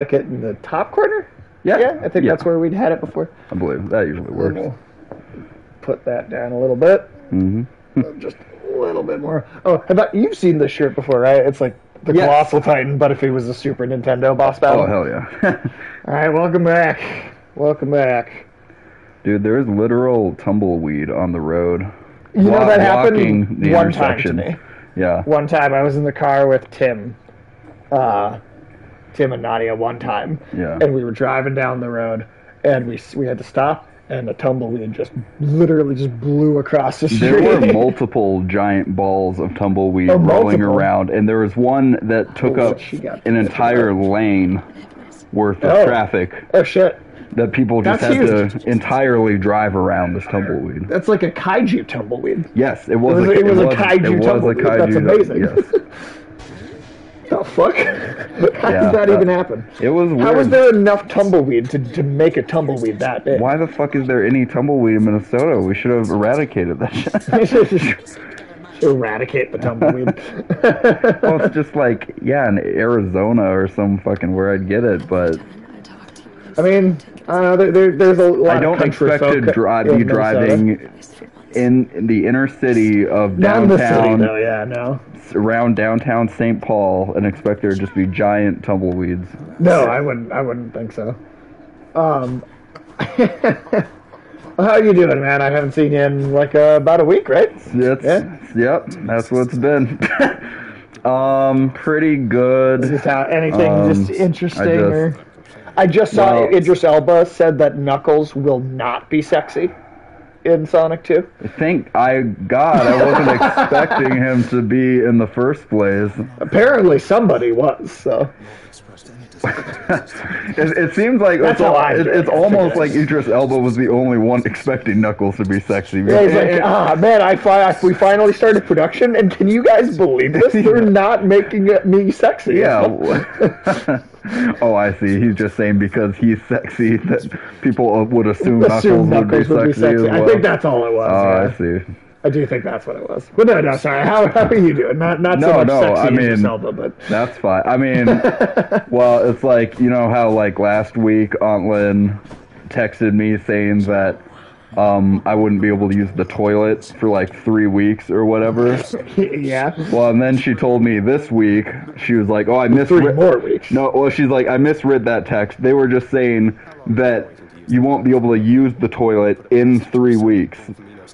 like it in the top corner. Yeah, Yeah, I think yeah. that's where we'd had it before. I believe that usually works. we'll put that down a little bit, Mm-hmm. just a little bit more. Oh, how about you've seen this shirt before, right? It's like the Yes. Colossal Titan, but if he was a Super Nintendo boss battle. Oh hell yeah, All right, welcome back. Welcome back. dude! There is literal tumbleweed on the road. You know that happened one time to me. Yeah. One time I was in the car with Tim, uh, Tim and Nadia. One time, Yeah. and we were driving down the road, and we we had to stop, and a tumbleweed just literally just blew across the street. There were multiple giant balls of tumbleweed Oh, rolling multiple? around, and there was one that took Oh, up she got an entire lane worth of Oh. traffic oh shit! that people just That's had huge. to entirely drive around this tumbleweed. That's like a kaiju tumbleweed. Yes, it It was, was, a, it was a was- kaiju it was a tumbleweed. That's kaiju- amazing. Yes. the fuck? How Yeah, did that uh, even happen? It was weird. How was there enough tumbleweed to, to make a tumbleweed that big? Why the fuck is there any tumbleweed in Minnesota? We should have eradicated that shit. Eradicate the tumbleweed. well, it's just like, yeah, in Arizona or some fucking where I'd get it, but I mean, uh, there, there, there's a lot I don't expect to folk dri- in be driving in, in the inner city of Not in the city, downtown, though. Yeah, no, around downtown St. Paul, and expect there to just be giant tumbleweeds. no, I wouldn't. I wouldn't think so. Um, how you doing, man? I haven't seen you in like uh, about a week, right? That's, Yeah. Yep, that's what it's been. um, pretty good. Just how, anything Um, just interesting I just- or? I just saw Well- Idris Elba said that Knuckles will not be sexy in Sonic 2. Thank I God I wasn't expecting him to be in the first place. Apparently, somebody was. So It, it seems like That's it's, how al- I it, it's almost like Idris Elba was the only one expecting Knuckles to be sexy. yeah, he's like, ah, man, I, fi- we finally started production, and can you guys believe this? They're not making it me sexy. Yeah. oh, I see. He's just saying because he's sexy that people would assume, Assume Knuckles, would, be sexy as well. I think that's all it was. Oh, yeah. I see. I do think that's what it was. But no, no, sorry. How, how are you doing? Not not so much no, sexy I mean- Elba, but That's fine. I mean, well, it's like you know how like last week Aunt Lynn texted me saying that um, I wouldn't be able to use the toilet for like three weeks or whatever. yeah. Well, and then she told me this week she was like, "Oh, I Three misread." more weeks. No, well, she's like, "I misread that text. They were just saying that you won't be able to use the toilet in three weeks,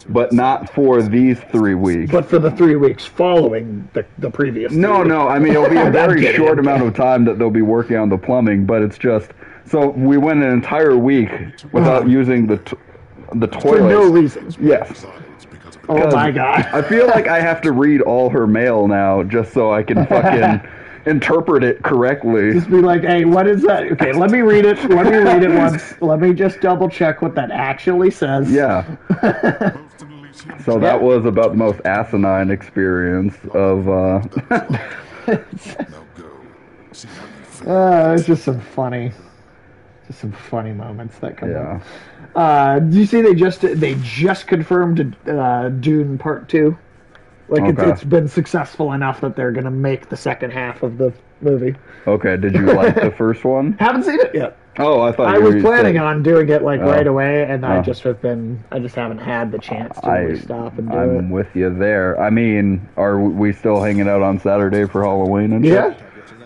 but not for these three weeks." But for the three weeks following the, the previous. No, no. I mean, it'll be a very short amount of time that they'll be working on the plumbing, but it's just so we went an entire week without using the t- the For toilet. no reason. Yes. Oh my god. I feel like I have to read all her mail now just so I can fucking interpret it correctly. Just be like, hey, what is that? Okay, let me read it. Let me read it once. Let me just double check what that actually says. Yeah. So that was about the most asinine experience of uh Uh, it's just some funny, just some funny moments that come yeah. up. Uh, do you see they just they just confirmed uh, Dune Part Two? Like Okay. it's, it's been successful enough that they're gonna make the second half of the movie. Okay, did you like the first one? Haven't seen it yet. Oh, I thought I was planning on doing it like Oh. right away, and I Oh. just have been I just haven't had the chance to I, really stop and do I'm it. with you there. I mean, are we still hanging out on Saturday for Halloween and Yeah, shit?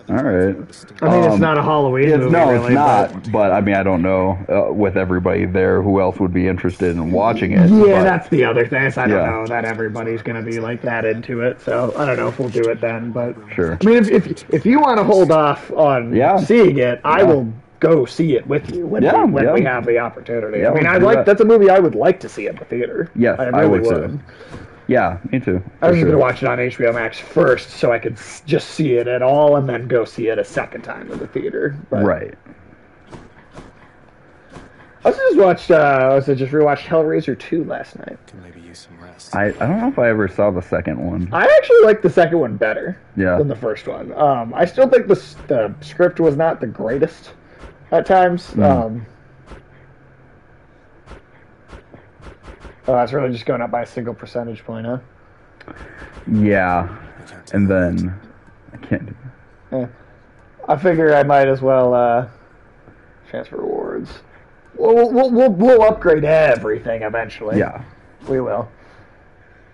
All right. I mean it's Um, not a Halloween It's, movie. no, really, it's not. But, I mean, I don't know uh, with everybody there who else would be interested in watching it. Yeah, but- that's the other thing. is I don't Yeah. know that everybody's gonna be like that into it. So I don't know if we'll do it then. But Sure. I mean, if if, if you want to hold off on Yeah. seeing it, I will go see it with you when Yeah, we, when yeah. we have the opportunity. Yeah, I mean, I like that. that's a movie I would like to see at the theater. Yes, I, I would would. Yeah, me too. I was sure. going to watch it on HBO Max first, so I could just see it at all, and then go see it a second time in the theater. But Right. I also just watched. Uh, I also just rewatched Hellraiser two last night. Maybe use some rest. I, I don't know if I ever saw the second one. I actually like the second one better Yeah. than the first one. Um, I still think the the script was not the greatest at times. Mm. Um, oh, that's really just going up by a single percentage point, huh? Yeah. And then I can't do that I figure I might as well uh, transfer rewards. We'll, we'll, we'll, we'll upgrade everything eventually. Yeah. We will.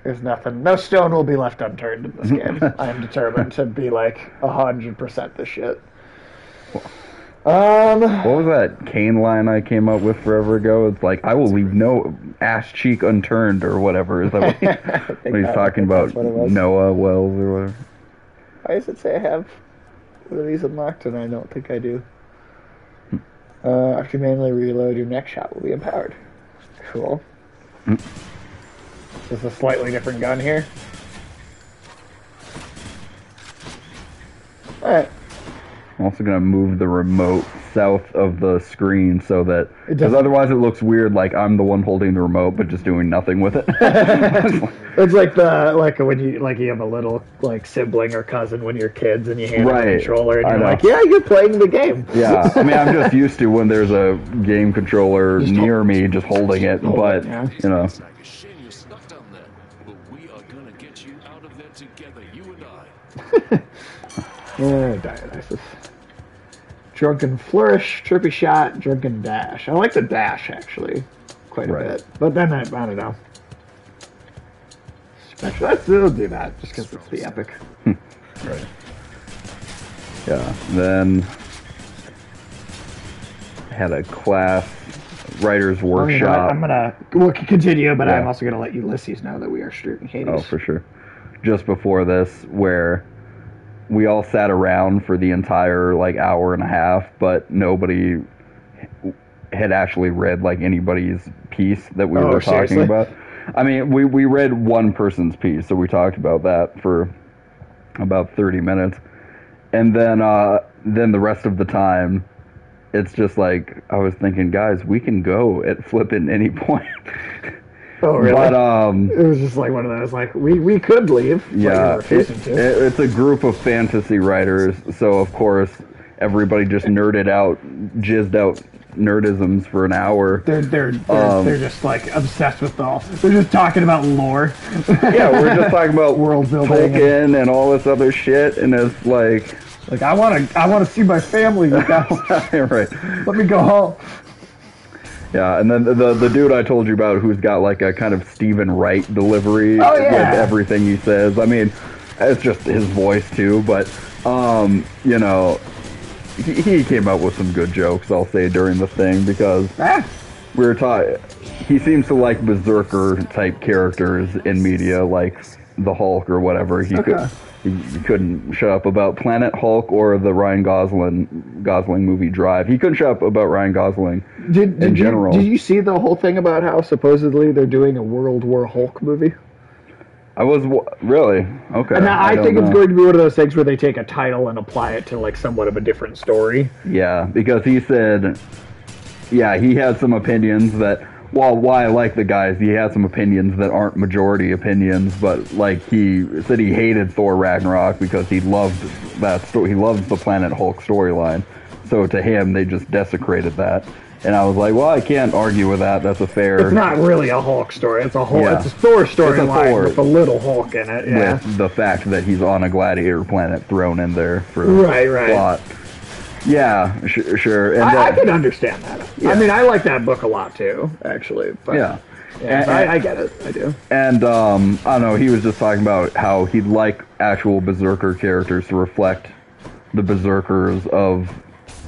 There's nothing. No stone will be left unturned in this game. I am determined to be like hundred percent this shit. Um, What was that Kane line I came up with forever ago? It's like I will leave no ass cheek unturned or whatever. Is that what, he- what he's that- talking about? that's what it was. Noah Wells or whatever. Why does it say I have one of these unlocked and I don't think I do? Uh, after you manually reload, your next shot will be empowered. Cool. Hmm. Just a slightly different gun here. Alright. I'm also gonna move the remote south of the screen so that because otherwise it looks weird. Like I'm the one holding the remote but just doing nothing with it. It's like the like when you like you have a little like sibling or cousin when you're kids and you hand them Right. a controller and I you're know. like, yeah, you're playing the game. yeah, I mean I'm just used to when there's a game controller Just near me, just holding it. Hold but it, yeah. you know, It's like a shame you're stuck down there, but we are gonna get you out of there together, you and I. Yeah, Dionysus. Drunken Flourish, Trippy Shot, Drunken Dash. I like the dash actually quite a Right. bit, but then I, I don't know. Special. Let's still do that just because it's the epic. Hmm. right. Yeah. Then had a class writers I'm gonna, workshop. I'm gonna we'll continue, but I'm also gonna let Ulysses know that we are streaming oh, Hades. Oh, for sure. Just before this, where we all sat around for the entire like hour and a half, but nobody had actually read like anybody's piece that we Oh, were talking seriously? about. I mean, we we read one person's piece, so we talked about that for about 30 minutes. And then uh then the rest of the time it's just like I was thinking, guys, we can go at flipping any point. Oh, really? But um it was just like one of those like we we could leave. yeah, you're it, it- it's a group of fantasy writers, so of course everybody just nerded out, jizzed out nerdisms for an hour. They're they're they're, Um, they're just like obsessed with all. They're just talking about lore. Yeah, we're just talking about World building Tolkien and all this other shit, and it's like, Like I want to I want to see my family. You guys. right, Let me go home. Yeah. And then the, the the dude I told you about, who's got like a kind of Steven Wright delivery Oh, yeah. with everything he says. I mean, it's just his voice too, but um, you know. He, he came up with some good jokes, I'll say, during the thing because Ah, we were talking. He seems to like berserker type characters in media, like the Hulk or whatever. He Okay. could. He, couldn't shut up about Planet Hulk or the Ryan Gosling Gosling movie Drive. He couldn't shut up about Ryan Gosling. did, did In you, general. Did you see the whole thing about how supposedly they're doing a World War Hulk movie? I was really okay. And I, don't think it's know. going to be one of those things where they take a title and apply it to like somewhat of a different story. Yeah, because he said, yeah, he had some opinions that, well, why I like the guys, he had some opinions that aren't majority opinions, but like he said he hated Thor Ragnarok because he loved that story, he loves the Planet Hulk storyline. So to him, they just desecrated that. And I was like, well, I can't argue with that. That's a fair. It's not really a Hulk story. It's a Hulk. Yeah. It's a Thor storyline Thor. with a little Hulk in it. Yeah. with the fact that he's on a gladiator planet thrown in there for Right, right. plot. Yeah, sh- sure. And I, I can understand that. Yeah. I mean, I like that book a lot too, actually. But, yeah. yeah, And- I, I get it. I do. And um, I don't know. He was just talking about how he'd like actual berserker characters to reflect the berserkers of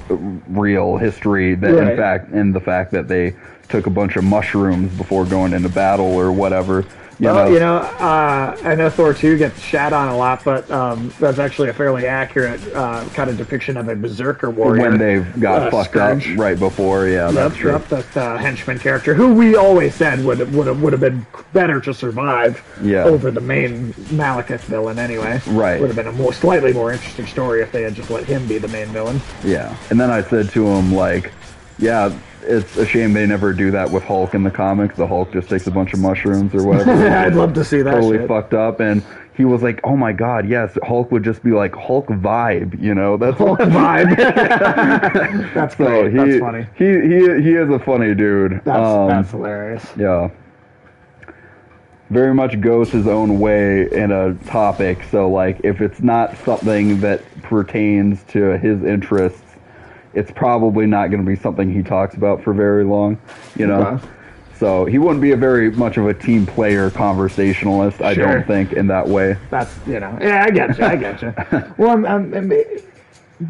real history. That Right. in fact, in the fact that they took a bunch of mushrooms before going into battle or whatever. You well, know, you know, uh, I know Thor 2 gets shat on a lot, but um, that's actually a fairly accurate uh, kind of depiction of a berserker warrior. when they've got uh, fucked Kurse. up right before. Yeah, Yep, that's true. yep, that's the henchman character who we always said would would have would have been better to survive Yeah. over the main Malekith villain anyway. Right. Would have been a more slightly more interesting story if they had just let him be the main villain. Yeah. And then I said to him, like, yeah, it's a shame they never do that with Hulk in the comics. The Hulk just takes a bunch of mushrooms or whatever. I'd love to see that Totally shit. fucked up. And he was like, oh my god, yes, Hulk would just be like Hulk vibe, you know? That's Hulk vibe. that's So great. he, that's funny. He, he, he is a funny dude. That's Um, that's hilarious. yeah. Very much goes his own way in a topic. So, like, if it's not something that pertains to his interests, it's probably not going to be something he talks about for very long. You know. Okay. So he wouldn't be a very much of a team player conversationalist, I don't think, in that way. That's you know. Yeah, I get you. I get you. well, I'm, I'm, I'm-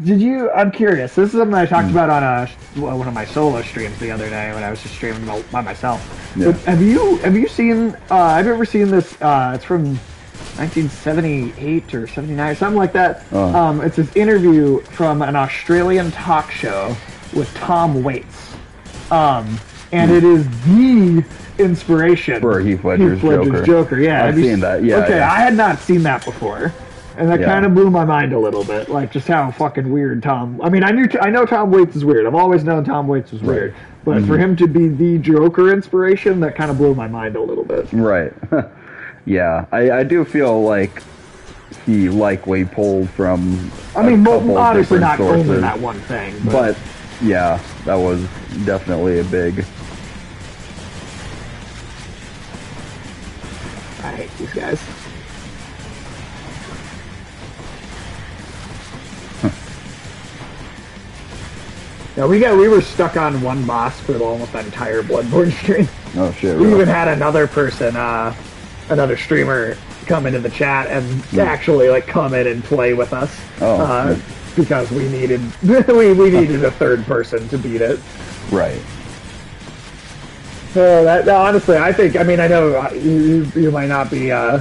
did you? I'm curious. This is something I talked about on a well, one of my solo streams the other day when I was just streaming by- myself. Yeah. Have you have you seen? Uh, have ever seen this? Uh, it's from 1978 or 79 or something like that. Oh. Um, it's this interview from an Australian talk show with Tom Waits. Um, and it is the inspiration For Heath Ledger's Joker. Joker. Yeah, I've seen that, yeah, Okay, yeah. I had not seen that before, and that Yeah. kind of blew my mind a little bit. Like just how fucking weird Tom. I mean, I knew I know Tom Waits is weird. I've always known Tom Waits was weird, but Mm-hmm. for him to be the Joker inspiration, that kind of blew my mind a little bit. Right. yeah, I, I do feel like he likely pulled from. I mean, obviously not only sources, that one thing, but, but yeah, that was definitely a big. I hate these guys. Yeah, we got we were stuck on one boss for the almost entire Bloodborne stream. Oh shit! We really? even had another person, uh, another streamer, come into the chat and actually like come in and play with us. Oh, uh, because we needed we, we needed a third person to beat it. Right. So that, that- honestly, I think I mean I know uh, you you might not be uh,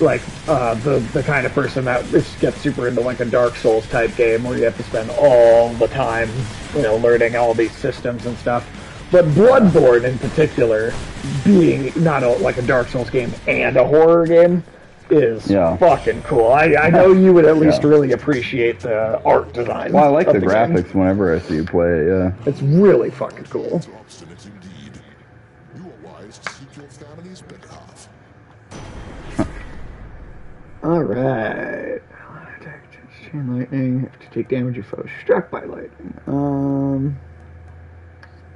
like uh, the the kind of person that is, gets super into like a Dark Souls type game where you have to spend all the time you know learning all these systems and stuff. But Bloodborne in particular, being not a, like a Dark Souls game and a horror game, is Yeah. fucking cool. I, I know you would at least Yeah. really appreciate the art design. Well, I like of the game. graphics whenever I see you play it. Yeah. It's really fucking cool. Obstinate indeed. You are wise to seek your family's better half. All right. Chain lightning. Have to take damage if I was struck by lightning. Um.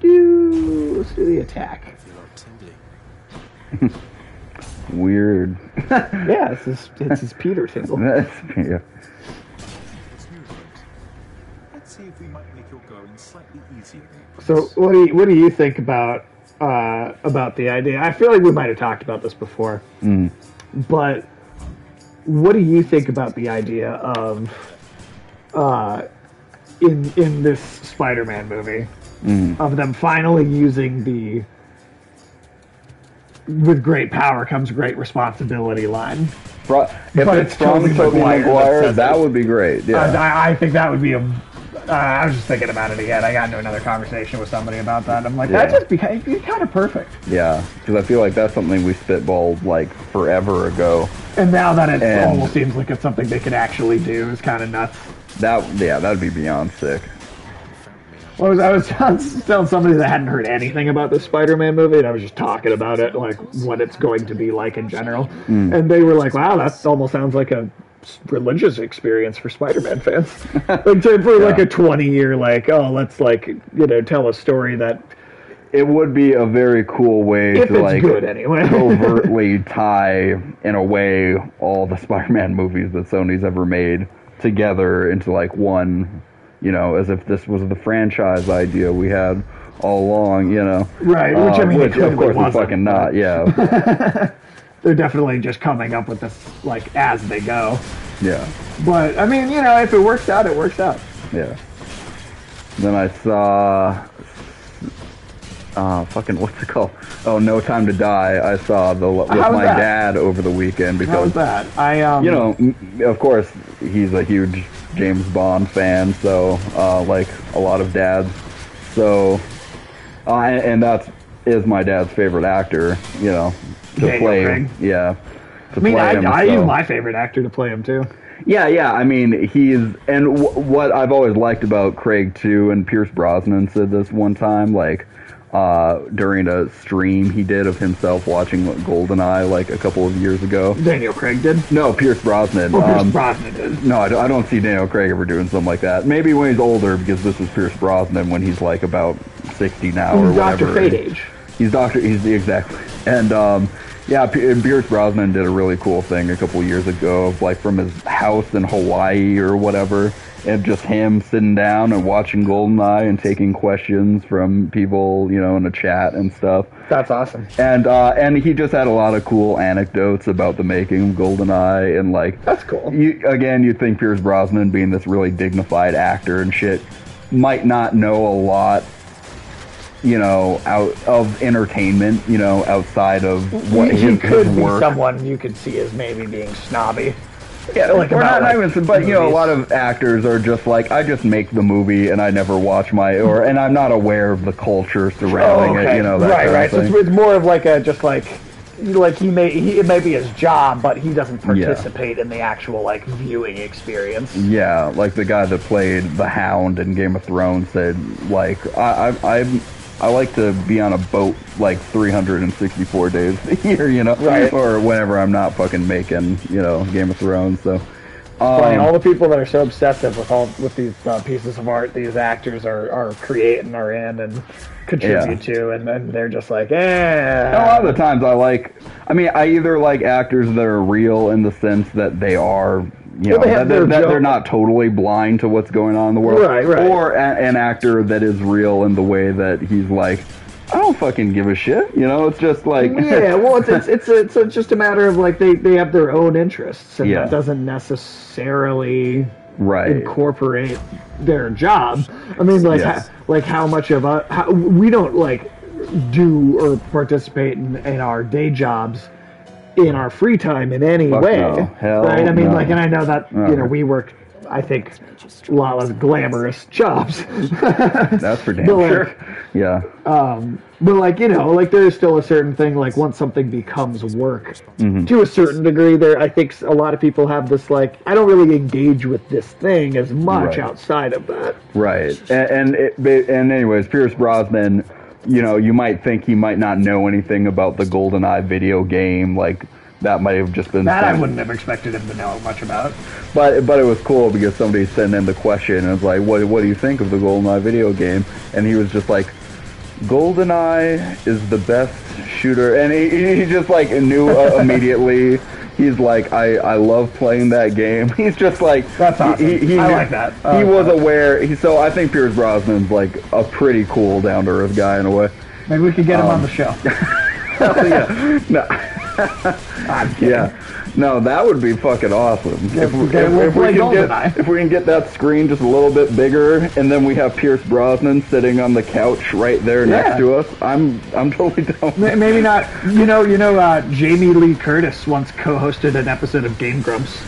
Do let's do the attack. Weird. Yeah, this is it's his Peter tingle. Yeah. It's movement. Let's see if we might make your going slightly easier. So what do you, what do you think about uh, about the idea? I feel like we might have talked about this before, but what do you think about the idea of uh, in in this Spider-Man movie of them finally using the with great power comes great responsibility line? Fro- if But it's it's from Tobey Maguire that Maguire, that would be great. Yeah. Uh, I, I think that would be a. Uh, I was just thinking about it again. I got into another conversation with somebody about that. I'm like, Yeah. that just be kind of perfect. Yeah, because I feel like that's something we spitballed like forever ago. And now that it And- almost seems like it's something they could actually do is kind of nuts. That yeah, that'd be beyond sick. I was, I was telling somebody that hadn't heard anything about the Spider-Man movie, and I was just talking about it, like what it's going to be like in general. Hmm. And they were like, "Wow, that almost sounds like a religious experience for Spider-Man fans." like for like a twenty-year, like, oh, let's like you know tell a story that It would be a very cool way if to like anyway. covertly tie, in a way, all the Spider-Man movies that Sony's ever made together into like one. You know, as if this was the franchise idea we had all along. You know, Right, which, I Uh, mean, which of course wasn't, fucking not. Yeah, They're definitely just coming up with this like as they go. yeah. But I mean, you know, if it works out, it works out. Yeah. Then I saw, uh, fucking what's it called? Oh, No Time to Die. I saw the with my that? dad over the weekend because How was that? I um, you know, of course, he's a huge James Bond fan, so uh, like a lot of dads. So, uh, and, and that's my dad's favorite actor. You know, to Daniel play. Craig. Yeah. To I mean, play I, him, I so- use my favorite actor to play him too. yeah, yeah. I mean, he's and w- what I've always liked about Craig too, and Pierce Brosnan said this one time, like uh, during a stream he did of himself watching GoldenEye, like a couple of years ago. Daniel Craig did. No, Pierce Brosnan. Or Pierce um, Brosnan did. no, I don't, I don't see Daniel Craig ever doing something like that. Maybe when he's older, because this is Pierce Brosnan when he's like about sixty now or He's Doctor whatever. Fate age. He's Doctor. He's the exactly. And um, Yeah, Pierce Brosnan did a really cool thing a couple years ago, of like from his house in Hawaii or whatever, and just him sitting down and watching Goldeneye and taking questions from people, you know, in a chat and stuff. That's awesome. And uh, and he just had a lot of cool anecdotes about the making of Goldeneye and like That's cool. you again you'd think Pierce Brosnan being this really dignified actor and shit might not know a lot you know out of entertainment you know outside of what he, could be work someone you could see as maybe being snobby. Yeah like or about, not, like, but you know a lot of actors are just like I just make the movie and I never watch my or and I'm not aware of the culture surrounding oh, it you know that Oh, right, right. So it's, it's more of like a just like like he may he, it may be his job, but he doesn't participate in the actual like viewing experience. Yeah, like the guy that played the Hound in Game of Thrones said, like I I I, I like to be on a boat like 364 days a year, you know, Right. or whenever I'm not fucking making, you know, Game of Thrones. So, Funny, um, all the people that are so obsessive with all with these uh, pieces of art these actors are, are creating are in and contribute to, and then they're just like, eh. a lot of the times I like. I mean, I either like actors that are real in the sense that they are. You know, Well, they that, they're, that they're not totally blind to what's going on in the world. Right, right. Or a, an actor that is real in the way that he's like, I don't fucking give a shit. You know, it's just like, yeah, well, it's it's it's, it's, it's just a matter of like they, they have their own interests, and Yeah. that doesn't necessarily right. incorporate their job. I mean, like, Yes. how, like how much of a how, we don't like do or participate in, in our day jobs in our free time in any Fuck way, no. Hell right? I mean, no. like, and I know that you know we work. I think a lot less glamorous jobs. That's for damn But, like, sure. Yeah. But like you know, like there is still a certain thing. Like once something becomes work, Mm-hmm. to a certain degree, there I think a lot of people have this like I don't really engage with this thing as much Right. outside of that. Right. And and, it, and anyways, Pierce Brosnan, you know, you might think he might not know anything about the GoldenEye video game, like that might have just been That I wouldn't have expected him to know much about. But but it was cool because somebody sent in the question and was like, "What what do you think of the GoldenEye video game?" And he was just like, "GoldenEye is the best shooter," and he, he just like knew uh, immediately. He's like, I, I love playing that game. He's just like That's awesome. He, he I like that. He like was that. aware. He, so I think Pierce Brosnan's like a pretty cool, down to earth guy in a way. Maybe we could get him Um, on the show. yeah. No. I'm kidding. Yeah. No, that would be fucking awesome. If, we- okay, if- we'll if we can get, if we can get that screen just a little bit bigger, and then we have Pierce Brosnan sitting on the couch right there Yeah. next to us, I'm I'm totally down. Maybe not. You know, you know. Uh, Jamie Lee Curtis once co-hosted an episode of Game Grumps.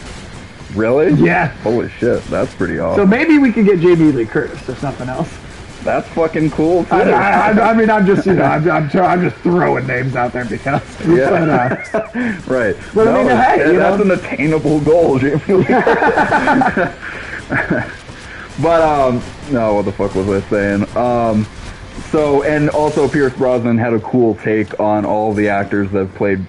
Really? Yeah. Holy shit, that's pretty awesome. So maybe we could get Jamie Lee Curtis if nothing else. That's fucking cool too. I, I, I, mean, I'm just, you know, I'm, I'm, I'm just throwing names out there because. Yeah. But, uh, right. But I mean, hey, that- that's know. an attainable goal, Jamie. But um, no, what the fuck was I saying? Um, so and also Pierce Brosnan had a cool take on all the actors that played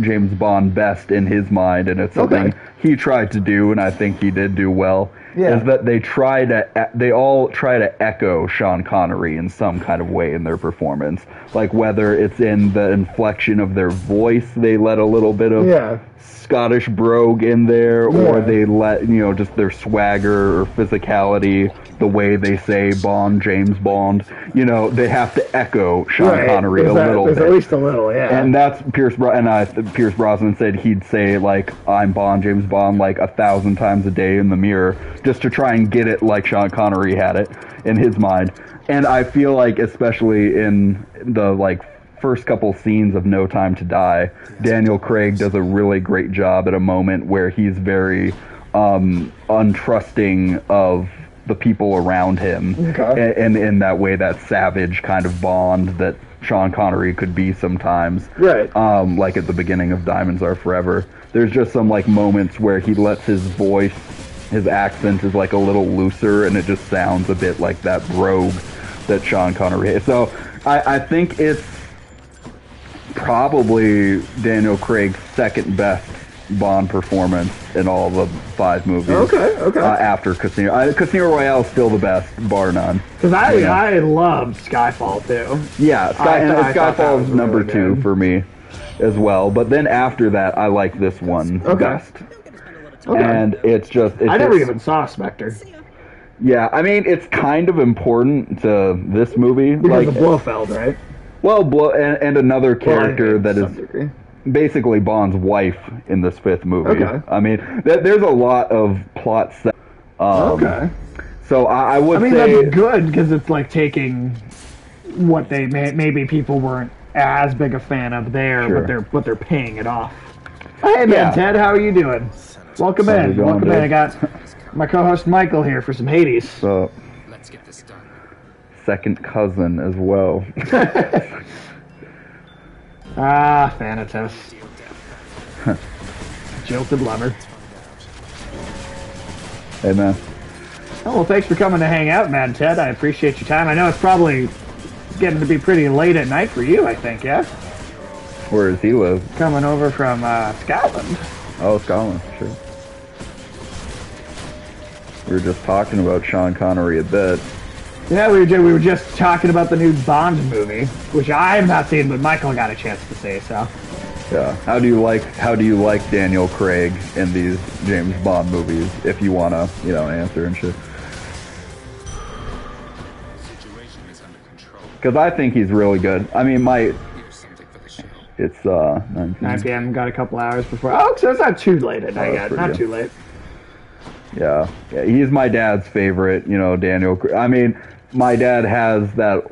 James Bond best in his mind, and it's something Okay. he tried to do, and I think he did do well. Yeah. Is that they try to they all try to echo Sean Connery in some kind of way in their performance, like whether it's in the inflection of their voice, they let a little bit of Yeah. Scottish brogue in there, or they let you know just their swagger or physicality, the way they say Bond, James Bond. You know, they have to echo Sean right, Connery a there's that- little there's bit. at least a little, yeah. And that's Pierce Bro- and I, Pierce Brosnan said he'd say like I'm Bond, James Bond, like a thousand times a day in the mirror, just to try and get it like Sean Connery had it in his mind. And I feel like, especially in the like first couple scenes of No Time to Die, Daniel Craig does a really great job at a moment where he's very um, untrusting of the people around him, Okay. and, in that way, that savage kind of Bond that Sean Connery could be sometimes. Right. Um, like at the beginning of Diamonds Are Forever. There's just some like moments where he lets his voice, his accent is like a little looser, and it just sounds a bit like that brogue that Sean Connery. Is. So I, I think it's probably Daniel Craig's second best Bond performance in all the five movies. Okay, okay. Uh, after Casino, I, Casino Royale is still the best, bar none. Because I, Yeah. I loved Skyfall too. Yeah, Sky, I I Skyfall is number really two good. for me. as well. But then after that, I like this one Okay. best. Okay. And it's just it's I never just- even saw Spectre yeah. I mean, it's kind of important to this movie, because like of Blofeld, right? Well, Blo- and, and another character mean, that to is some degree. basically Bond's wife in this fifth movie. Okay. I mean, th- there's a lot of plot. Se- um, Okay. So I, I would I mean, say be good because it's like taking what they may, maybe people weren't as big a fan of there, Sure. but they're but they're paying it off. Hey man, Yeah. Ted, how are you doing? Welcome How's in. Welcome in. dude? I got my co-host Michael here for some Hades. so Let's get this done. Second cousin as well. Ah, Thanatos. Jilted lover. hey man. Oh well, thanks for coming to hang out, man, Ted. I appreciate your time. I know it's probably getting to be pretty late at night for you. I think, yeah. Where does he live? Coming over from uh, Scotland. Oh, Scotland, sure. We were just talking about Sean Connery a bit. Yeah, we were, we were just talking about the new Bond movie, which I have not seen, but Michael got a chance to see. So, Yeah. How do you like How do you like Daniel Craig in these James Bond movies? If you wanna, you know, answer and shit. Situation is under control. Because I think he's really good. I mean, my Here's something for the show. it's uh 19. 9 p.m. Got a couple hours before. Oh, so it's not too late at night Oh, yet. Not pretty too late. Yeah, yeah, he's my dad's favorite. You know, Daniel. Cra- I mean, my dad has that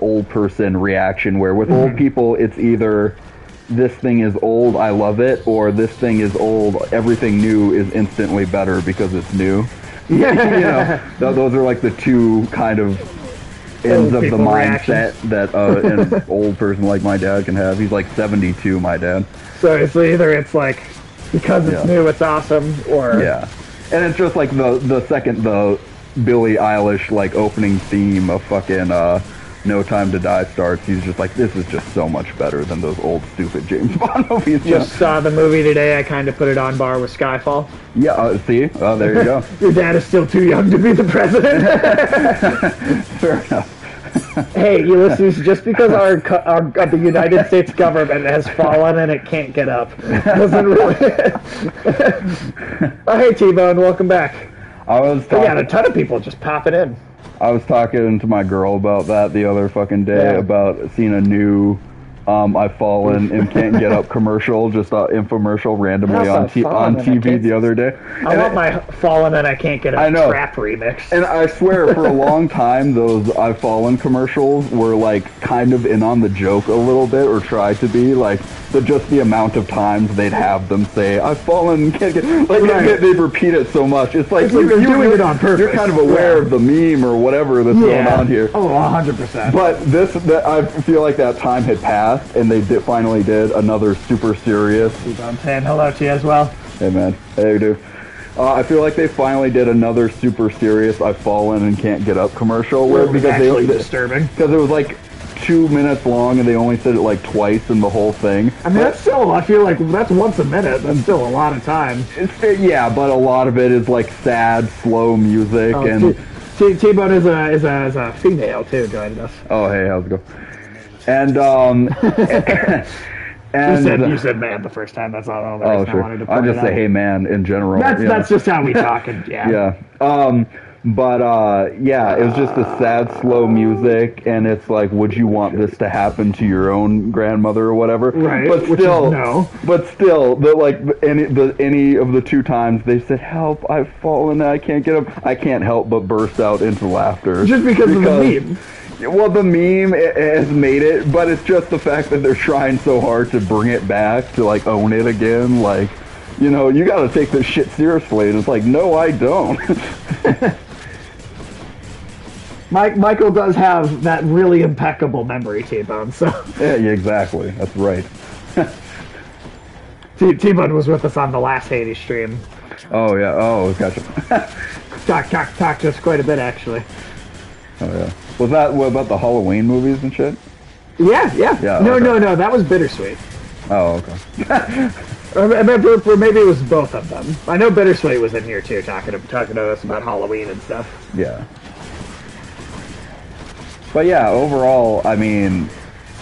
old person reaction where with old people, it's either this thing is old, I love it, or this thing is old, everything new is instantly better because it's new. you know, th- those are like the two kind of ends Old of the mindset reactions. that uh, an old person like my dad can have. He's like 72, my dad. So it's either it's like because it's Yeah. new, it's awesome, or Yeah, and it's just like the the second the Billie Eilish like opening theme of fucking uh, No Time to Die starts, he's just like, this is just so much better than those old stupid James Bond movies. just know? saw the movie today. I kind of put it on bar with Skyfall. Yeah, uh, see, oh there you go. Your dad is still too young to be the president. Fair enough. hey, Ulysses, just because our, our uh, the United States government has fallen and it can't get up doesn't really. oh, hey, T-Bone, welcome back. I was We got a talking, ton of people just popping in. I was talking to my girl about that the other fucking day Yeah. about seeing a new. Um, I've fallen and can't get up commercial, just uh, infomercial randomly on t- on TV the other day. I And want my fallen and I can't get up I know. trap remix. And I swear, for a long time, those I've Fallen commercials were like kind of in on the joke a little bit, or tried to be. Like the just the amount of times they'd have them say "I've fallen," can't get like Right. they, they'd repeat it so much. It's like It's like they're doing it on purpose. You're kind of aware Yeah. of the meme or whatever that's going on here. Oh, 100%. But this, that I feel like that time had passed, and they did, finally did another super serious I'm saying hello to you as well. Hey man, hey dude. Uh, I feel like they finally did another super serious "I've fallen and can't get up" commercial where It was because actually they disturbing. because it was like two minutes long and they only said it like twice in the whole thing. I mean, that's still, I feel like that's once a minute. That's still a lot of time. It's, yeah, but a lot of it is like sad, slow music Oh, and T-Bone is a, is, a, is a female, too, joining us. oh hey, how's it go? And um, You said, you said man the first time. That's not all the oh reason I sure, wanted to I just say out. hey man in general. That's, know? that's just how we talk. And, yeah. yeah. Um, but uh, yeah, it was just a sad, slow music, and it's like, would you want this to happen to your own grandmother or whatever? Right, But still, no. But still, the like any the any of the two times they said, "Help! I've fallen. I can't get up." I can't help but burst out into laughter. Just because of the meme. Well, the meme has made it, but it's just the fact that they're trying so hard to bring it back to like own it again. Like, you know, you got to take this shit seriously, and it's like, no, I don't. Mike, Michael does have that really impeccable memory, T-Bone. So yeah, exactly. That's right. T- T-Bone was with us on the last Hades stream. Oh yeah. Oh, gotcha. Talk, talk, talk to us quite a bit, actually. Oh yeah. Was that what about the Halloween movies and shit? Yeah, yeah. Yeah, no, okay. no, no. That was bittersweet. Oh, okay. Or, I or maybe it was both of them. I know Bittersweet was in here too, talking to, talking to us about Halloween and stuff. Yeah. But yeah, overall, I mean,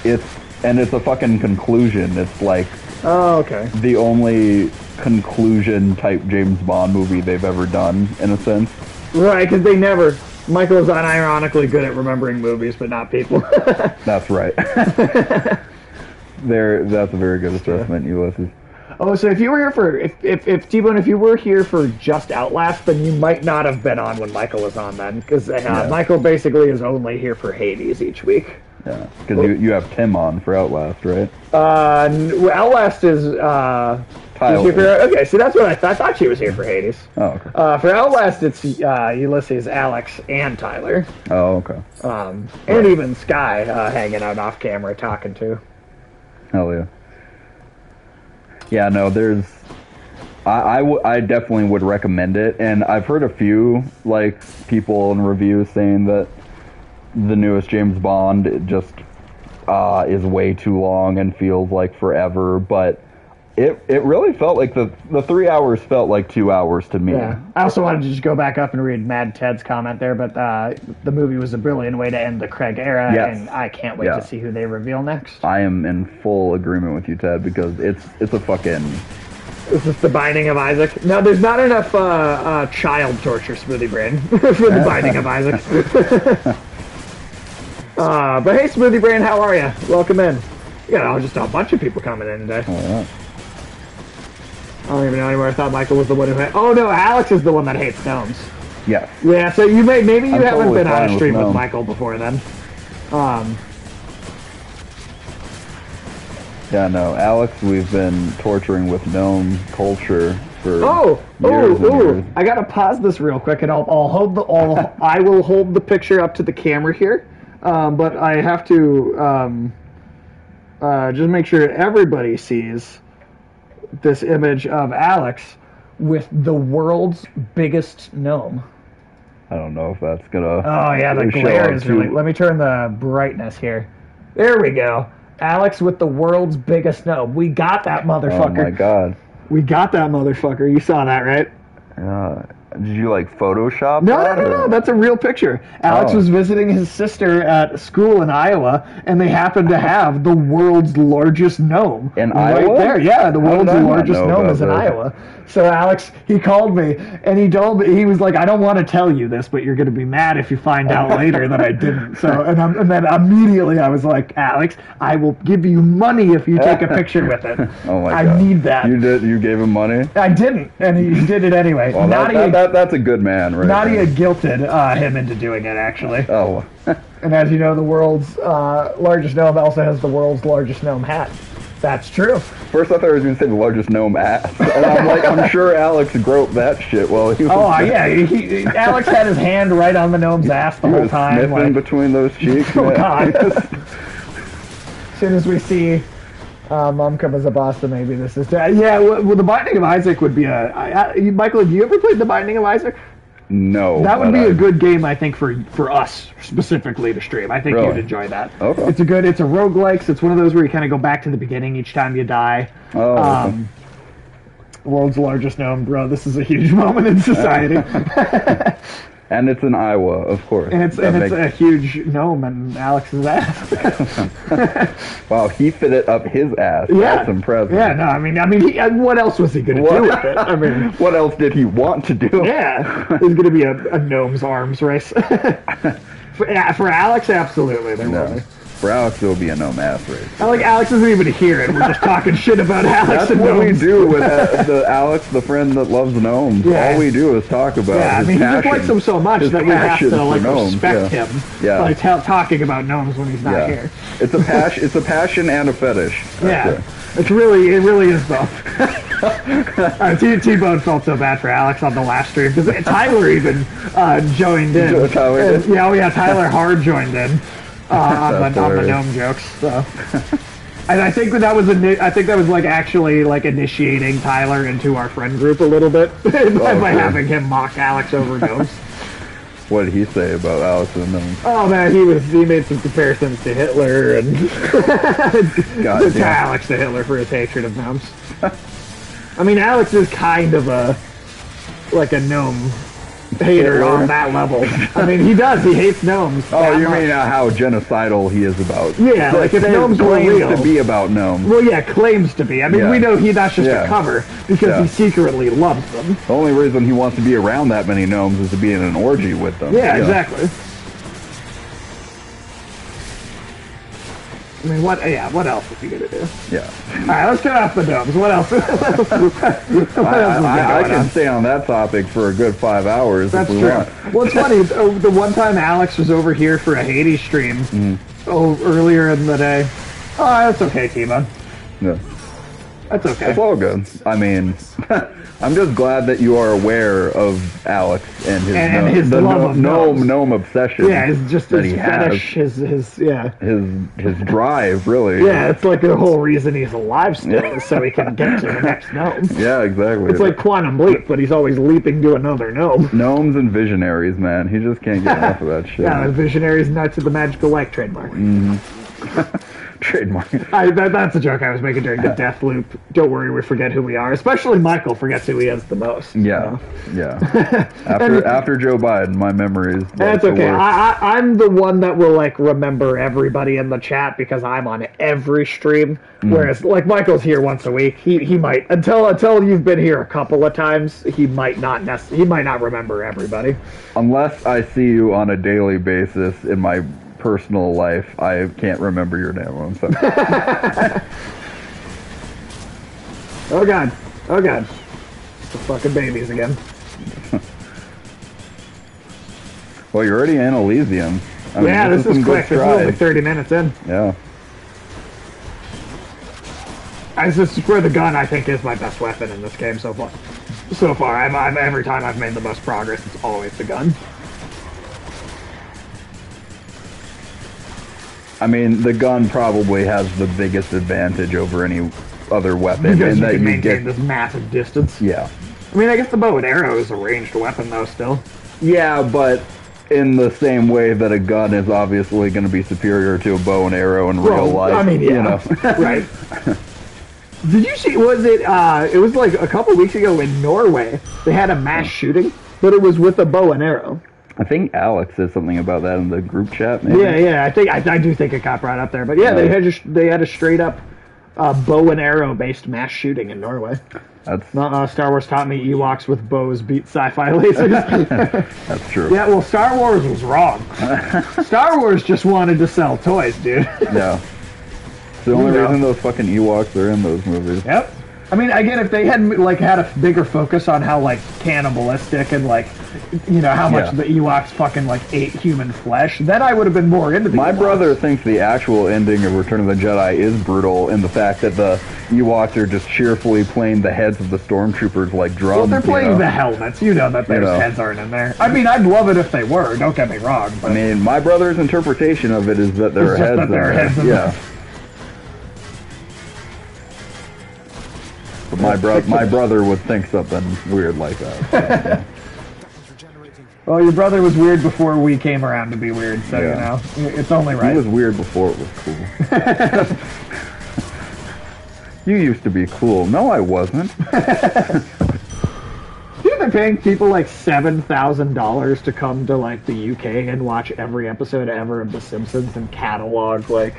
it's and it's a fucking conclusion. It's like Oh, okay. the only conclusion type James Bond movie they've ever done, in a sense. Right, because they never. Michael is unironically good at remembering movies, but not people. That's right. there, that's a very good assessment, Ulysses. oh, so if you were here for if if if T-Bone, if you were here for just Outlast, then you might not have been on when Michael was on then, because uh, Yeah. Michael basically is only here for Hades each week. Yeah, because you, you have Tim on for Outlast, right? Uh, Outlast is uh. Tyler. is here for- okay, so that's what I, th- I thought she was here for Hades. Oh, okay. Uh, for Outlast, it's uh, Ulysses, Alex, and Tyler, Oh, okay. um, and even Sky uh, hanging out off camera talking to. Hell yeah. Yeah, no, there's. I, I, w- I definitely would recommend it, and I've heard a few like people in reviews saying that the newest James Bond it just uh, is way too long and feels like forever, but it it really felt like the the three hours felt like two hours to me. Yeah. I also wanted to just go back up and read Mad Ted's comment there, but uh, the movie was a brilliant way to end the Craig era, Yes. and I can't wait Yeah. to see who they reveal next. I am in full agreement with you, Ted, because it's it's a fucking Is this the Binding of Isaac? No, there's not enough uh, uh, child torture, Smoothie Brain, for the Binding of Isaac. uh, but hey, Smoothie Brain, how are you? Welcome in. You got just a bunch of people coming in today. Oh, yeah. I don't even know anymore. I thought Michael was the one who had. Oh no, Alex is the one that hates gnomes. yes. Yeah, so you may maybe you I'm haven't totally been on a stream with, gnome. Michael before then. Um, Yeah, no, Alex, we've been torturing with gnome culture for oh, oh, years and oh! years. I gotta pause this real quick, and I'll, I'll hold the I'll, I will hold the picture up to the camera here, um, but I have to um, uh, just make sure everybody sees this image of Alex with the world's biggest gnome. I don't know if that's gonna. Oh yeah, the glare is really. Let me turn the brightness here. There we go. Alex with the world's biggest gnome. We got that motherfucker. Oh my god. We got that motherfucker. You saw that, right? Uh, did you like Photoshop? No, no, that, no, or- no. That's a real picture. Alex Oh. was visiting his sister at school in Iowa, and they happened to have the world's largest gnome In right Iowa? there. Yeah, the world's did I not largest gnome is in? Iowa. So Alex, he called me and he told me he was like, "I don't want to tell you this, but you're going to be mad if you find out later that I didn't." So, and, and then immediately I was like, "Alex, I will give you money if you take a picture with it. Oh my I god. need that." You did. You gave him money. I didn't, and he did it anyway. Well, Nadia, that, that, that's a good man, right? Nadia there. guilted uh, him into doing it, actually. Oh, And as you know, the world's uh, largest gnome also has the world's largest gnome hat. That's true. first I thought I was gonna say the largest gnome ass, and I'm like, I'm sure Alex groped that shit while he was. Oh yeah, he, Alex had his hand right on the gnome's ass the He whole time. sniffing Like, between those cheeks. Oh. God. as soon as we see uh, Mom come as a boss, then maybe this is. yeah, well, well, the Binding of Isaac would be a. I, I, Michael, have you ever played the Binding of Isaac? No. That would be I- a good game, I think, for for us specifically to stream. I think Really? you'd enjoy that. Okay. It's a good. It's a roguelikes. It's one of those where you kind of go back to the beginning each time you die. Oh, okay. Um, world's largest gnome, bro. This is a huge moment in society, and it's in Iowa, of course. and it's and it's a huge gnome in Alex's ass. wow, he fit it up his ass. yeah, That's impressive. Yeah, no, I mean, I mean, he, uh, what else was he gonna do with it? I mean, what else did he want to do? yeah, there's gonna be a, a gnome's arms race. for, yeah, for Alex, absolutely, there No. be. For Alex, it will be a gnome ass race. I like Alex isn't even here, and we're just talking shit about Alex That's and what we do with uh, the Alex, the friend that loves gnomes. Yeah. All we do is talk about. Yeah, I mean, he just likes them so much that we have to like gnomes, respect yeah. him. Yeah. by tell talking about gnomes when he's not Yeah, here. it's a passion. It's a passion and a fetish. Yeah, it. it's really, it really is both. uh, T T Bone felt so bad for Alex on the last stream because Tyler even uh, joined in. Tyler And- yeah, oh yeah, Tyler hard joined in uh, on, the, on the gnome jokes. So. And I think that was ini- I think that was like actually like initiating Tyler into our friend group a little bit by, Oh, by sure. having him mock Alex over gnomes. What did he say about Alex and gnomes? Oh man, he was he made some comparisons to Hitler and God to. Alex to Hitler for his hatred of gnomes. I mean, Alex is kind of a like a gnome hater on that level. I mean, he does. He hates gnomes. Oh, you much. mean uh, how genocidal he is about? Yeah, That like if gnomes were real. to be about gnomes. Well, yeah, claims to be. I mean, Yeah. we know he that's just Yeah. a cover because Yeah. he secretly loves them. The only reason he wants to be around that many gnomes is to be in an orgy with them. Yeah, exactly. I mean, what? Yeah, what else is he gonna do? Yeah. All right, let's get off the gnomes. What else? what else I, I, I can on? stay on that topic for a good five hours That's we true. want. Well, it's funny. oh, The one time Alex was over here for a Hades stream, Mm-hmm. oh, earlier in the day. Oh, that's okay, Tima. Yeah. That's okay. It's all good. I mean, I'm just glad that you are aware of Alex and his, And- and gnome, his love gno- of gnome, gnome obsession. Yeah, it's just that his he has. his, his, yeah. His his drive, really. Yeah, it's like the whole reason he's alive still Yeah. is so he can get to the next gnome. Yeah, exactly. It's like Quantum Leap, but he's always leaping to another gnome. gnomes and visionaries, man. He just can't get enough of that shit. Yeah, Visionaries Knights of the Magical Light trademark. Mm-hmm. Trademark. I, that, that's a joke I was making during the death loop. Don't worry, we forget who we are. Especially Michael forgets who he is the most. Yeah, yeah. After after Joe Biden, my memories. like That's okay. I, I, I'm the one that will like remember everybody in the chat because I'm on every stream. Mm. Whereas like Michael's here once a week. He he might until until you've been here a couple of times. He might not nec- He might not remember everybody. Unless I see you on a daily basis in my personal life, I can't remember your name. I'm sorry. Oh god. Oh god. The fucking babies again. well, you're already in Elysium. I mean, yeah, this, some is quick. This is only 30 minutes in. Yeah. I, this is where the gun I think is my best weapon in this game so far. So far, I'm, I'm every time I've made the most progress, it's always the gun. I mean, the gun probably has the biggest advantage over any other weapon, Because and you that can you maintain get. this massive distance. Yeah. I mean, I guess the bow and arrow is a ranged weapon though. Still, Yeah, but in the same way that a gun is obviously going to be superior to a bow and arrow in real life. I mean, yeah, You know. right. Did you see? Was it? uh It was like a couple weeks ago in Norway. They had a mass shooting, but it was with a bow and arrow. I think Alex said something about that in the group chat. Maybe. Yeah, yeah. I think I, I do think it got brought up there, but yeah, they had just they had a straight up uh, bow and arrow based mass shooting in Norway. That's Uh, Star Wars taught me Ewoks with bows beat sci-fi lasers. that's true. yeah, well, Star Wars was wrong. Star Wars just wanted to sell toys, dude. Yeah. It's the only You know. reason those fucking Ewoks are in those movies. Yep. I mean, again, if they had like had a bigger focus on how like cannibalistic and like, you know, how much Yeah. the Ewoks fucking like ate human flesh, then I would have been more into the My Ewoks. brother thinks the actual ending of Return of the Jedi is brutal in the fact that the Ewoks are just cheerfully playing the heads of the stormtroopers like drums. Well, they're you playing know? the helmets. You know that their know. heads aren't in there. I mean, I'd love it if they were. Don't get me wrong. But I mean, my brother's interpretation of it is that their heads that in there are there. heads in yeah. But my bro- my brother would think something weird like that. regenerating. well, your brother was weird before we came around to be weird, so Yeah. you know it's only right. He was weird before it was cool. you used to be cool. No, I wasn't. Dude, they're paying people like seven thousand dollars to come to like the UK and watch every episode ever of The Simpsons and catalog like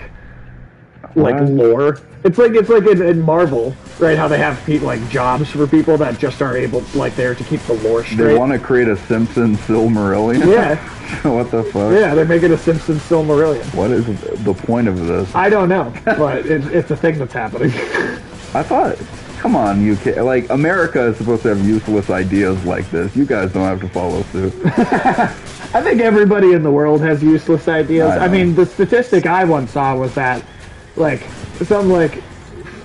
like lore. It's like it's like in, in Marvel, right? How they have pe- like jobs for people that just aren't able like there to keep the lore They want to create a Simpson Silmarillion? Yeah, what the fuck? yeah, they're making a Simpsons Silmarillion. What is the point of this? I don't know, but it, it's a thing that's happening. I thought, come on, UK. Like, America is supposed to have useless ideas like this. You guys don't have to follow suit. I think everybody in the world has useless ideas. I I, mean, the statistic I once saw was that, like, something like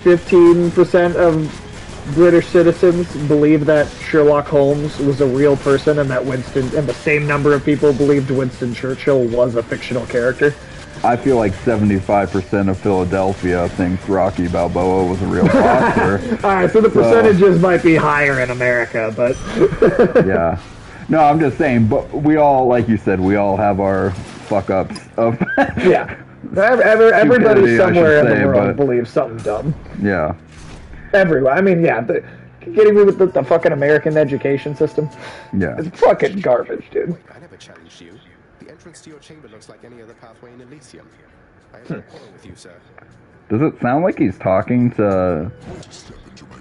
15% of British citizens believe that Sherlock Holmes was a real person and that Winston, and the same number of people believed Winston Churchill was a fictional character. I feel like 75% of Philadelphia thinks Rocky Balboa was a real boxer. Alright, so the percentages might be higher in America, but yeah. No, I'm just saying, but we all, like you said, we all have our fuck ups of. yeah. Ev- ev- Everybody Stupidity, somewhere in say, the world but- believes something dumb. yeah. everywhere. I mean, yeah, the, kidding me with the, the fucking American education system? Yeah. It's fucking garbage, dude. I never challenged you. The entrance to your chamber looks like any other pathway in Elysium. I have Hmm. no quarrel with you, sir. Does it sound like he's talking to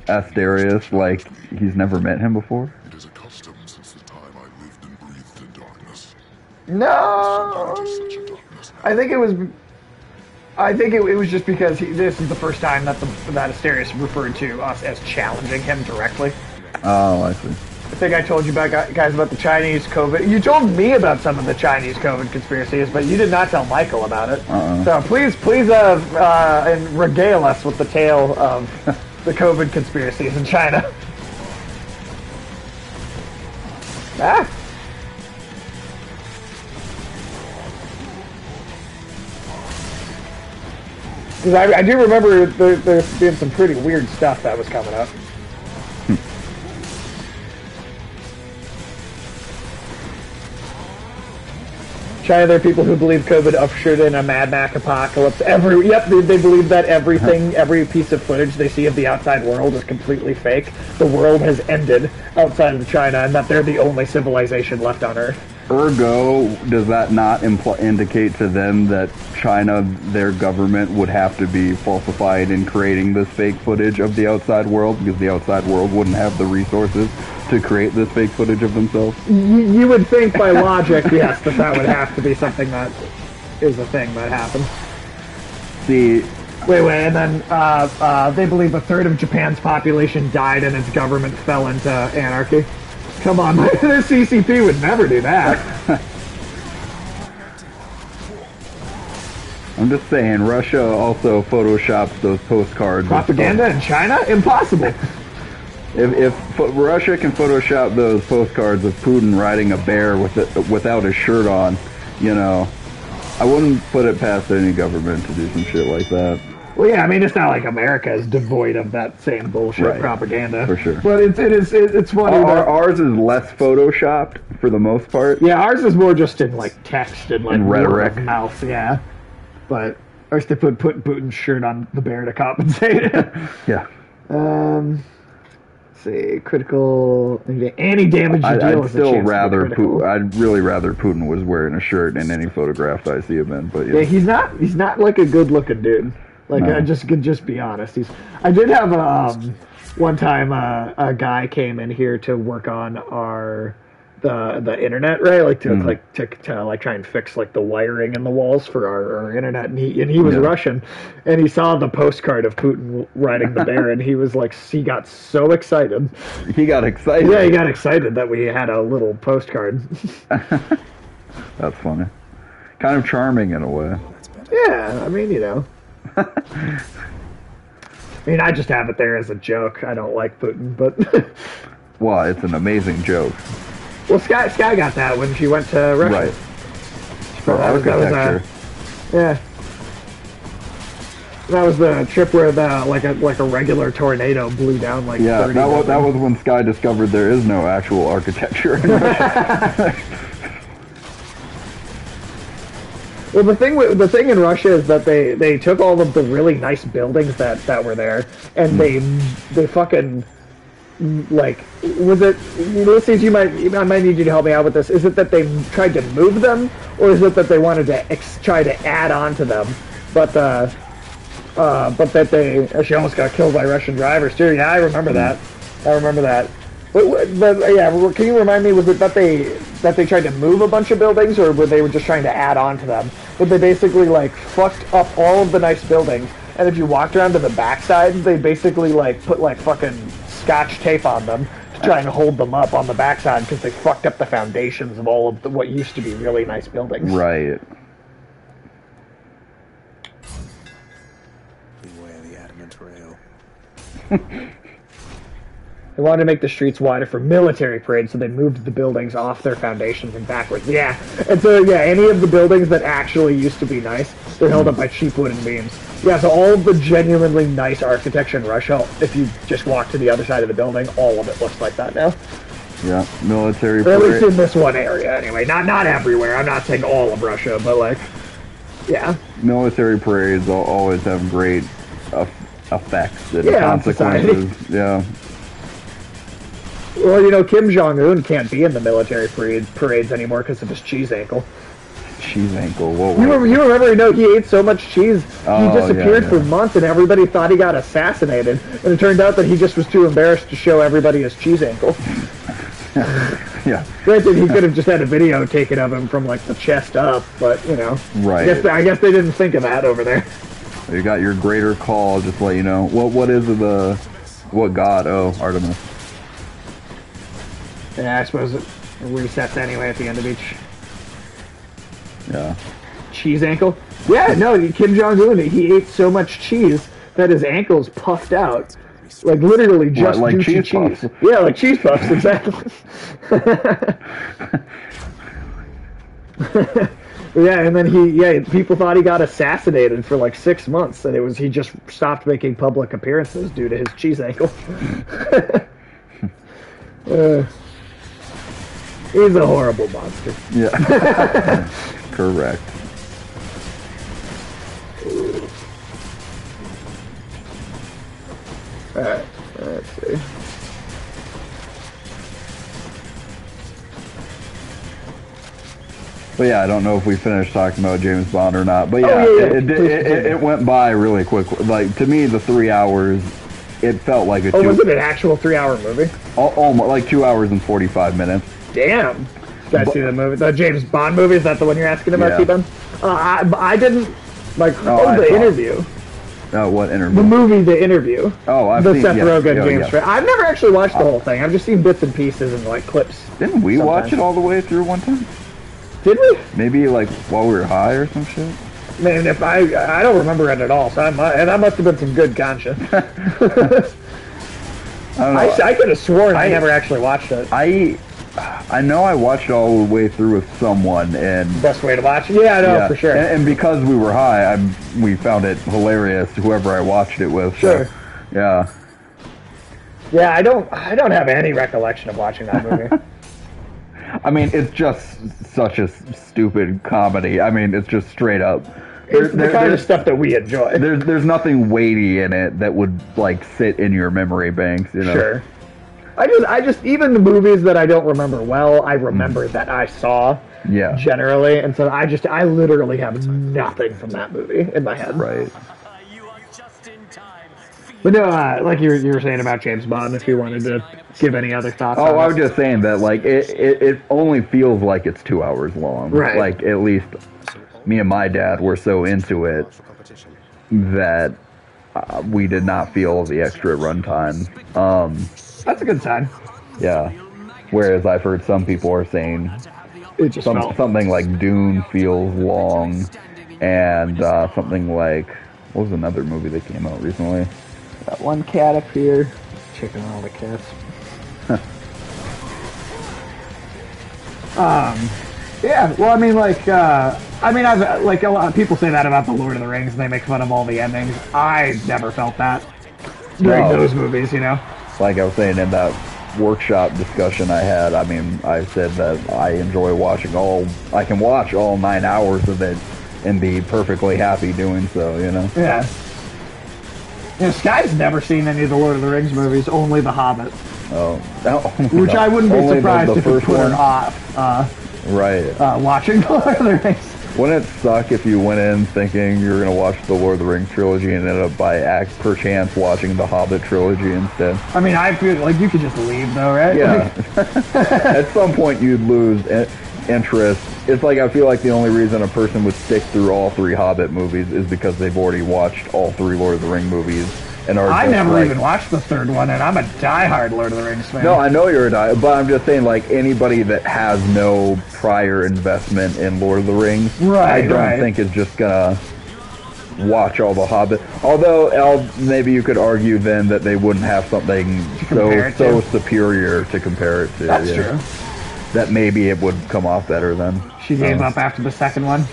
Asterius like he's never met him before? It is a custom since the time I lived and breathed in darkness. No, It is such a darkness I think it was. I think it, it was just because he, this is the first time that the that Asterius referred to us as challenging him directly. Oh, I see. I think I told you about guys about the Chinese COVID. You told me about some of the Chinese COVID conspiracies, but you did not tell Michael about it. Uh-uh. So please, please, uh, uh, and regale us with the tale of the COVID conspiracies in China. ah. Because I, I do remember there, there being some pretty weird stuff that was coming up. Hmm. China, there are people who believe COVID ushered in a Mad Max apocalypse. Every yep, they, they believe that everything, uh-huh. every piece of footage they see of the outside world is completely fake. The world has ended outside of China, and that they're the only civilization left on Earth. Ergo, does that not impl- indicate to them that China, their government, would have to be falsified in creating this fake footage of the outside world because the outside world wouldn't have the resources to create this fake footage of themselves? You, you would think by logic, yes, that that would have to be something that is a thing that happened. See, Wait, wait, and then uh, uh, they believe a third of Japan's population died and its government fell into anarchy. Come on, the CCP would never do that. I'm just saying, Russia also photoshops those postcards. Propaganda in China? Impossible. If, if Russia can Photoshop those postcards of Putin riding a bear with it, without his shirt on, you know, I wouldn't put it past any government to do some shit like that. Well, yeah, I mean, it's not like America is devoid of that same bullshit Right. propaganda. For sure. But it's, it is, it, it's funny. Our, that- ours is less photoshopped for the most part. yeah, ours is more just in, like, text and, like, And rhetoric. mouth, yeah. But, or if they put, put Putin's shirt on the bear to compensate. Yeah. um, let's see, critical, any damage you deal I'd a still rather. Putin, I'd really rather Putin was wearing a shirt in any photograph I see him in. But yeah, Yeah, he's not. He's not like a good looking dude. Like No. I just could just be honest. He's. I did have um one time uh, a guy came in here to work on our the the internet right like to like to, to like try and fix like the wiring in the walls for our, our internet and he and he was Yeah. Russian and he saw the postcard of Putin riding the bear and he was like he got so excited he got excited. yeah he got excited that we had a little postcard That's funny. Kind of charming in a way. Yeah, I mean, you know. I mean, I just have it there as a joke. I don't like Putin, but Well, it's an amazing joke. well, Sky Sky got that when she went to Russia. Right. For that was- that was, uh, architecture. Yeah. That was the trip where the like a like a regular tornado blew down like yeah, 30 that was, that was when Sky discovered there is no actual architecture in Russia. Well, the thing the thing in Russia is that they they took all of the really nice buildings that that were there and they they fucking like was it Ulysses you might I might need you to help me out with this. Is it that they tried to move them or is it that they wanted to ex- try to add on to them? But uh uh but that they she almost got killed by Russian drivers too. Yeah I remember that. I remember that but, but yeah can you remind me was it that they that they tried to move a bunch of buildings or were they were just trying to add on to them but they basically like fucked up all of the nice buildings and if you walked around to the backside they basically like put like fucking scotch tape on them to try and hold them up on the backside because they fucked up the foundations of all of the, what used to be really nice buildings. right. Beware the adamant rail. They wanted to make the streets wider for military parades, so they moved the buildings off their foundations and backwards. Yeah, and so yeah, any of the buildings that actually used to be nice, they're held up by cheap wooden beams. Yeah, so all of the genuinely nice architecture in Russia, if you just walk to the other side of the building, all of it looks like that now. Yeah. Military Or at least in this one area, anyway. Not not everywhere. I'm not saying all of Russia, but like, yeah. military parades always have great effects and Yeah, on society. consequences. Yeah. Well, you know, Kim Jong Un can't be in the military parade, parades anymore because of his cheese ankle. Cheese ankle. Whoa, You remember, you remember, you know, he ate so much cheese, Oh, he disappeared yeah, for months, and everybody thought he got assassinated. And it turned out that he just was too embarrassed to show everybody his cheese ankle. Yeah. Granted, he could have just had a video taken of him from like the chest up, but you know, Right. I guess, I guess they didn't think of that over there. You got your greater call. Just to let you know. What what is the what god? Oh, Artemis. Yeah, I suppose it resets anyway at the end of each Yeah. cheese ankle. Yeah, no, Kim Jong Un, he ate so much cheese that his ankles puffed out. Like literally just like due to cheese cheese. puffs? Yeah, like cheese puffs, exactly. yeah, and then he, yeah, people thought he got assassinated for like six months, and it was he just stopped making public appearances due to his cheese ankle. uh, he's a horrible monster. Yeah. Correct. Alright, let's see. But yeah, I don't know if we finished talking about James Bond or not. But oh, yeah, Oh, yeah, yeah. It, it, it, it, went by really quick. Like to me, the three hours, it felt like a Oh, two, was it an actual three-hour movie? almost like two hours and forty five minutes. Damn. Did I see the movie? The James Bond movie? Is that the one you're asking about, Yeah. T-Bone? Uh, I, I didn't, like, Oh, oh, I the interview. Uh, what interview? The movie, The Interview. Oh, I've the seen Seth yeah, Rogen, yeah, James yeah. I've never actually watched the whole thing. I've just seen bits and pieces and, like, clips. Didn't we watch it all the way through one time? Did we? Maybe like while we were high or some shit. Man, if I, I don't remember it at all, so I might, and that must have been some good conscience. I. I, I could have sworn I, I- never actually watched it. I I know I watched all the way through with someone, and Best way to watch it? Yeah, no, yeah, for sure. And, and because we were high, I we found it hilarious. Whoever I watched it with. so, Sure. yeah. yeah, I don't, I don't have any recollection of watching that movie. I mean, it's just such a stupid comedy. I mean, it's just straight up. it's the There- kind of stuff that we enjoy. there's there's nothing weighty in it that would like sit in your memory banks. You know. Sure. I just, I just, even the movies that I don't remember well, I remember Mm. that I saw Yeah. generally, and so I just, I literally have nothing from that movie in my head. Right. You are just in time. But no, uh, like you were, you were saying about James Bond, if you wanted to give any other thoughts. Oh, I was just saying that like it, it, it only feels like it's two hours long. Right. Like at least me and my dad were so into it that uh, we did not feel the extra runtime. Um, That's a good sign. yeah. Whereas I've heard some people are saying It just some, something like Dune feels long, and uh, something like what was another movie that came out recently? Got one cat up here. Checking all the cats. um, yeah. Well, I mean, like, uh, I mean, I've like a lot of people say that about the Lord of the Rings, and they make fun of all the endings. I never felt that during No. those movies. You know. Like I was saying in that workshop discussion I had, I mean, I said that I enjoy watching all, I can watch all nine hours of it and be perfectly happy doing so, you know? Yeah. You know, Sky's never seen any of the Lord of the Rings movies, only The Hobbit, Oh, which I wouldn't be Only surprised the if it put one? off uh, Right. uh, watching The Lord of the Rings. Wouldn't it suck if you went in thinking you were going to watch the Lord of the Rings trilogy and ended up by act per chance watching the Hobbit trilogy instead? I mean, I feel like you could just leave, though, right? Yeah. At some point, you'd lose interest. It's like I feel like the only reason a person would stick through all three Hobbit movies is because they've already watched all three Lord of the Ring movies I never like- even watched the third one, and I'm a diehard Lord of the Rings fan. No, I know you're a die, but I'm just saying, like anybody that has no prior investment in Lord of the Rings, Right, I don't right. think is just gonna watch all the Hobbit. Although, Al, maybe you could argue then that they wouldn't have something so so superior to compare it to. That's yeah. true. That maybe it would come off better then. She gave Oh. up after the second one.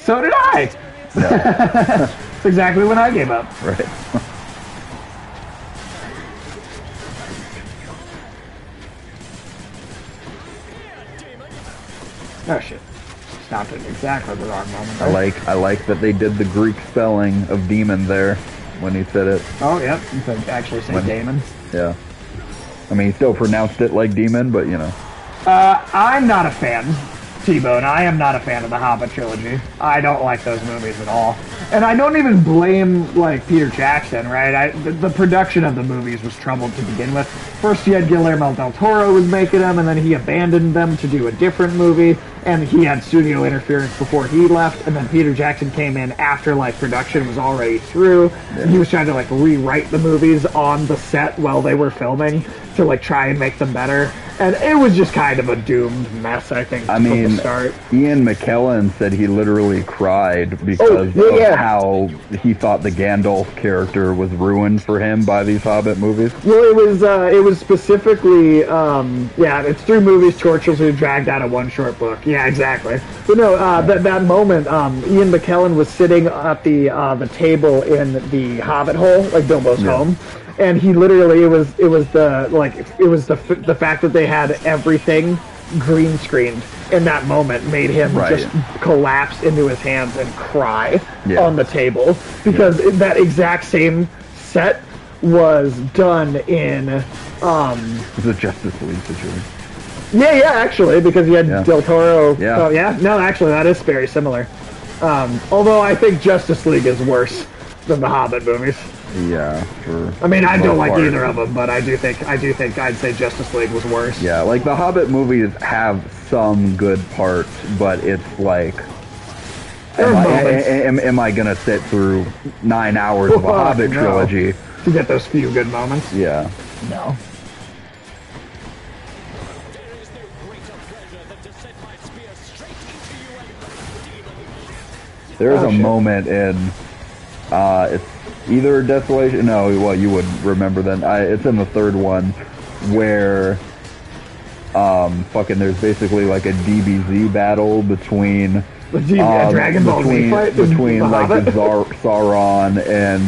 So did I. That's exactly when I gave up. Right. Oh shit! Stopped at exactly the wrong moment. I like I like that they did the Greek spelling of demon there when he said it. Oh yep. You could actually say demon. Yeah. I mean, he still pronounced it like demon, but you know. Uh, I'm not a fan, T-Bone. I am not a fan of the Hobbit trilogy. I don't like those movies at all. And I don't even blame, like, Peter Jackson, right? I, the, the production of the movies was troubled to begin with. First you had Guillermo del Toro was making them, and then he abandoned them to do a different movie, and he had studio interference before he left, and then Peter Jackson came in after, like, production was already through, and he was trying to, like, rewrite the movies on the set while they were filming to, like, try and make them better. And it was just kind of a doomed mess, I think, I from mean, the start. Ian McKellen said he literally cried because yeah, of how he thought the Gandalf character was ruined for him by these Hobbit movies. Well, it was uh, it was specifically um, yeah, it's three movies tortures who dragged out of one short book. Yeah, exactly. But no, uh, that that moment, um, Ian McKellen was sitting at the uh, the table in the Hobbit hole, like Bilbo's home, and he literally it was it was the like it was the f- the fact that they had everything green screened in that moment made him Right. just collapse into his hands and cry Yeah. on the table because that exact same set was done in um a Justice League situation. Yeah yeah actually because you had Yeah. del toro Yeah. oh yeah no actually that is very similar um although i think justice league is worse than the hobbit movies Yeah, i mean i don't like part. either of them but i do think i do think i'd say justice league was worse Yeah, like the Hobbit movies have some good parts, but it's like. Am I, am, am I gonna sit through nine hours of a Hobbit no. trilogy? to get those few good moments Yeah. no There's Oh, a shit. moment in uh it's either Desolation no, well you would remember then. I, it's in the third one where um fucking there's basically like a DBZ battle between the D- um, dragon ball Z between, fight between like the? Zar- Sauron and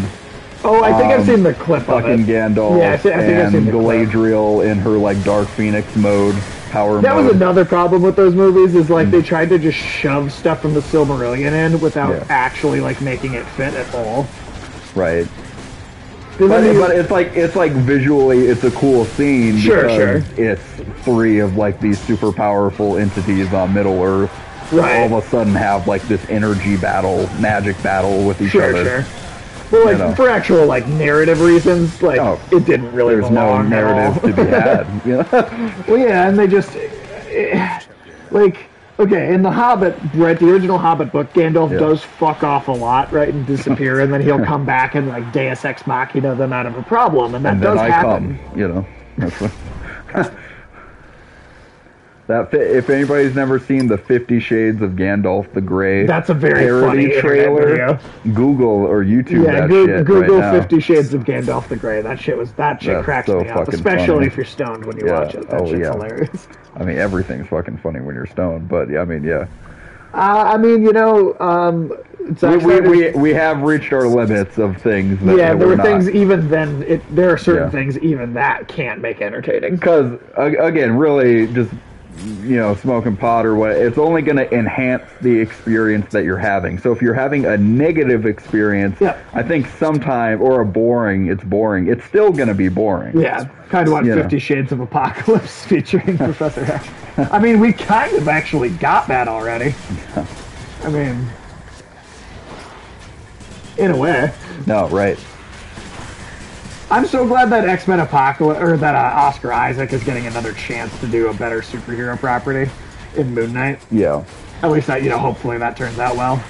oh i think i've um, seen the clip of fucking it Gandalf Yeah, I thi- I think I've and seen the clip. Galadriel in her like Dark Phoenix mode power That mode. was another problem with those movies is like they tried to just shove stuff from the Silmarillion in without Yeah. actually like making it fit at all. Right. But, you- but it's like it's like visually it's a cool scene Sure, because sure. it's three of like these super powerful entities on Middle Earth Right. all of a sudden have like this energy battle, magic battle with each sure, other. sure. But like You know. for actual like narrative reasons, like Oh, it didn't really There's no belong at all. narrative to be had. You know? Well, yeah, and they just eh, like okay in the Hobbit, right? The original Hobbit book, Gandalf Yeah. does fuck off a lot, right, and disappear, and then he'll come back and like Deus Ex Machina them out of a problem, and that and does I happen. come. You know. That if anybody's never seen the Fifty Shades of Gandalf the Grey, That's a very parody funny trailer. Google or YouTube Yeah, shit Google right now. Fifty Shades of Gandalf the Grey. That shit was that shit That's cracks so me up, especially funny. if you're stoned when you Yeah. watch it. That Oh, shit's yeah. hilarious. I mean, everything's fucking funny when you're stoned, but yeah, I mean, yeah. Uh, I mean, you know, um, We, we, we, we have reached our limits of things. That, yeah, that there we're were not. things even then. It, there are certain Yeah. things even that can't make entertaining. because again, really, just you know, smoking pot or what, it's only going to enhance the experience that you're having. So if you're having a negative experience, Yeah. I think sometime or a boring, it's boring. It's still going to be boring. Yeah, kind of like You know. Fifty Shades of Apocalypse featuring Professor X. I mean, we kind of actually got that already. I mean, in a way. No, right. I'm so glad that X Men Apocalypse or that uh, Oscar Isaac is getting another chance to do a better superhero property in Moon Knight. Yeah, At least that you know, hopefully that turns out well.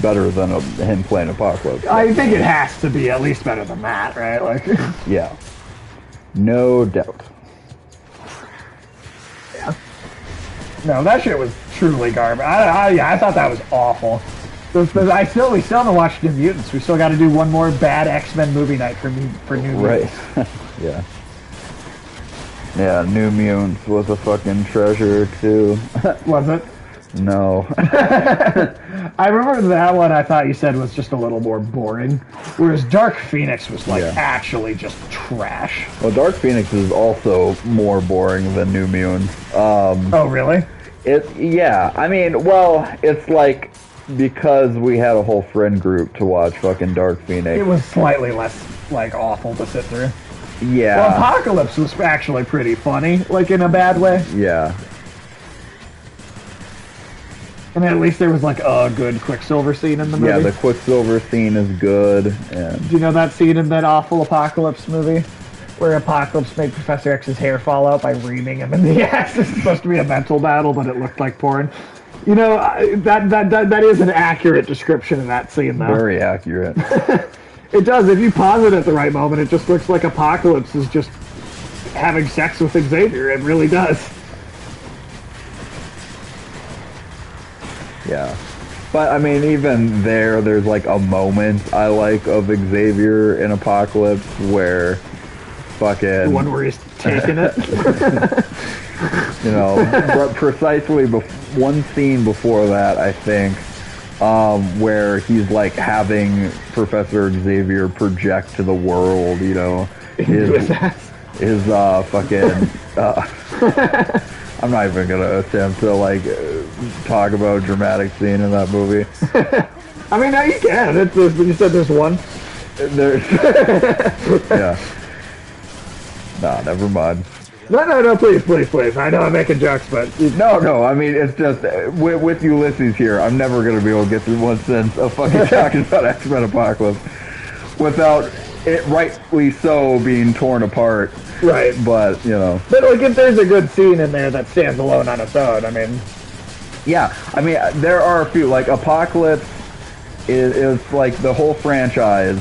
better than a, him playing Apocalypse. I think it has to be at least better than that, right? Like, yeah, no doubt. Yeah. no, that shit was truly garbage. I, I, yeah, I thought that was awful. But I still, we still haven't watched New Mutants. We still got to do one more bad X Men movie night for me for New Right. Mutants. yeah. Yeah, New Mutants was a fucking treasure too. Was it? no. I remember that one. I thought you said was just a little more boring, whereas Dark Phoenix was like Yeah. actually just trash. well, Dark Phoenix is also more boring than New Mutants. Um, Oh, really? it yeah. I mean, well, it's like because we had a whole friend group to watch fucking Dark Phoenix. It was slightly less like awful to sit through. Yeah. Well, Apocalypse was actually pretty funny, like in a bad way. yeah. And at least there was like a good Quicksilver scene in the movie. Yeah, the Quicksilver scene is good, and Do you know that scene in that awful Apocalypse movie? Where Apocalypse made Professor X's hair fall out by reaming him in the ass. It's supposed to be a mental battle, but it looked like porn. You know, that, that, that, that is an accurate description of that scene, though. very accurate. It does. If you pause it at the right moment, it just looks like Apocalypse is just having sex with Xavier. It really does. Yeah. But I mean, even there, there's like a moment I like of Xavier in Apocalypse where fucking The one where he's taking it. you know, but precisely bef- one scene before that, I think, um, where he's like having Professor Xavier project to the world, you know, his his, uh, fucking. Uh, I'm not even gonna attempt to like talk about a dramatic scene in that movie. I mean, now you can. It's, it's, you said there's one. There's, yeah. Nah, never mind. No, no, no, please, please, please. I know I'm making jokes, but No, no. I mean, it's just uh, with, with Ulysses here. I'm never gonna be able to get through one sentence of fucking talking about X Men Apocalypse without it rightly so being torn apart. right. But you know, But like, if there's a good scene in there that stands alone on its own, I mean, yeah. I mean, there are a few like Apocalypse is, is like the whole franchise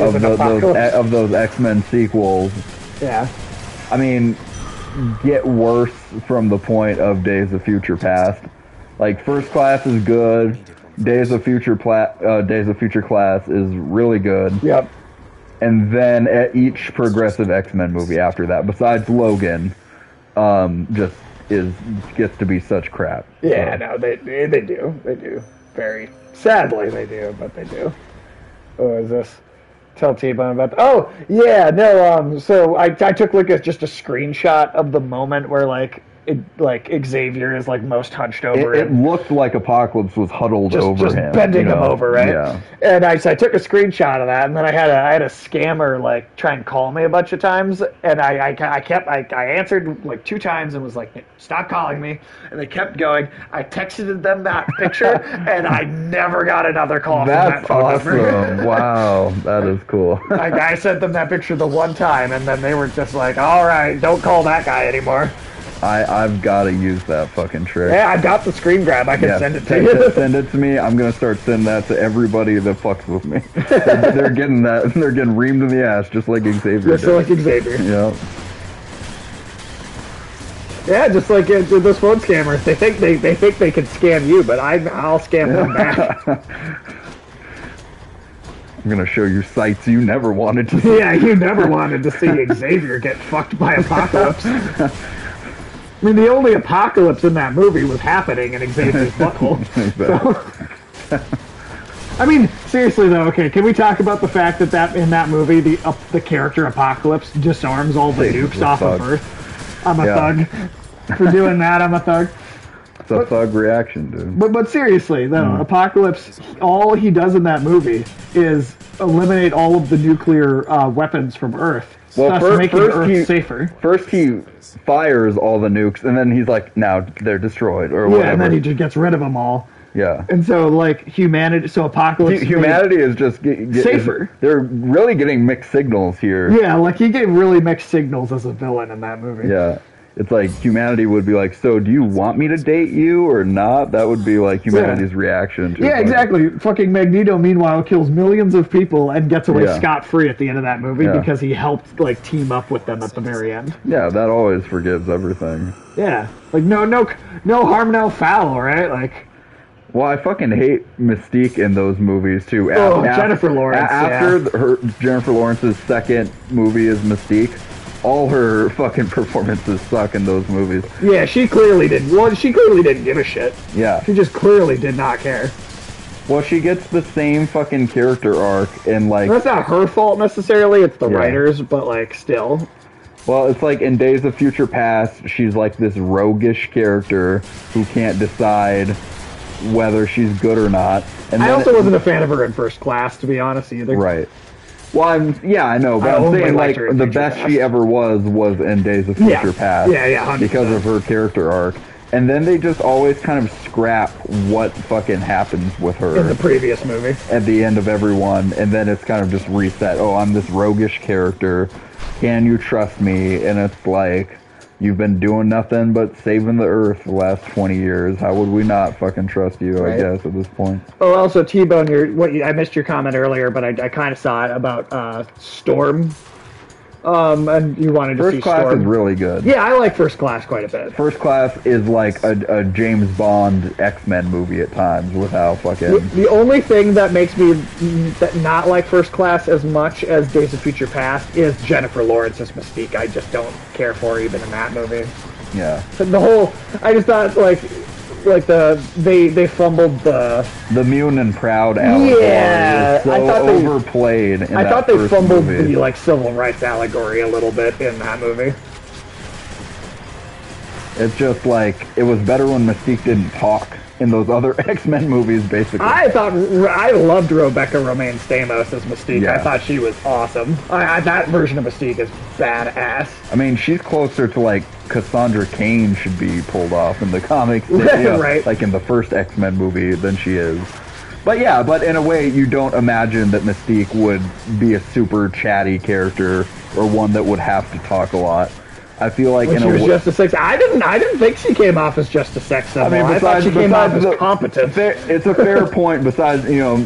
of the, those of those X Men sequels. yeah. I mean, get worse from the point of Days of Future Past. Like First Class is good. Days of Future Pla- uh, Days of Future Class is really good. Yep. And then at each progressive X Men movie after that, besides Logan, um, just is gets to be such crap. Yeah, So, no, they, they do. They do. Very sadly, they do, but they do. What is this? Tell T-Bone about. oh, yeah, no. Um, so I I took like a, just a screenshot of the moment where like it like Xavier is like most hunched over it him. looked like Apocalypse was huddled just, over just him, bending you him over, right? Yeah. And I, so I took a screenshot of that, and then I had a I had a scammer like try and call me a bunch of times, and I I, I kept I, I answered like two times and was like, stop calling me, and they kept going. I texted them that picture, and I never got another call from that That's phone awesome. wow, that is cool. Like I sent them that picture the one time, and then they were just like, "All right, don't call that guy anymore." I I've got to use that fucking trick. Yeah, I got the screen grab. I can Yeah, send it to you. it- send it to me. I'm gonna start sending that to everybody that fucks with me. they're, they're getting that. They're getting reamed in the ass, just like Xavier Just did. like Xavier. yeah. Yeah, just like uh, those phone scammers. They think they, they think they can scam you, but I I'll scam them back. I'm gonna show you sites you never wanted to see. yeah, you never wanted to see Xavier get fucked by Apocalypse. I mean, the only apocalypse in that movie was happening in Xavier's butthole. So, I mean, seriously though, okay, can we talk about the fact that, that in that movie the uh, the character Apocalypse disarms all the nukes off of. Earth? I'm a Yeah. thug. For doing that, I'm a thug. It's a thug reaction, dude. But but seriously though, Mm. Apocalypse, all he does in that movie is eliminate all of the nuclear uh, weapons from Earth, Well, first- making first Earth he- safer. First he fires all the nukes, and then he's like, "Now they're destroyed," or whatever. Yeah, and then he just gets rid of them all. yeah. And so like humanity, so Apocalypse, Hu- Humanity is just get, get, Safer. they're really getting mixed signals here. Yeah, like he gave really mixed signals as a villain in that movie. Yeah. It's like humanity would be like, so do you want me to date you or not? That would be like humanity's reaction to Yeah, exactly. Fucking Magneto, meanwhile, kills millions of people and gets away Yeah. scot free at the end of that movie Yeah. because he helped like team up with them at the very end. Yeah, that always forgives everything. Yeah, like no, no, no harm, no foul, right? Like Well, I fucking hate Mystique in those movies too. Oh, af- Jennifer Lawrence, After yeah. her Jennifer Lawrence's second movie is Mystique, all her fucking performances suck in those movies. Yeah, she clearly didn't. Well, she clearly didn't give a shit. Yeah. She just clearly did not care. Well, she gets the same fucking character arc in like That's not her fault necessarily. It's the Yeah. writers, but like still. Well, it's like in Days of Future Past, she's like this roguish character who can't decide whether she's good or not. And I also it- wasn't a fan of her in First Class, to be honest, either. right. Well, I'm, yeah, I know, but I I'm saying like the best Past. she ever was was in Days of Future Yeah. Past. Yeah, yeah, 100%. because of her character arc. And then they just always kind of scrap what fucking happens with her in the previous movie. at the end of everyone, and then it's kind of just reset. Oh, I'm this roguish character. Can you trust me? And it's like, you've been doing nothing but saving the earth the last 20 years. How would we not fucking trust you, Right. I guess, at this point? Oh, also T-Bone, your what you, I missed your comment earlier, but I, I kind of saw it about uh, Storm. Um, and you wanted to see First Class Storm. is really good. yeah, I like First Class quite a bit. First Class is like a, a James Bond X Men movie at times with how fucking. The, the only thing that makes me that not like First Class as much as Days of Future Past is Jennifer Lawrence's Mystique. I just don't care for her even in that movie. Yeah. The whole, I just thought like, like the they they fumbled the. The Mutant and Proud allegory Yeah, so I thought they- overplayed. In I thought they fumbled movie. the like civil rights allegory a little bit in that movie. It's just like it was better when Mystique didn't talk in those other X Men movies, basically. I thought I loved Rebecca Romijn Stamos as Mystique. I thought she was awesome. I, I, that version of Mystique is badass. I mean, she's closer to like Cassandra Cain should be pulled off in the comics, you know, Right. like in the first X Men movie than she is. But yeah, but in a way, you don't imagine that Mystique would be a super chatty character or one that would have to talk a lot. I feel like When in she a was way, just a sex, I didn't. I didn't think she came off as just a sex symbol. I, I mean, thought besides, she came off besides as the, competent. fair- it's a fair point. Besides, you know,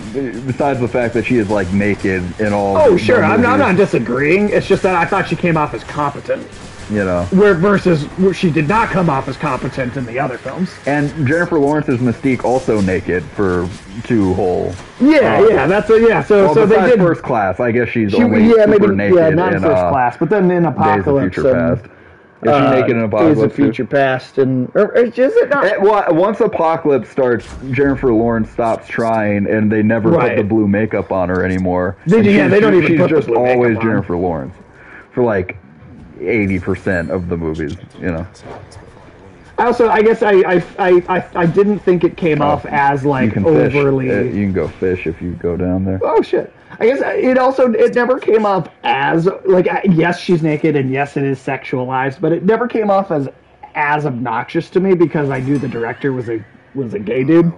besides the fact that she is like naked and all. Oh, sure. I'm not, I'm not disagreeing. It's just that I thought she came off as competent, You know, where versus where she did not come off as competent in the other films. and Jennifer Lawrence's Mystique also naked for two whole. Yeah, yeah. That's a yeah. So Well, so they did. first class, I guess she's she, only yeah, maybe naked yeah, not in first uh, class, but then in Apocalypse Future and Past. Is she uh, naked in Days Apocalypse? of too? Future Past and or, or is it not? Eh, well, once Apocalypse starts, Jennifer Lawrence stops trying, and they never Right. put the blue makeup on her anymore. They- yeah, they don't even She's just always. Jennifer Lawrence for like eighty percent of the movies. You know, I also, I guess I I, I, I, didn't think it came off as you like can overly. eh, You can go fish if you go down there. Oh shit! I guess uh, it also it never came off as like yes she's naked and yes it is sexualized, but it never came off as as obnoxious to me because I knew the director was a was a gay dude,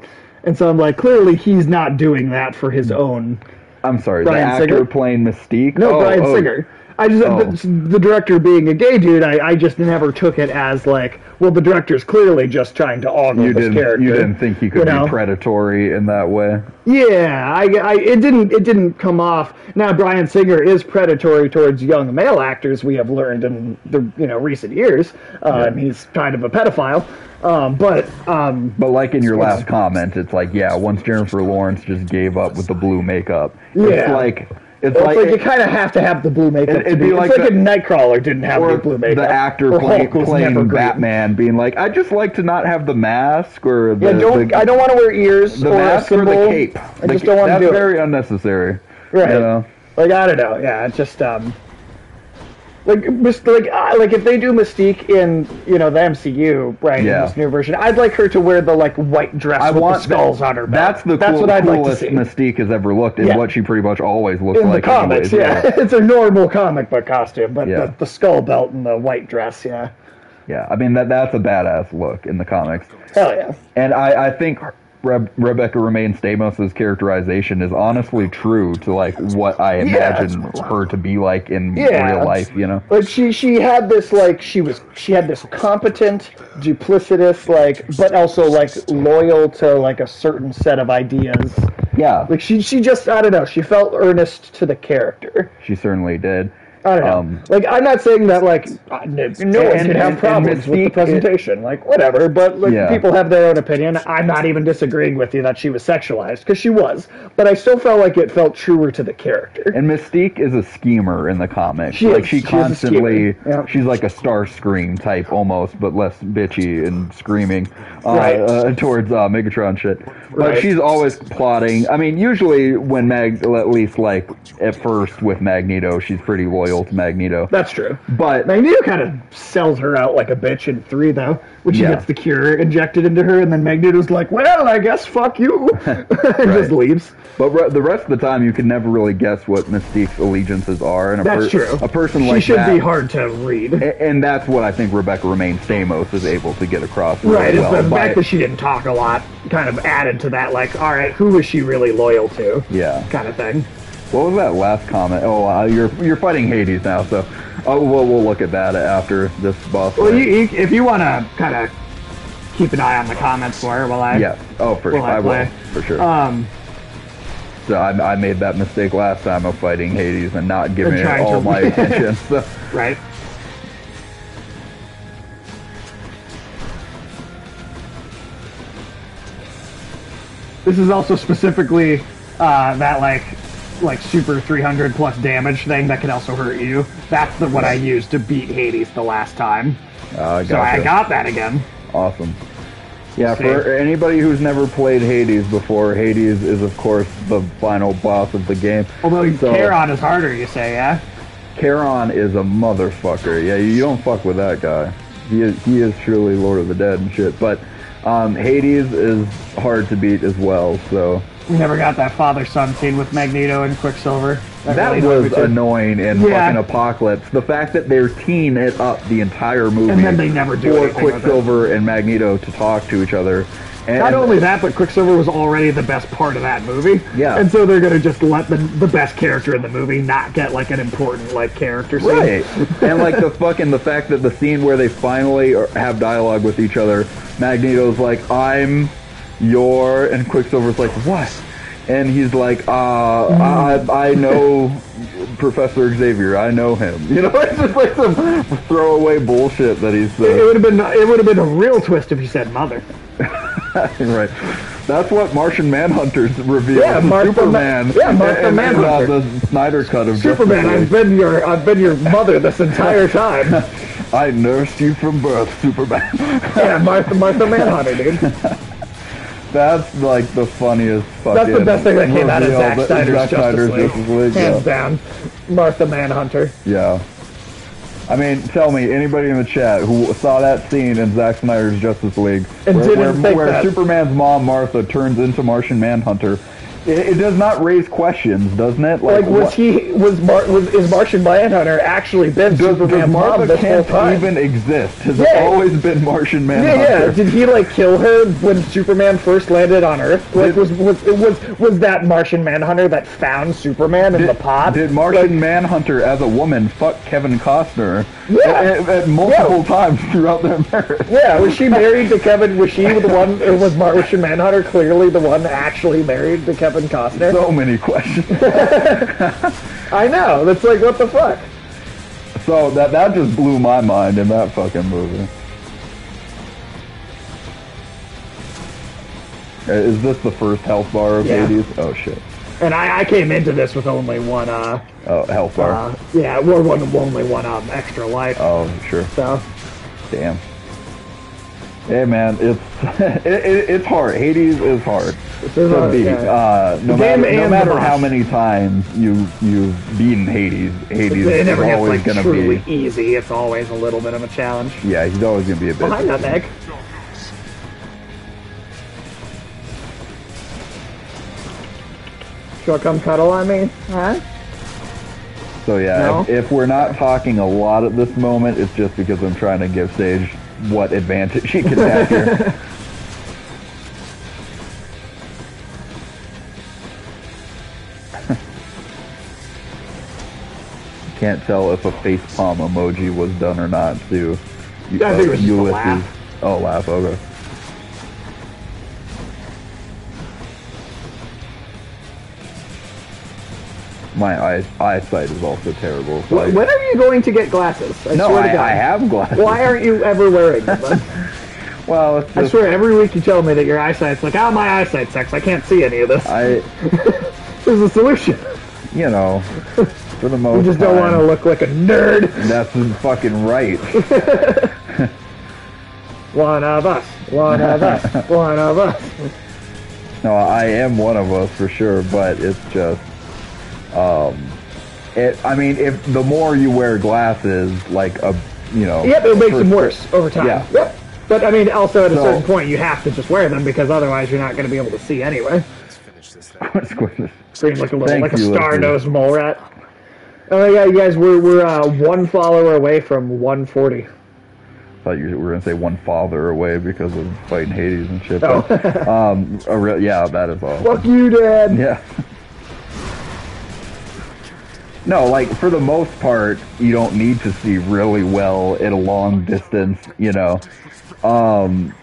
and so I'm like clearly he's not doing that for his own. I'm sorry, Bryan the actor Singer? playing Mystique. No, Oh, Bryan oh, Singer. I just Oh. the, the director being a gay dude. I, I just never took it as like well the director's clearly just trying to ogle You this didn't. character. You didn't think he could you know? be predatory in that way. Yeah, I, I, it didn't, it didn't come off. Now, Bryan Singer is predatory towards young male actors. We have learned in the you know recent years. Um, He's kind of a pedophile. Um, but um, But like in your last comment, it's like, yeah, once Jennifer Lawrence just gave up with the blue makeup, it's Yeah. like it's like, like, you kind of have to have the blue makeup. It'd to be be, like it's like the- if Nightcrawler didn't have the blue makeup. the actor play, playing. Batman being like, I just like to not have the mask or the, Yeah, don't the, I don't want to wear ears the or mask or the cape. I The just don't want to That's do it. very unnecessary. Right. You know? Like I don't know. Yeah, it's just um, like like uh, like if they do Mystique in you know the MCU right Yeah. in this new version, I'd like her to wear the like white dress I with want the skulls on her back. That's the that's cool, what I'd like to coolest see Mystique has ever looked, and Yeah. what she pretty much always looks in like. the comics. anyways, yeah, it's a normal comic book costume, but Yeah. the, the skull belt and the white dress. Yeah, yeah. I mean that that's a badass look in the comics. hell yeah. And I, I think Re- Rebecca Romijn Stamos' characterization is honestly true to like what I imagine her to be like in Yeah, real life. You know, Like she she had this like she was she had this competent, duplicitous like, but also like loyal to like a certain set of ideas. yeah, Like she she just I don't know. She felt earnest to the character. she certainly did. I don't know. Um, like I'm not saying that like no no one can have problems with the presentation. like whatever, but like Yeah. people have their own opinion. I'm not even disagreeing with you that she was sexualized because she was, but I still felt like it felt truer to the character. And Mystique is a schemer in the comics. She like is. she She constantly. Yeah. she's like a Starscream type almost, but less bitchy and screaming uh, Right. uh, towards uh, Megatron shit. But Right. she's always plotting. I mean, usually when Mag, at least like at first with Magneto, she's pretty loyal loyal to Magneto. That's true. But Magneto kind of sells her out like a bitch in three, though, when she Yeah. gets the cure injected into her, and then Magneto's like, "Well, I guess fuck you," and just leaves. but re- the rest of the time, you can never really guess what Mystique's allegiances are, and a, That's per- true. a person she like should that, be hard to read. a- and that's what I think Rebecca Romijn Stamos is able to get across. really Right, well the fact that she didn't talk a lot kind of added to that, like, all right, who is she really loyal to? Yeah. Kind of thing. What was that last comment? Oh, uh, you're you're fighting Hades now, so oh, we'll we'll look at that after this boss. Well, you, you, if you want to kind of keep an eye on the comments for her while I. yeah. Oh, for sure. I I will for sure. Um, so I, I made that mistake last time of fighting Hades and not giving it all to- my attention. So right. This is also specifically uh, that like like super 300 plus damage thing that can also hurt you. That's the what I used to beat Hades the last time. uh, So I got that again. Awesome. Yeah, See? for anybody who's never played Hades before, Hades is of course the final boss of the game. Although So- Charon is harder, you say, yeah? Charon is a motherfucker. Yeah, you don't fuck with that guy. He is, he is truly Lord of the Dead and shit. But um, Hades is hard to beat as well. So We never got that father son scene with Magneto and Quicksilver. that really was annoying in Yeah. fucking Apocalypse. The fact that they're teeing it up the entire movie, And then they never do for anything with it. Quicksilver and Magneto to talk to each other. And Not only that, but Quicksilver was already the best part of that movie. Yeah. And so they're gonna just let the the best character in the movie not get like an important like character scene. Right. and like the fucking the fact that the scene where they finally have dialogue with each other, Magneto's like, "I'm your," and Quicksilver's like, "What?" And he's like, uh, I, I know Professor Xavier. I know him. You know, it's just like some throwaway bullshit that he's It uh, would have been it would have been a real twist if he said mother. right. That's what Martian Manhunter's revealed. Yeah, to Martha Ma- Superman. yeah, Martha and, and, uh, Manhunter. the Snyder cut of Superman, I've been your I've been your mother this entire time. I nursed you from birth, Superman. yeah, Martha Martha Manhunter, dude. That's like the funniest fucking. That's the best thing that came out of Zack Snyder's Zack Justice Snyder's League. Justice League, Hands yeah. down. Martha Manhunter. yeah. I mean, tell me, anybody in the chat who saw that scene in Zack Snyder's Justice League, And where, didn't where, think where Superman's mom Martha turns into Martian Manhunter, it, it does not raise questions, doesn't it? Like, was what- he was Mar- was is Martian Manhunter actually been Does, does Superman's mom Martha this whole time? even exist? Has Yeah. always been Martian Yeah, Manhunter? yeah. Did he like kill her when Superman first landed on Earth? Like, Did- was was it was was that Martian Manhunter that found Superman in Did, the pod? did Martian Like, Manhunter as a woman fuck Kevin Costner Yeah. at, at multiple Yeah. times throughout their marriage? yeah, was she married to Kevin? Was she the one? Or was Martian Manhunter clearly the one actually married to Kevin Costner? So many questions. I know. That's like what the fuck. So that that just blew my mind in that fucking movie. Uh, Is this the first health bar of Yeah. Hades? Oh shit. And I, I came into this with only one. Uh, Oh, health bar. uh yeah, or one only one um extra life. oh, sure. So Damn. Hey man, it's it, it, it's hard. Hades is hard is to hard, beat. yeah. Uh, no matter no matter how many times you you've beaten Hades, Hades it is never gets always like gonna be. easy. It's always a little bit of a challenge. Yeah, he's always gonna be a bit. Behind that egg. She'll come cuddle on me, huh? So yeah, No? if, if we're not talking a lot at this moment, it's just because I'm trying to give Sage what advantage she can have here. Can't tell if a face palm emoji was done or not to Yeah, I think it was laugh. Oh, laugh. Okay. My eye, eyesight is also terrible. So I- When are you going to get glasses? I no, swear I, to God. I have glasses. Why aren't you ever wearing them? Well, it's I swear, every week you tell me that your eyesight's like, oh, my eyesight sucks. I can't see any of this. I, There's a solution. you know, for the most You just don't want to look like a nerd. That's fucking right. One of us. One of us. One of us. No, I am one of us for sure, but it's just, um, It, I mean, if the more you wear glasses, like a, you know. Yep, it makes them worse over time. Yeah. Yep. But I mean, also at a So- certain point, you have to just wear them because otherwise you're not going to be able to see anyway. Let's finish this then. Squid. Green like a little, Thank like a star-nosed mole rat. Oh yeah, you guys, we're we're uh, one follower away from 140. I thought you were gonna say one father away because of fighting Hades and shit. Oh. But, um, a real, yeah, that is all. Fuck you, Dad. Yeah. No, like for the most part, you don't need to see really well at a long distance. You know, um,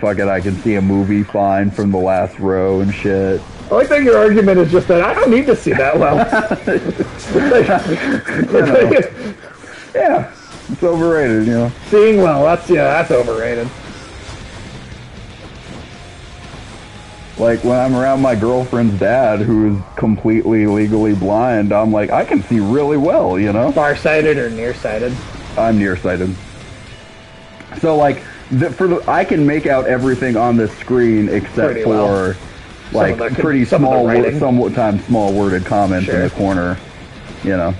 fuck it, I can see a movie fine from the last row and shit. I think your argument is just that I don't need to see that well. Yeah, it's overrated. You know. Seeing well, that's yeah, that's overrated. Like when I'm around my girlfriend's dad, who is completely legally blind, I'm like, I can see really well. You know. Farsighted or nearsighted? I'm nearsighted. So like the, for the I can make out everything on the screen except Pretty for well. like the- pretty some small, sometimes small worded comments in the corner. You know,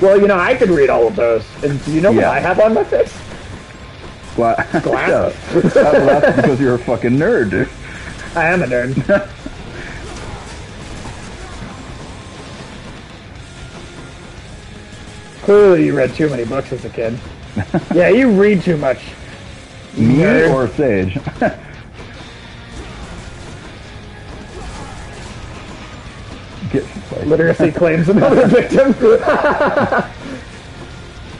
Well, you know, I could read all of those. And do you know Yeah. what I have on my face? Gla- Glasses. Yeah. That- that's because you're a fucking nerd, dude. I am a nerd. Clearly, you read too many books as a kid. yeah, you read too much. Me Nerd. or Sage? Get Literacy claims another victim.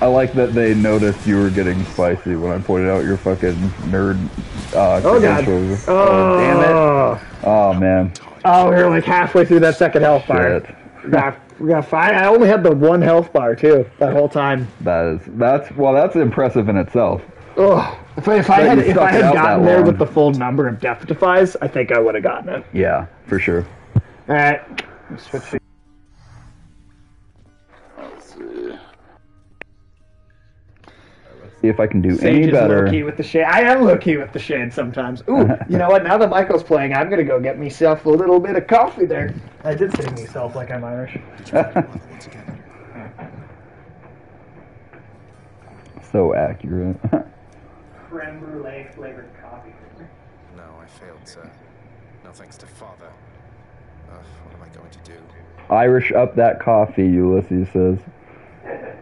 I like that they noticed you were getting spicy when I pointed out your fucking nerd uh, oh god. credentials. Oh, damn it! Oh man, Oh, we were like halfway through that second health bar. shit. We got, we got five. I only had the one health bar too that whole time. That is that's well, that's impressive in itself. Oh, if I, if I had if I had gotten there long. with the full number of death defies, I think I would have gotten it. Yeah, for sure. All right, switch. See if I can do Sage any is better. low key with the shade. I am low key with the shade sometimes. Ooh, you know what? Now that Michael's playing, I'm gonna go get myself a little bit of coffee there. I did say myself like I'm Irish. once again. so accurate. Creme brulee flavored coffee. No, I failed, sir. No thanks to father. Ugh, what am I going to do? Irish up that coffee, Ulysses says.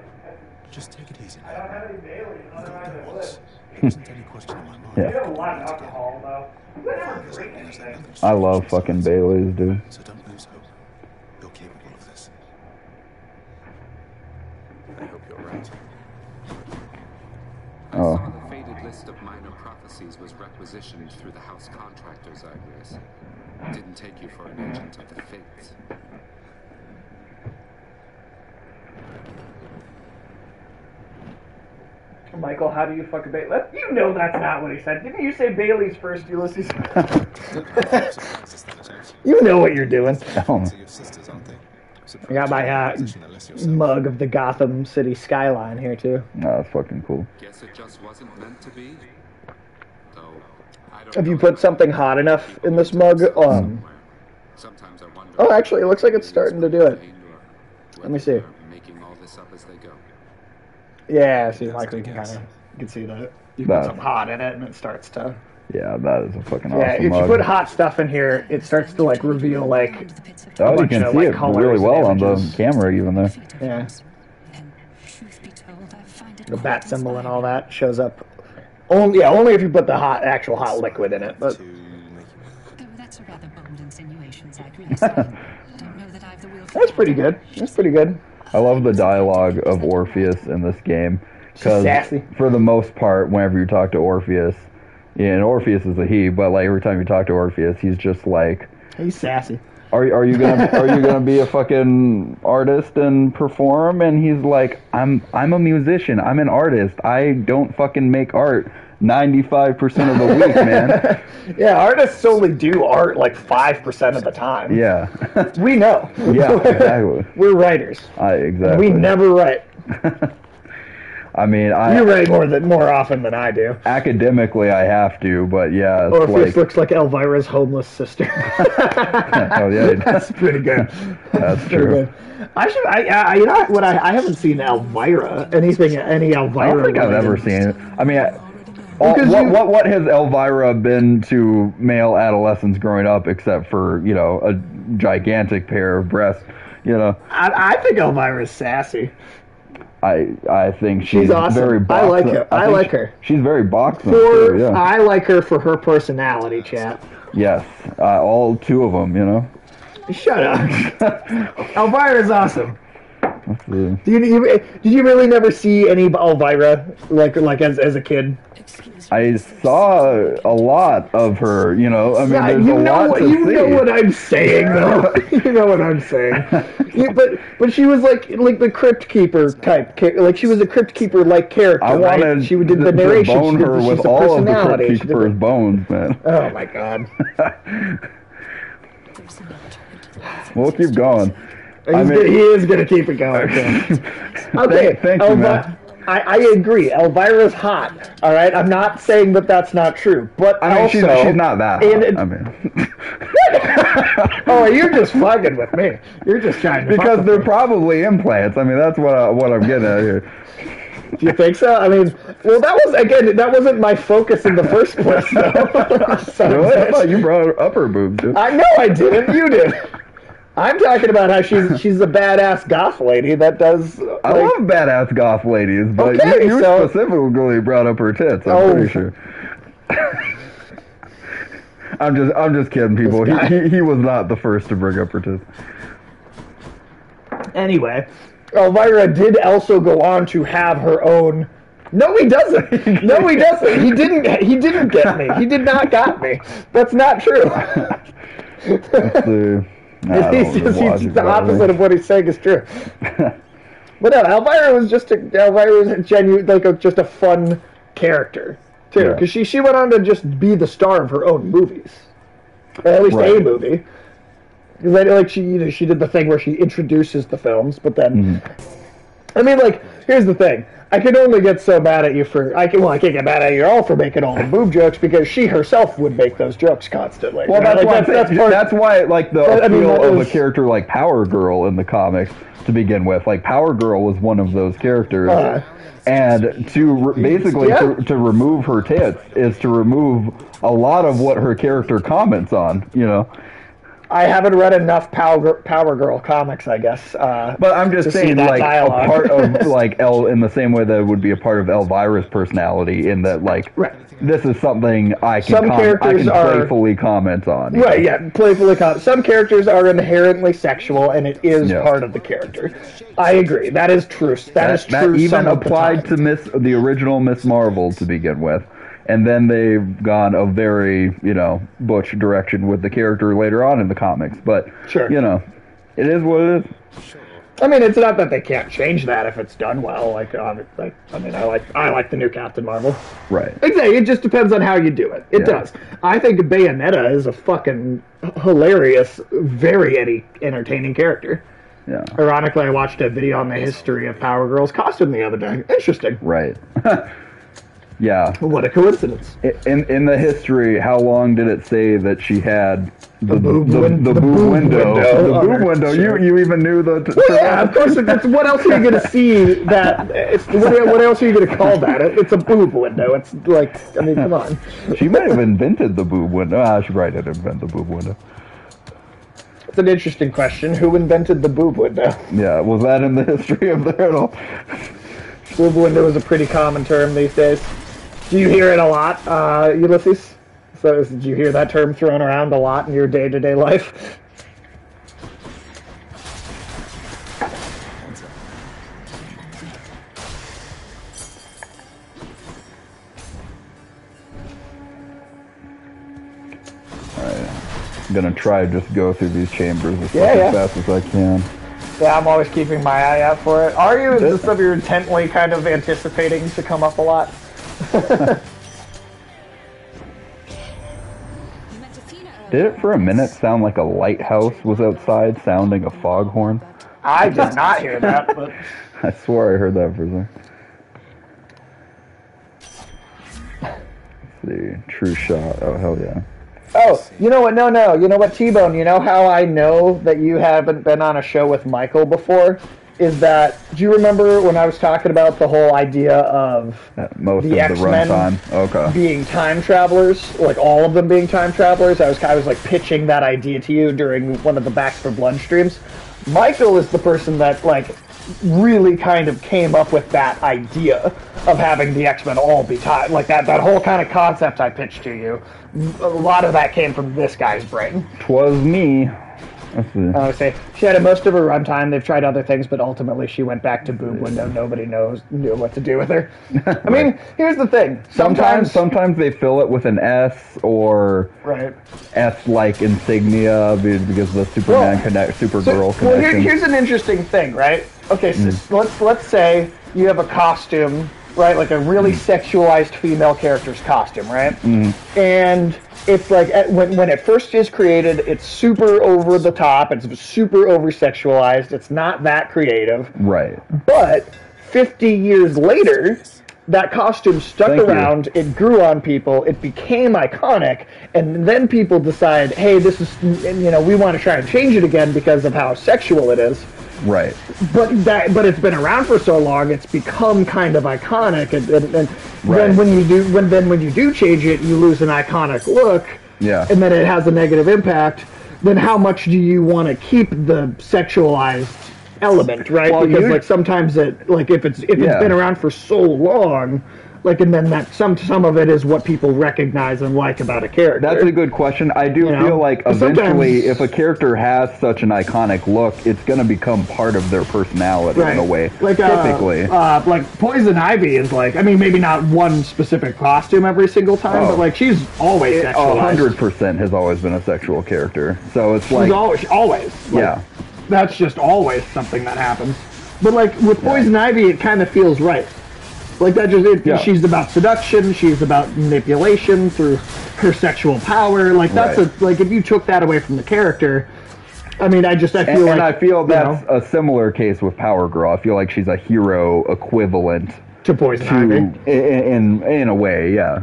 Just take it easy. I don't have any Bailey. I don't have any There wasn't any question in my mind. Yeah. have a lot of alcohol though. I never drink anything. I love fucking Bailey's, dude. So don't lose hope. You're capable of this. I hope you're right. Oh. I Oh. saw the faded list of minor prophecies was requisitioned through the house contractors, Zagreus. Didn't take you for an agent of the fates. Michael, how do you fuck a Bailey? You know that's not what he said. Didn't you say Bailey's first, Ulysses? you know what you're doing. Oh, These are your sisters, aren't they? I got my uh, mug of the Gotham City skyline here too. no, that's fucking cool. Guess it just wasn't meant to be. Though Have you put something hot enough in this mug? Um. Sometimes I wonder. Oh, actually, it looks like it's starting to do it. Let me see. whether they're Making all this up as they go. Yeah, see, Michael, you can kind of you can see that you put some hot in it and it starts to. Yeah, that is a fucking Yeah, awesome if you put hot stuff in here, it starts to like reveal like oh, you bunch can of, see like, it really well on the camera, even there. yeah the bat symbol and all that shows up. Only yeah, only if you put the hot actual hot liquid in it. But To make you Though that's a rather bold insinuation, Zagreus. I don't know that I've the will for that's pretty good. That's pretty good. I love the dialogue of Orpheus in this game because for the most part, whenever you talk to Orpheus, yeah, and Orpheus is a he, but like every time you talk to Orpheus, he's just like, He's sassy. "Are are you gonna are you gonna be a fucking artist and perform?" And he's like, "I'm I'm a musician. I'm an artist. I don't fucking make art." 95% of the week, man. Yeah, artists only do art like five percent of the time. Yeah. We know. yeah, exactly. We're writers. I exactly. We never write. I mean, I You write more than more often than I do. academically I have to, but yeah, it's Orpheus like looks like Elvira's homeless sister. oh yeah, That's pretty good. that's true. good. I should. I, I you know what? I, I haven't seen Elvira. Anything? Any Elvira? I don't think I've ever seen it. I mean, I, Because what, you- what what has Elvira been to male adolescents growing up, except for you know a gigantic pair of breasts? You know, I, I think Elvira's sassy. I I think she's, She's awesome. very. I like her. I think like she- her. She's very boxing. For too, yeah. I like her for her personality, chat. yes, uh, all two of them. You know. Shut up. Elvira's awesome. Let's. Do you, you did you really never see any Elvira like like as as a kid? I saw a lot of her. You know, I mean, Yeah, you a know lot what to you see. know what I'm saying though. you know what I'm saying. Yeah, but but she was like like the crypt keeper type. Like she was a crypt keeper like character. I right? wanted she did the to narration. bone she did her with she's all of the personality. Crypt She did Keeper's bones, man. oh my god. We'll keep going. He's I mean- gonna- he is gonna keep it going. Okay, Thank- thank you, man. I, I agree. Elvira's hot. All right, I'm not saying that that's not true, but I mean, also, she's, she's not that. hot, it- I mean, oh, you're just fucking with me. You're just trying to because they're me. probably implants. I mean, that's what I, what I'm getting at here. Do you think so? I mean, well, that was again, that wasn't my focus in the first place, though. Really? I thought you brought up her boobs. Dude. I know I didn't. You did. I'm talking about how she's she's a badass goth lady that does. I like- love badass goth ladies, but Okay, you, you so- specifically brought up her tits. I'm Oh. pretty sure. I'm just I'm just kidding, people. He, he he was not the first to bring up her tits. Anyway, Elvira did also go on to have her own. No, he doesn't. No, he doesn't. He didn't. He didn't get me. He did not got me. That's not true. Let's see. He's just, he's the opposite of what he's saying is true. but no, Elvira was just a Elvira was a genuine, like a, just a fun character too, Yeah. because she she went on to just be the star of her own movies, or at least a Right. movie. 'Cause then, like she, you know, she did the thing where she introduces the films, but then, Mm-hmm. I mean, like, here's the thing. I can only get so mad at you for I can well I can't get mad at you all for making all the boob jokes because she herself would make those jokes constantly. Well, You know, that's, like, why I'm saying- part- that's why like the But, I mean, appeal of was- a character like Power Girl in the comics to begin with. Like Power Girl was one of those characters, Uh. and to re- basically Yeah. to, to remove her tits is to remove a lot of what her character comments on. You know, I haven't read enough Power Power Girl comics, I guess. Uh, but I'm just saying like dialogue. a part of like El in the same way that it would be a part of Elvira's personality in that like Right. this is something I can Some com- I characters can are- playfully comment on. Right, know? yeah, playfully. Com- some characters are inherently sexual, and it is Yeah. part of the character. I agree. That is true. that is true. that even some of the applied to Miss the original Miss Marvel to begin with, and then they've gone a very you know butch direction with the character later on in the comics. But Sure. you know, it is what it is. I mean, it's not that they can't change that if it's done well. Like, uh, like I mean, I like I like the new Captain Marvel. Right. Exactly. It just depends on how you do it. It Yeah. does. I think Bayonetta is a fucking hilarious, very edi- entertaining character. Yeah. Ironically, I watched a video on the history of Power Girl's costume the other day. Interesting. Right. yeah. What a coincidence. In in the history, how long did it say that she had the boob the, win- the the boob boob window? window The boob window. shirt. You you even knew the. Well, yeah, of course. That's what else are you going to see? That it's what, what else are you going to call that? It, it's a boob window. It's like I mean, come on. She might have invented the boob window. Ah, she probably didn't invent the boob window. It's an interesting question. Who invented the boob window? Yeah, was that in the history of the at all? Boob window is a pretty common term these days. Do you hear it a lot, uh, Ulysses? So, do you hear that term thrown around a lot in your day-to-day life? I'm gonna try to just go through these chambers as Yeah, yeah. fast as I can. Yeah, I'm always keeping my eye out for it. Are you? Is this something you're intently kind of anticipating to come up a lot? Did it for a minute sound like a lighthouse was outside sounding a foghorn? I did not hear that, but I swore I heard that for a second. Let's see, true shot. Oh hell yeah! Oh, you know what? No, no. You know what, T Bone? You know how I know that you haven't been on a show with Michael before? Is that, do you remember when I was talking about the whole idea of Most the of X-Men runtime. Okay. being time travelers, like all of them being time travelers? I was, I was like pitching that idea to you during one of the Back 4 Blood streams. Michael is the person that, like, really kind of came up with that idea of having the X-Men all be time, like that, that whole kind of concept I pitched to you. A lot of that came from this guy's brain. Twas me. I would say she had most of her runtime. They've tried other things, but ultimately she went back to boob window. Nobody knows knew what to do with her. I mean, here's the thing. Sometimes, sometimes they fill it with an S or right. S-like insignia be- because the Superman Well, connect, Supergirl So, well, here, here's an interesting thing, right? Okay, so Mm. let's let's say you have a costume, right? Like a really Mm. sexualized female character's costume, right? Mm. And it's like when when it first is created, it's super over the top. It's super over sexualized. It's not that creative. right. But 50 years later, that costume stuck Thank you. around, it grew on people, it became iconic, and then people decide, hey, this is, you know, we want to try and change it again because of how sexual it is. Right. But that, but it's been around for so long, it's become kind of iconic, and, and, and Right. then when you do, when then when you do change it, you lose an iconic look, Yeah. and then it has a negative impact. Then how much do you want to keep the sexualized element, right? Well, because like sometimes it, like if it's if Yeah. it's been around for so long, like and then that some some of it is what people recognize and like about a character. That's a good question. I do You know, feel like sometimes- eventually, if a character has such an iconic look, it's going to become part of their personality in a way. Like uh, Typically. uh, like Poison Ivy is like. I mean, maybe not one specific costume every single time, Oh. but like she's always sexualized. hundred percent has always been a sexual character. So it's She's like, always always. Like, yeah, That's just always something that happens. But like with Poison Ivy, it kind of feels right. Like that just it, Yeah. she's about seduction, she's about manipulation through her sexual power. Like that's Right. a like if you took that away from the character, I mean, I just I and, feel and I like feel that's know, a similar case with Power Girl. I feel like she's a hero equivalent to Poison to, Ivy. in, in in a way, yeah.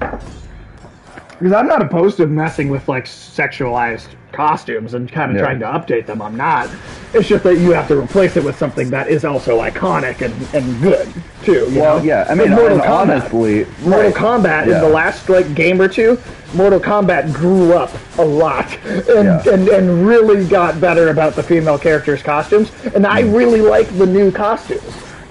Because I'm not opposed to messing with like sexualized costumes and kind of Yeah. trying to update them. I'm not. It's just that you have to replace it with something that is also iconic and, and good too. Well, know? yeah. I mean, Mortal Kombat. honestly, Mortal right. Kombat in the last like game or two, Mortal Kombat grew up a lot and, Yeah. and and really got better about the female characters' costumes. And I mm. really like the new costumes.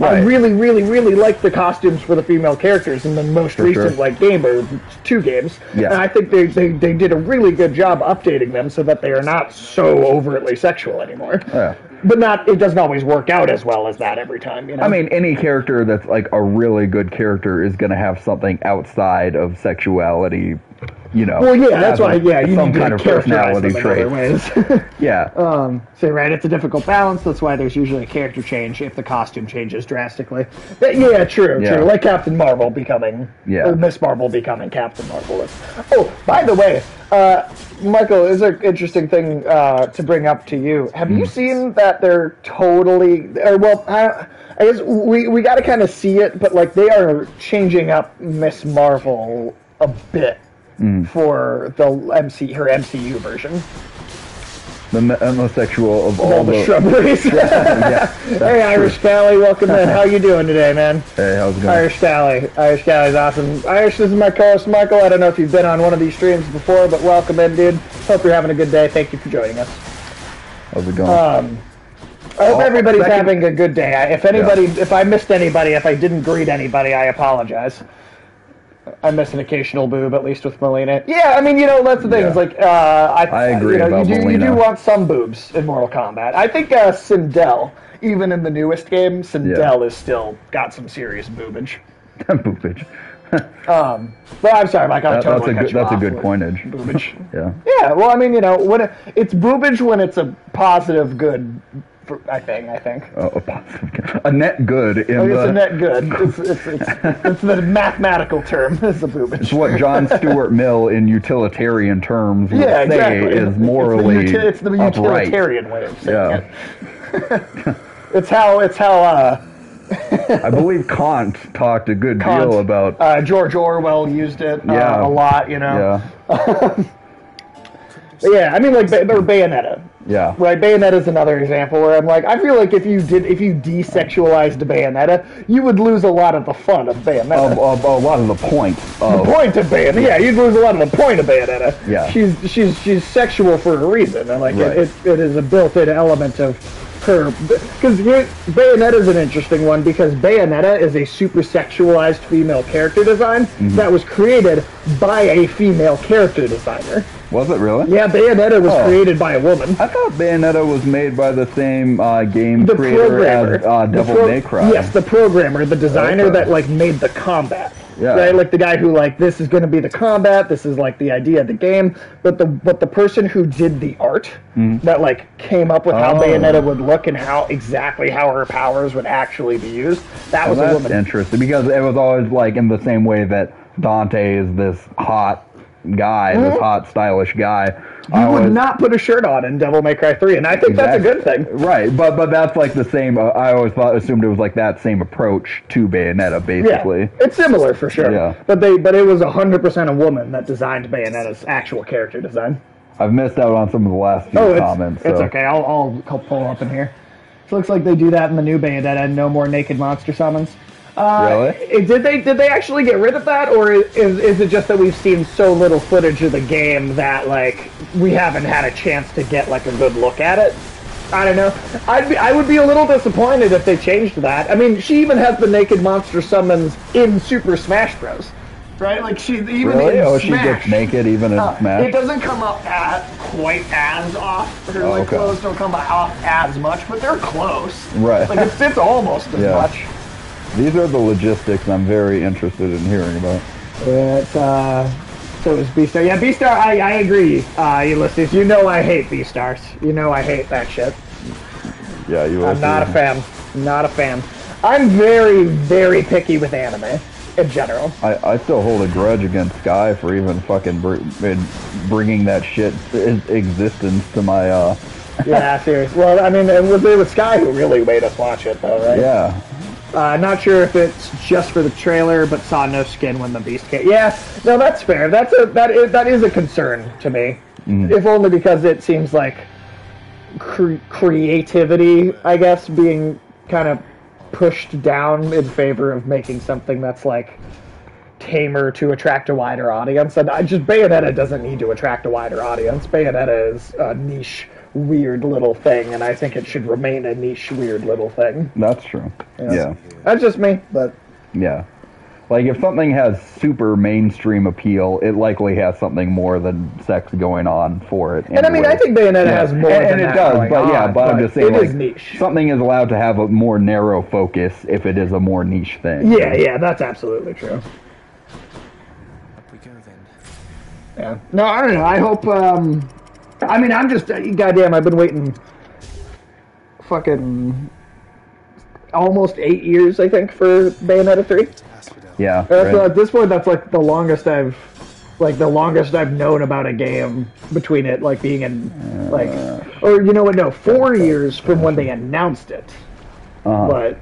I Mm. Really, really, really like the costumes for the female characters in the most For recent sure. like game or two games. Yeah. And I think they, they, they did a really good job updating them so that they are not so overtly sexual anymore. Yeah. But not it doesn't always work out as well as that every time, you know. I mean, any character that's like a really good character is going to have something outside of sexuality, you know. well, yeah, that's why. Yeah, you some need to kind of personality them in other trait. ways. Yeah. um, so right, it's a difficult balance. That's why there's usually a character change if the costume changes drastically. But, yeah, true, Yeah. true. Like Captain Marvel becoming, Yeah. or Miss Marvel becoming Captain Marvel. Oh, by the way, uh, Michael, is an interesting thing uh, to bring up to you. Have Hmm. you seen that they're totally, or well, I, I guess we we got to kind of see it, but like they are changing up Miss Marvel a bit. Hmm. For the MC, her MCU version, the me- homosexual of all all the the. shrubberies. yeah. Hey, Irish Valley, welcome in. How you doing today, man? Hey, how's it going? Irish Valley. Irish Valley's awesome. Irish, this is my co-host, Michael. I don't know if you've been on one of these streams before, but welcome in, dude. Hope you're having a good day. Thank you for joining us. How's it going? Um, I hope Oh, everybody's second- having a good day. If anybody, if I missed anybody, if I didn't greet anybody, I apologize. I miss an occasional boob, at least with Mileena. Yeah, I mean, you know, that's the thing. Yeah. It's like uh, I, I agree You, know, about you do, you do want some boobs in Mortal Kombat. I think uh, Sindel, even in the newest game, Sindel is still got some serious boobage. Boopage. Um, but I'm sorry, Mike. I That- totally that's a good. That's a good coinage. Boobage. Yeah. Yeah, well, I mean, you know, when it, it's boobage when it's a positive good. I think. I think. Oh, a positive. A net good in Like, it's the. a net good. It's, it's, it's, it's the mathematical term. Is the boobage. It's what John Stuart Mill, in utilitarian terms, would yeah, say exactly. is morally It's the, uti- it's the upright. utilitarian way of saying Yeah. it. it's how it's how uh, I believe Kant talked a good Kant. deal about. Uh, George Orwell used it uh, Yeah. a lot, you know. yeah, yeah, I mean, like, Bay- or Bayonetta. yeah. Right, Bayonetta is another example where I'm like, I feel like if you did, if you desexualized Bayonetta, you would lose a lot of the fun of Bayonetta. A lot of the point the of point of Bayonetta, yeah, you'd lose a lot of the point of Bayonetta. Yeah. she's she's she's sexual for a reason, and like Right. it, it, it is a built-in element of her. Because Bayonetta is an interesting one because Bayonetta is a super sexualized female character design Mm-hmm. that was created by a female character designer. Was it really? Yeah, Bayonetta was Oh. created by a woman. I thought Bayonetta was made by the same uh, game the creator programmer, as uh, Devil pro- May Cry. Yes, the programmer, the designer Okay. that like made the combat. Yeah. Right, like the guy who like this is going to be the combat. This is like the idea of the game. But the but the person who did the art that like came up with how Oh. Bayonetta would look and how exactly how her powers would actually be used. That Well, was a woman. interesting because it was always like in the same way that Dante is this hot guy, this hot stylish guy. He I would not put a shirt on in Devil May Cry 3, and I think that's a good thing. right? But but that's like the same. Uh, I always thought assumed it was like that same approach to Bayonetta, basically. Yeah, it's similar for sure. Yeah. But they but it was hundred percent a woman that designed Bayonetta's actual character design. I've missed out on some of the last few Oh, it's, comments. it's so. okay. I'll, I'll I'll pull up in here. It looks like they do that in the new Bayonetta. No more naked monster summons. Uh, Really? Did they did they actually get rid of that, or is, is it just that we've seen so little footage of the game that like we haven't had a chance to get like a good look at it? I don't know. I'd be, I would be a little disappointed if they changed that. I mean, she even has the naked monster summons in Super Smash Bros. Right? Like she even Really? in Oh, she gets naked even in Uh, Smash. It doesn't come up at quite as off. Her Oh, like okay. clothes don't come off as much, but they're close. Right. Like it fits almost as Yeah. much. These are the logistics I'm very interested in hearing about. It's uh so is Beastar. Yeah, Beastar, I, I agree, uh Ulysses. You know I hate Beastars. You know I hate that shit. Yeah, you. Are. I'm not a fan. Not a fan. I'm very, very picky with anime in general. I, I still hold a grudge against Sky for even fucking br- bringing that shit existence to my uh Yeah, serious. Well, I mean, it was it was Sky who really made us watch it, though, right? yeah Uh, not sure if it's just for the trailer, but saw no skin when the beast came. Yeah, no, that's fair. That's a that is that is a concern to me, if only because it seems like cre- creativity, I guess, being kind of pushed down in favor of making something that's like tamer to attract a wider audience. And I just Bayonetta doesn't need to attract a wider audience. Bayonetta is a niche, weird little thing, and I think it should remain a niche, weird little thing. that's true yeah That's just me, but yeah like if something has super mainstream appeal it likely has something more than sex going on for it and I mean I think Bayonetta Yeah. has more and, than and it that does going but yeah on, but i'm just saying it like is niche. something is allowed to have a more narrow focus if it is a more niche thing Yeah, yeah, that's absolutely true. Up we go then. Yeah. No, I don't know. I hope. um I mean, I'm just goddamn. I've been waiting. Fucking. Almost eight years, I think, for Bayonetta three. Yeah That's, right. At this point, that's like the longest I've, like the longest I've known about a game between it like being in, like, or you know what? No, four years from when they announced it. Uh-huh. But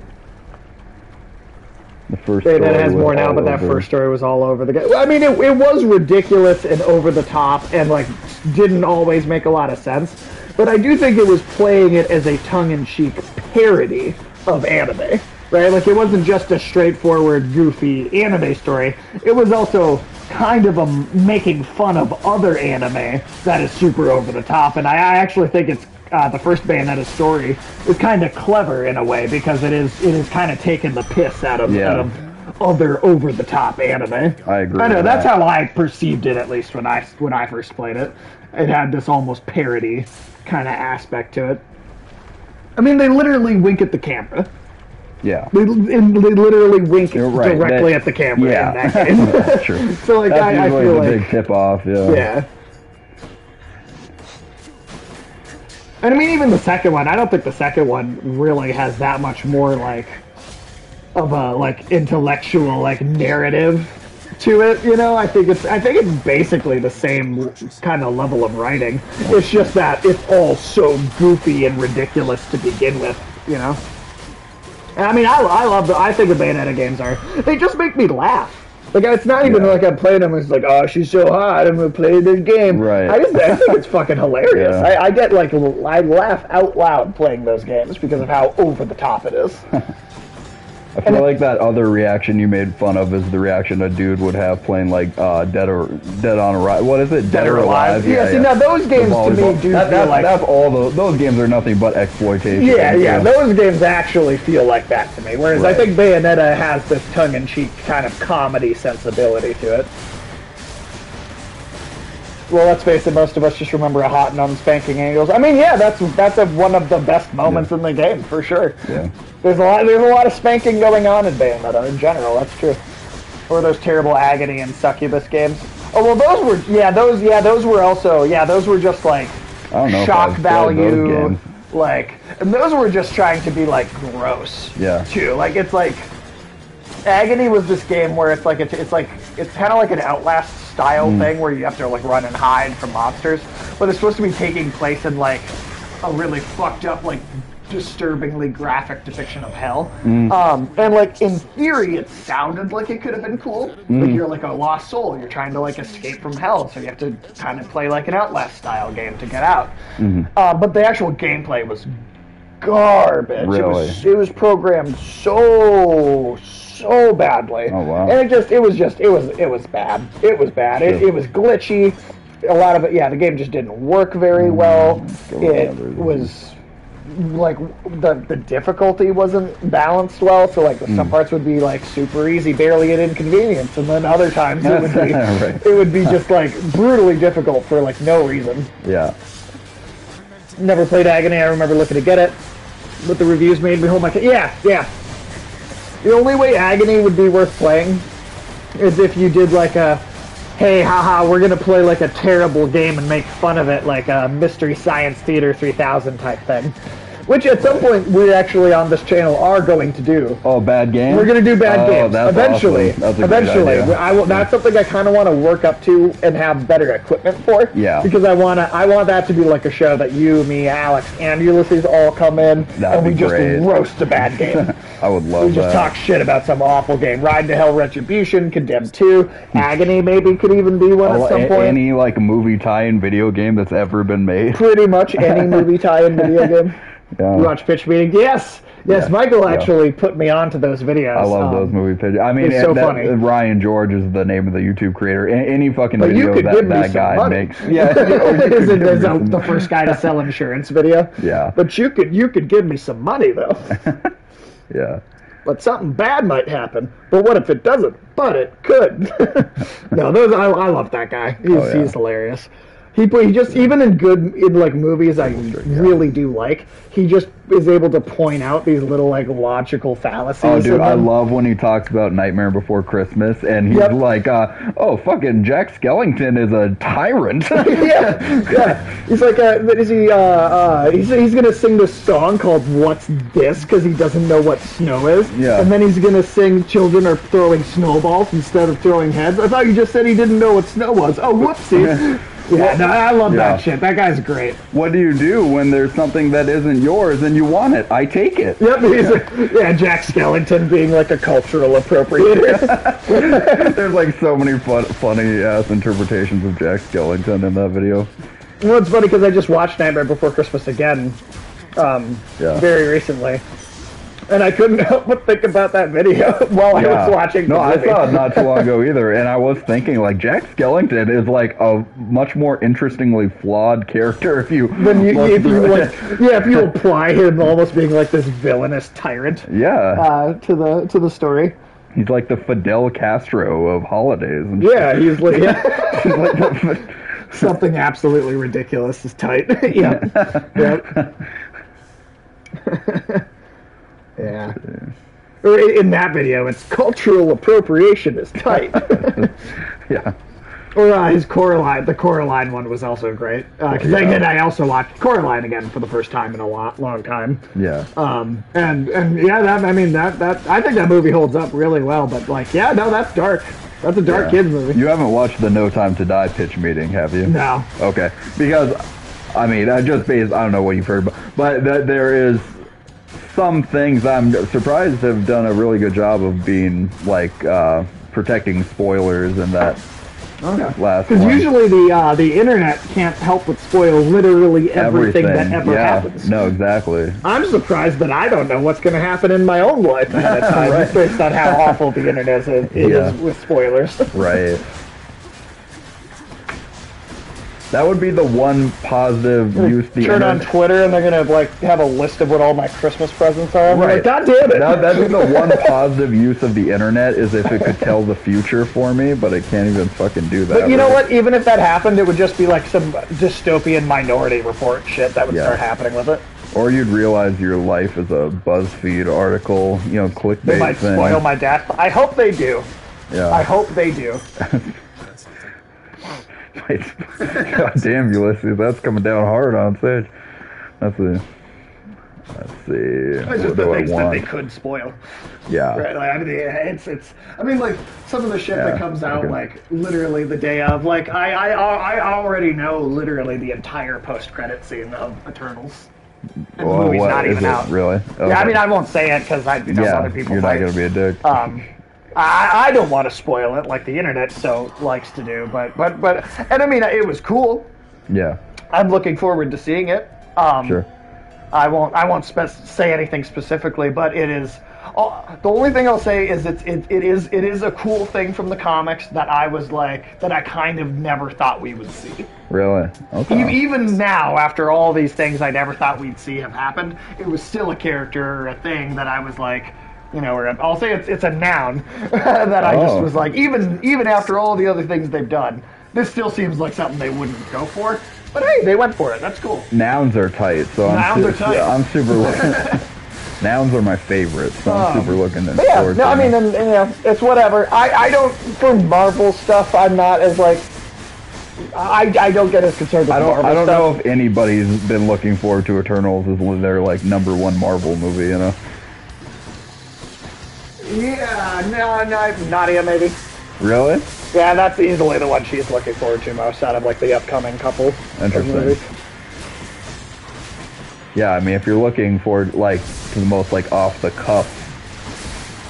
the first Bayonetta story has more now, but that first story was all over the guy. I mean, it, it was ridiculous and over the top, and like didn't always make a lot of sense. But I do think it was playing it as a tongue-in-cheek parody of anime, right? Like it wasn't just a straightforward, goofy anime story. It was also kind of a making fun of other anime that is super over the top, and I, I actually think it's uh, the first Bayonetta story is kind of clever in a way because it is it is kind of taking the piss out of, Yeah. out of other over the top anime. I agree I know with that's that. how I perceived it at least when I when I first played it. It had this almost parody kind of aspect to it. I mean, they literally wink at the camera. yeah They, and they literally wink You're right. directly That- at the camera yeah in that game. that's true so like that's I, I usually feel the like big tip off yeah yeah. And I mean, even the second one, I don't think the second one really has that much more like of a like intellectual like narrative to it. You know, I think it's I think it's basically the same kind of level of writing. It's just that it's all so goofy and ridiculous to begin with. You know. And I mean, I, I love the. I think the Bayonetta games are. They just make me laugh. Like it's not even Yeah. like I'm playing them. It's like, oh, she's so hot. I'm gonna play this game. Right. I just I think it's fucking hilarious. Yeah. I, I get like l- I laugh out loud playing those games because of how over the top it is. I feel like that other reaction you made fun of is the reaction a dude would have playing like uh, Dead or Dead on Arrival. What is it? Dead or Alive? Yeah, see, now those games to me do that, feel that's, like- that's all those those games are nothing but exploitation. Yeah, yeah, those games actually feel like that to me. Whereas I think Bayonetta has this tongue-in-cheek kind of comedy sensibility to it. Well, let's face it, most of us just remember a hot nun spanking angels. I mean, yeah, that's that's a, one of the best moments in the game for sure. Yeah. There's a lot there's a lot of spanking going on in Bayonetta in general. That's true. Or those terrible agony and succubus games. Oh well, those were yeah those yeah those were also yeah those were just like I don't know shock I've played those value like and those were just trying to be like gross Yeah. too like it's like agony was this game where it's like it's, it's like it's kind of like an outlast style Hmm. thing where you have to like run and hide from monsters but it's supposed to be taking place in like a really fucked up like disturbingly graphic depiction of hell Hmm. um, and like in theory it sounded like it could have been cool like you're like a lost soul you're trying to like escape from hell so you have to kind of play like an outlast style game to get out Mm-hmm. uh, but the actual gameplay was garbage. It Really? was it was programmed so so badly. Oh, wow. And it just it was just it was it was bad. It was bad. It, Sure. it was glitchy. A lot of it, yeah. The game just didn't work very well. Go It was like the the difficulty wasn't balanced well. So like some hmm. parts would be like super easy, barely an inconvenience, and then other times it would be Right. it would be just like brutally difficult for like no reason Yeah. never played Agony. I remember looking to get it, but the reviews made me hold my. Yeah, yeah. The only way Agony would be worth playing is if you did like a, hey, haha, we're gonna play like a terrible game and make fun of it, like a Mystery Science Theater 3000 type thing. Which at some point we actually on this channel are going to do. Oh, bad game. We're gonna do bad oh, games eventually. Awesome. That's a great eventually. I will. That's something I kind of want to work up to and have better equipment for. Yeah. Because I want to. I want that to be like a show that you, me, Alex, and Ulysses all come in That'd and we just great. roast a bad game. I would love we just that. talk shit about some awful game. Ride to Hell, Retribution, Condemned Two, Agony maybe could even be one Well, at oh, some a- point. Any like movie tie-in video game that's ever been made. Pretty much any movie tie-in video game. Yeah. You watch Pitch Meeting? Yes, yes. Yeah. Michael Yeah. actually put me onto those videos. I love Um, those movie pictures. I mean, it's so that- funny. Ryan George is the name of the YouTube creator. Any fucking But you video that that guy money. makes, yeah, Is it- is me that some- the first guy to sell insurance video? Yeah. But you could you could give me some money though. yeah. but something bad might happen. But what if it doesn't? But it could. no, those I, I love that guy. He's, Oh, yeah. he's hilarious. He he just even in good in like movies I really do like. He just is able to point out these little like logical fallacies. Oh, dude, I love when he talks about Nightmare Before Christmas, and he's Yep. like, uh, "Oh, fucking Jack Skellington is a tyrant." yeah, yeah. He's like, uh, is he? Uh, uh, he's he's gonna sing this song called "What's This" because he doesn't know what snow is. Yeah. And then he's gonna sing "Children are throwing snowballs instead of throwing heads." I thought you just said he didn't know what snow was. Oh, whoopsie. yeah, no, I love Yeah. that shit. That guy's great. what do you do when there's something that isn't yours and you want it? I take it. Yep. He's a, yeah, Jack Skellington being like a cultural appropriator. There's like so many fun, funny ass interpretations of Jack Skellington in that video. well, it's funny because I just watched Nightmare Before Christmas again, um, Yeah. very recently. And I couldn't help but think about that video while I was watching. No, I saw it not too long ago either, and I was thinking like Jack Skellington is like a much more interestingly flawed character if you Then you, if you like, yeah, if you apply him almost being like this villainous tyrant yeah, uh, to the to the story. he's like the Fidel Castro of holidays. And Yeah, he's like yeah, shit. Like the- something absolutely ridiculous is tight. yeah, yep. Yeah. Or in that video, it's cultural appropriation is tight. yeah, or uh, his Coraline, the Coraline one was also great. Because Yeah. again, I also watched Coraline again for the first time in a lot, long time. yeah. Um, and and yeah, that I mean that that I think that movie holds up really well. But like, yeah, no, that's dark. That's a dark Yeah. kids movie. You haven't watched the No Time to Die pitch meeting, have you? no. Okay, because I mean, I just based I don't know what you've heard, but but that there is some things I'm surprised have done a really good job of being like uh, protecting spoilers and that Okay. last Because usually the uh, the internet can't help but spoil literally everything, that ever yeah. happens. No, exactly. I'm surprised that I don't know what's going to happen in my own life ahead of time, Right. based on how awful the internet is, Yeah. is with spoilers. Right. That would be the one positive use the Turn on. Twitter and they're going to like have a list of what all my Christmas presents are. I'm Right. like, God damn it! That, that'd be the one positive use of the internet is if it could tell the future for me, but it can't even fucking do that. But you know right? what? Even if that happened, it would just be like some dystopian minority report shit that would Yeah. start happening with it. Or you'd realize your life is a BuzzFeed artical, you know, clickbait. They might thing. spoil my death. I hope they do. yeah. I hope they do. God damn, Ulysses, that's coming down hard on stage. Let's see. Let's see. It's just the things that they could spoil. Yeah. Right, like, I mean, it's it's. I mean, like some of the shit Yeah, that comes out, okay. like literally the day of. Like I, I, I already know literally the entire post-credit scene of Eternals. And the movie's what not even it, out. Really? Yeah, I mean, I won't say it because I, know, yeah, other people. you're might. not gonna be a dick. Um, I, I don't want to spoil it like the internet so likes to do, but but but, and I mean, it was cool. yeah, I'm looking forward to seeing it. Um, sure. I won't. I won't spec- say anything specifically, but it is. Oh, the only thing I'll say is it's it, it is it is a cool thing from the comics that I was like that I kind of never thought we would see. Really? Okay. E- Even now, after all these things I never thought we'd see have happened, it was still a character or a thing that I was like, you know, or I'll say it's it's a noun that I just Oh. was like, even even after all the other things they've done, this still seems like something they wouldn't go for. But hey, they went for it. That's cool. Nouns are tight, so I'm, su- are tight. I'm super. looking- Nouns are my favorite, so I'm Um, super looking But yeah, no, I mean, and, and, you know, it's whatever. I, I don't for Marvel stuff. I'm not as like. I, I don't get as concerned with I don't. Marvel I don't stuff. know if anybody's been looking forward to Eternals as their like number one Marvel movie. You know? Yeah, no, no, Nadia maybe. Really? Yeah, that's easily the one she's looking forward to most out of like the upcoming couple. Interesting. Yeah. I mean, if you're looking for like the most like off the cuff,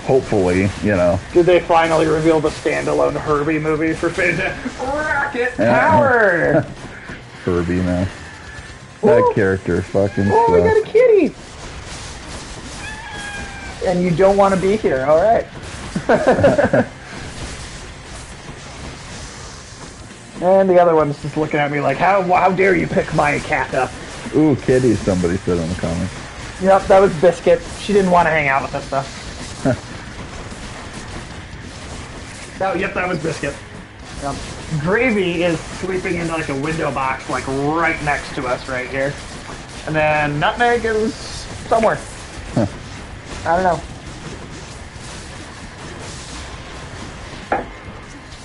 hopefully, you know. Did they finally reveal the standalone Herbie movie for Fantastic Rocket Power? Herbie, man. That Ooh. character fucking oh, we got a. And you don't want to be here. All right. and the other one's just looking at me like, how how dare you pick my cat up? Ooh, kitty, somebody said in the comments. Yep, that was Biscuit. She didn't want to hang out with us though. oh, yep, that was Biscuit. Yep. Gravy is sleeping in like a window box, like right next to us, right here. And then Nutmeg is somewhere. I don't know.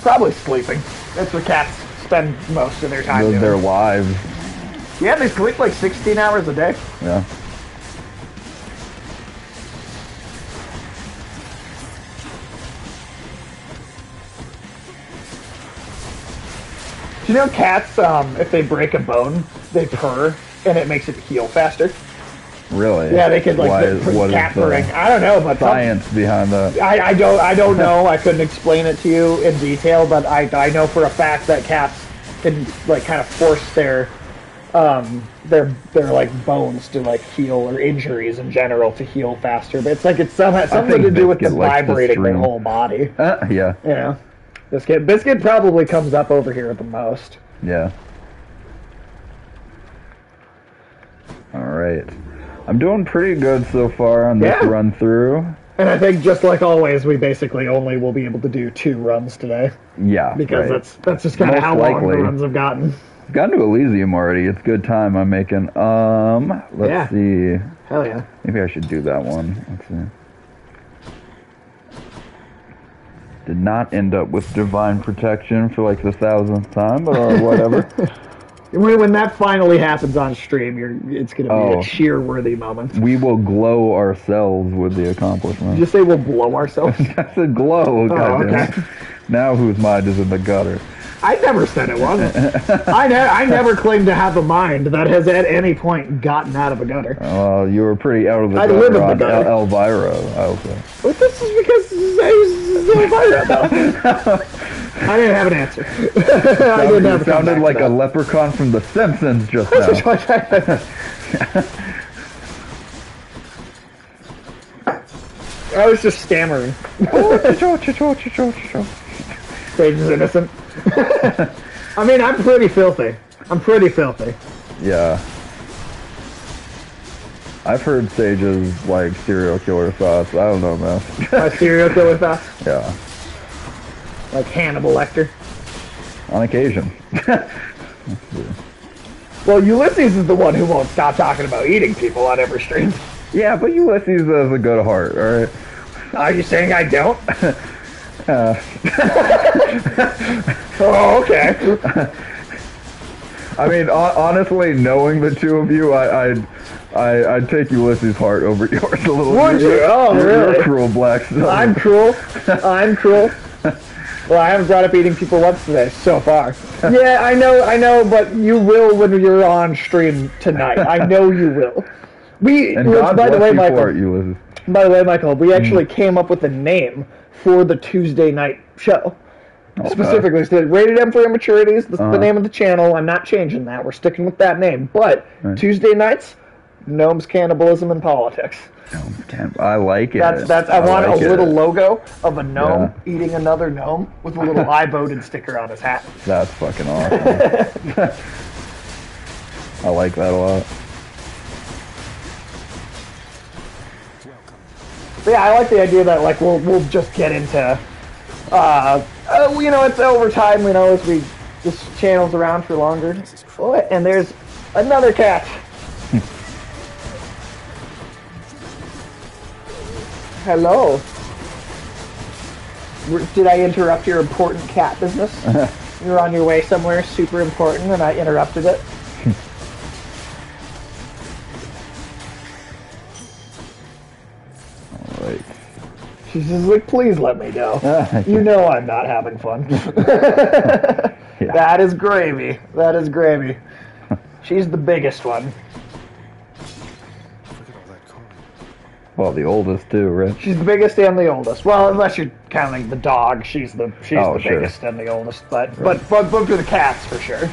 Probably sleeping. That's what cats spend most of their time Live doing. their lives. Yeah, they sleep like 16 hours a day. Yeah. Do you know cats, um, if they break a bone, they purr, and it makes it heal faster? Really? Yeah, they could like Why, the, what cat is the. I don't know, but some- science behind that? I, I don't I don't know. I couldn't explain it to you in detail, but I, I know for a fact that cats can like kind of force their um their their like bones to like heal or injuries in general to heal faster. But it's like it's some, something to do with the likes vibrating their whole body. Uh, yeah, You know, biscuit biscuit probably comes up over here the most. yeah. All right. I'm doing pretty good so far on this Yeah. run through. And I think just like always, we basically only will be able to do two runs today Yeah. because right. that's that's just kind of how long the runs have gotten. Got to Elysium already. It's good time I'm making. Um, let's Yeah. see. Hell yeah. Maybe I should do that one. Let's see. Did not end up with divine protection for like the thousandth time, but or whatever. When, when that finally happens on stream, you're it's gonna be Oh. a cheer worthy moment. we will glow ourselves with the Did accomplishment. you say we'll blow ourselves? I said glow. goddamn. Oh, okay. Now whose mind is in the gutter? I never said it wasn't. I, ne- I never claimed to have a mind that has at any point gotten out of a gutter. Well, you were pretty out of the I gutter live in the gutter. El- Elvira, I would say. But this is because I I didn't have an answer. I didn't have You a sounded like to a leprechaun from The Simpsons just now. I was just stammering. Oh, Sage is innocent. I mean, I'm pretty filthy. I'm pretty filthy. yeah. I've heard Sage's like serial killer thoughts. I don't know, man. My serial killer thoughts, yeah, like Hannibal Lecter. on occasion. Well, Ulysses is the one who won't stop talking about eating people on every stream. Yeah, but Ulysses has a good heart, all right. Are you saying I don't? Uh, Oh, okay. I mean, hon- honestly, knowing the two of you, I, I'd, I, I'd take Ulysses' heart over yours a little. Would you? Oh, you're, really? You're cruel, Black. I'm cruel. I'm cruel. Well, I haven't brought up eating people once today so far. Yeah, I know, I know, but you will when you're on stream tonight. I know you will. We, And which, God by the way, Michael. it, By the way, Michael, we actually came up with a name for the Tuesday night show. Specifically, so rated M for immaturities. That's Uh-huh. the name of the channel. I'm not changing that. We're sticking with that name. But Right. Tuesday nights, gnomes, cannibalism, and politics. Damn, I like it. That's that's. I, want like a it. little logo of a gnome eating another gnome with a little I voted sticker on his hat. That's fucking awesome. I like that a lot. But yeah, I like the idea that like we'll we'll just get into, uh, uh you know, it's over time. You know, as we this channel's around for longer. Oh, and there's another cat. Hello. Did I interrupt your important cat business? you were on your way somewhere super important, and I interrupted it. All right. She's just like, please let me go. you know I'm not having fun. That is gravy. That is gravy. She's the biggest one. Well, the oldest too, right? She's the biggest and the oldest. Well, unless you're counting the dog, she's the she's Oh, the sure. biggest and the oldest. But but but but for the cats for sure.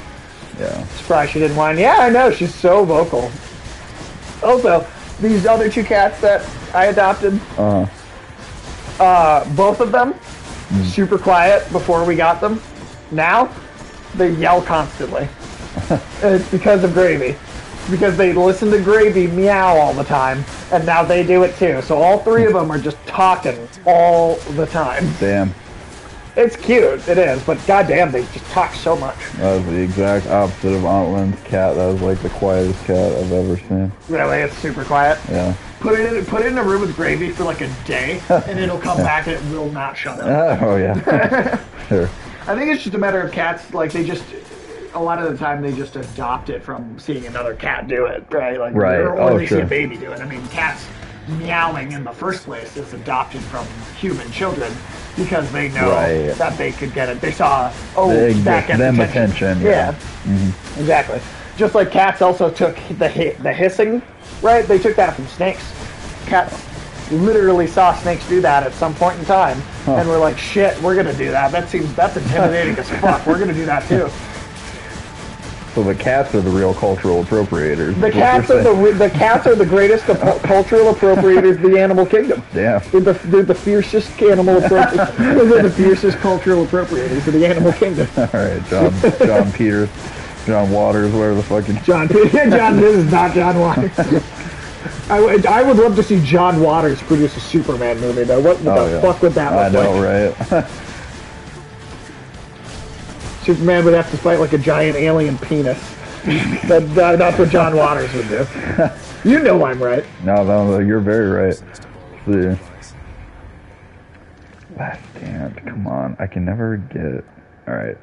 Yeah. Surprised she didn't whine. Yeah, I know. She's so vocal. Also, these other two cats that I adopted, Uh, uh, both of them, super quiet before we got them. Now, they yell constantly. It's because of Gravy. Because they listen to Gravy meow all the time, and now they do it too. So all three of them are just talking all the time. damn. It's cute, it is, but goddamn, they just talk so much. That was the exact opposite of Aunt Lynn's cat. That was like the quietest cat I've ever seen. Really, it's super quiet. Yeah. Put it in, put it in a room with Gravy for like a day, and it'll come back and it will not shut up. Oh yeah. sure. I think it's just a matter of cats, like they just, a lot of the time they just adopt it from seeing another cat do it, right? Like, Right. Or, or Oh, they see a baby do it. I mean, cats meowing in the first place is adopted from human children because they know Right. that they could get it. They saw, oh, They that gets them attention. attention, Yeah, yeah. Mm-hmm. exactly. Just like cats also took the the hissing, right? They took that from snakes. Cats literally saw snakes do that at some point in time, and we're like, shit, we're gonna do that. That seems that's intimidating as fuck. We're gonna do that too. So the cats are the real cultural appropriators. The cats you're the the cats are the greatest cultural appropriators of the animal kingdom. Yeah, They're the, they're the fiercest animal appropriators. they're the fiercest cultural appropriators of the animal kingdom. All right, John, John Peters, John Waters, whatever the fucking. John, John, this is not John Waters. I would, I would love to see John Waters produce a Superman movie though. What the Oh, yeah. fuck would that I look know, like? right? Superman would have to fight like a giant alien penis. that, that, that's what John Waters would do. You know I'm right. no, no, you're very right. Let's see. Ah, Last stand. Come on, I can never get. All right,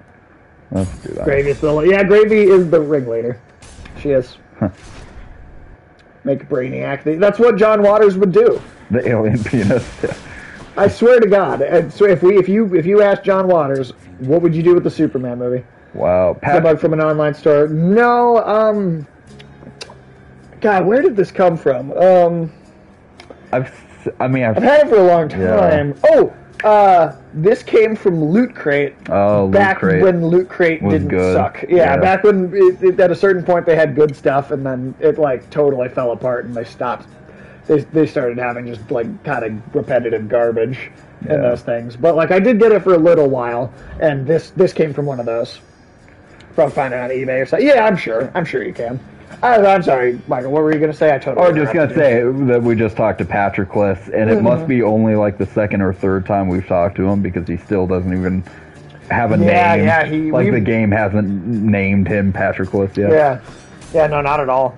let's do that. Gravy's the yeah. Gravy is the ringleader. She is. Make Brainiac. the- That's what John Waters would do. The alien penis. I swear to God. If we, if you, if you asked John Waters, what would you do with the Superman movie? Wow. Pat, bug from an online store. No, um, God, where did this come from? Um, I've, I mean, I've, I've had it for a long Yeah. time. Oh, uh, this came from Loot Crate. oh, Loot back Crate. when Loot Crate didn't good. suck. Yeah, Yeah. back when it, it- at a certain point they had good stuff, and then it like totally fell apart, and they stopped. They they started having just like kind of repetitive garbage in Yeah. those things. But like I did get it for a little while, and this this came from one of those. From finding it on eBay or something. Yeah, I'm sure. I'm sure you can. I, I'm sorry, Michael. What were you gonna say? I totally. Oh, I was just gonna say that we just talked to Patrick Patroclus, and it must mm-hmm. be only like the second or third time we've talked to him because he still doesn't even have a Yeah, name. yeah, he- like we- the game hasn't named him Patrick Patroclus yet. Yeah. Yeah. No, not at all.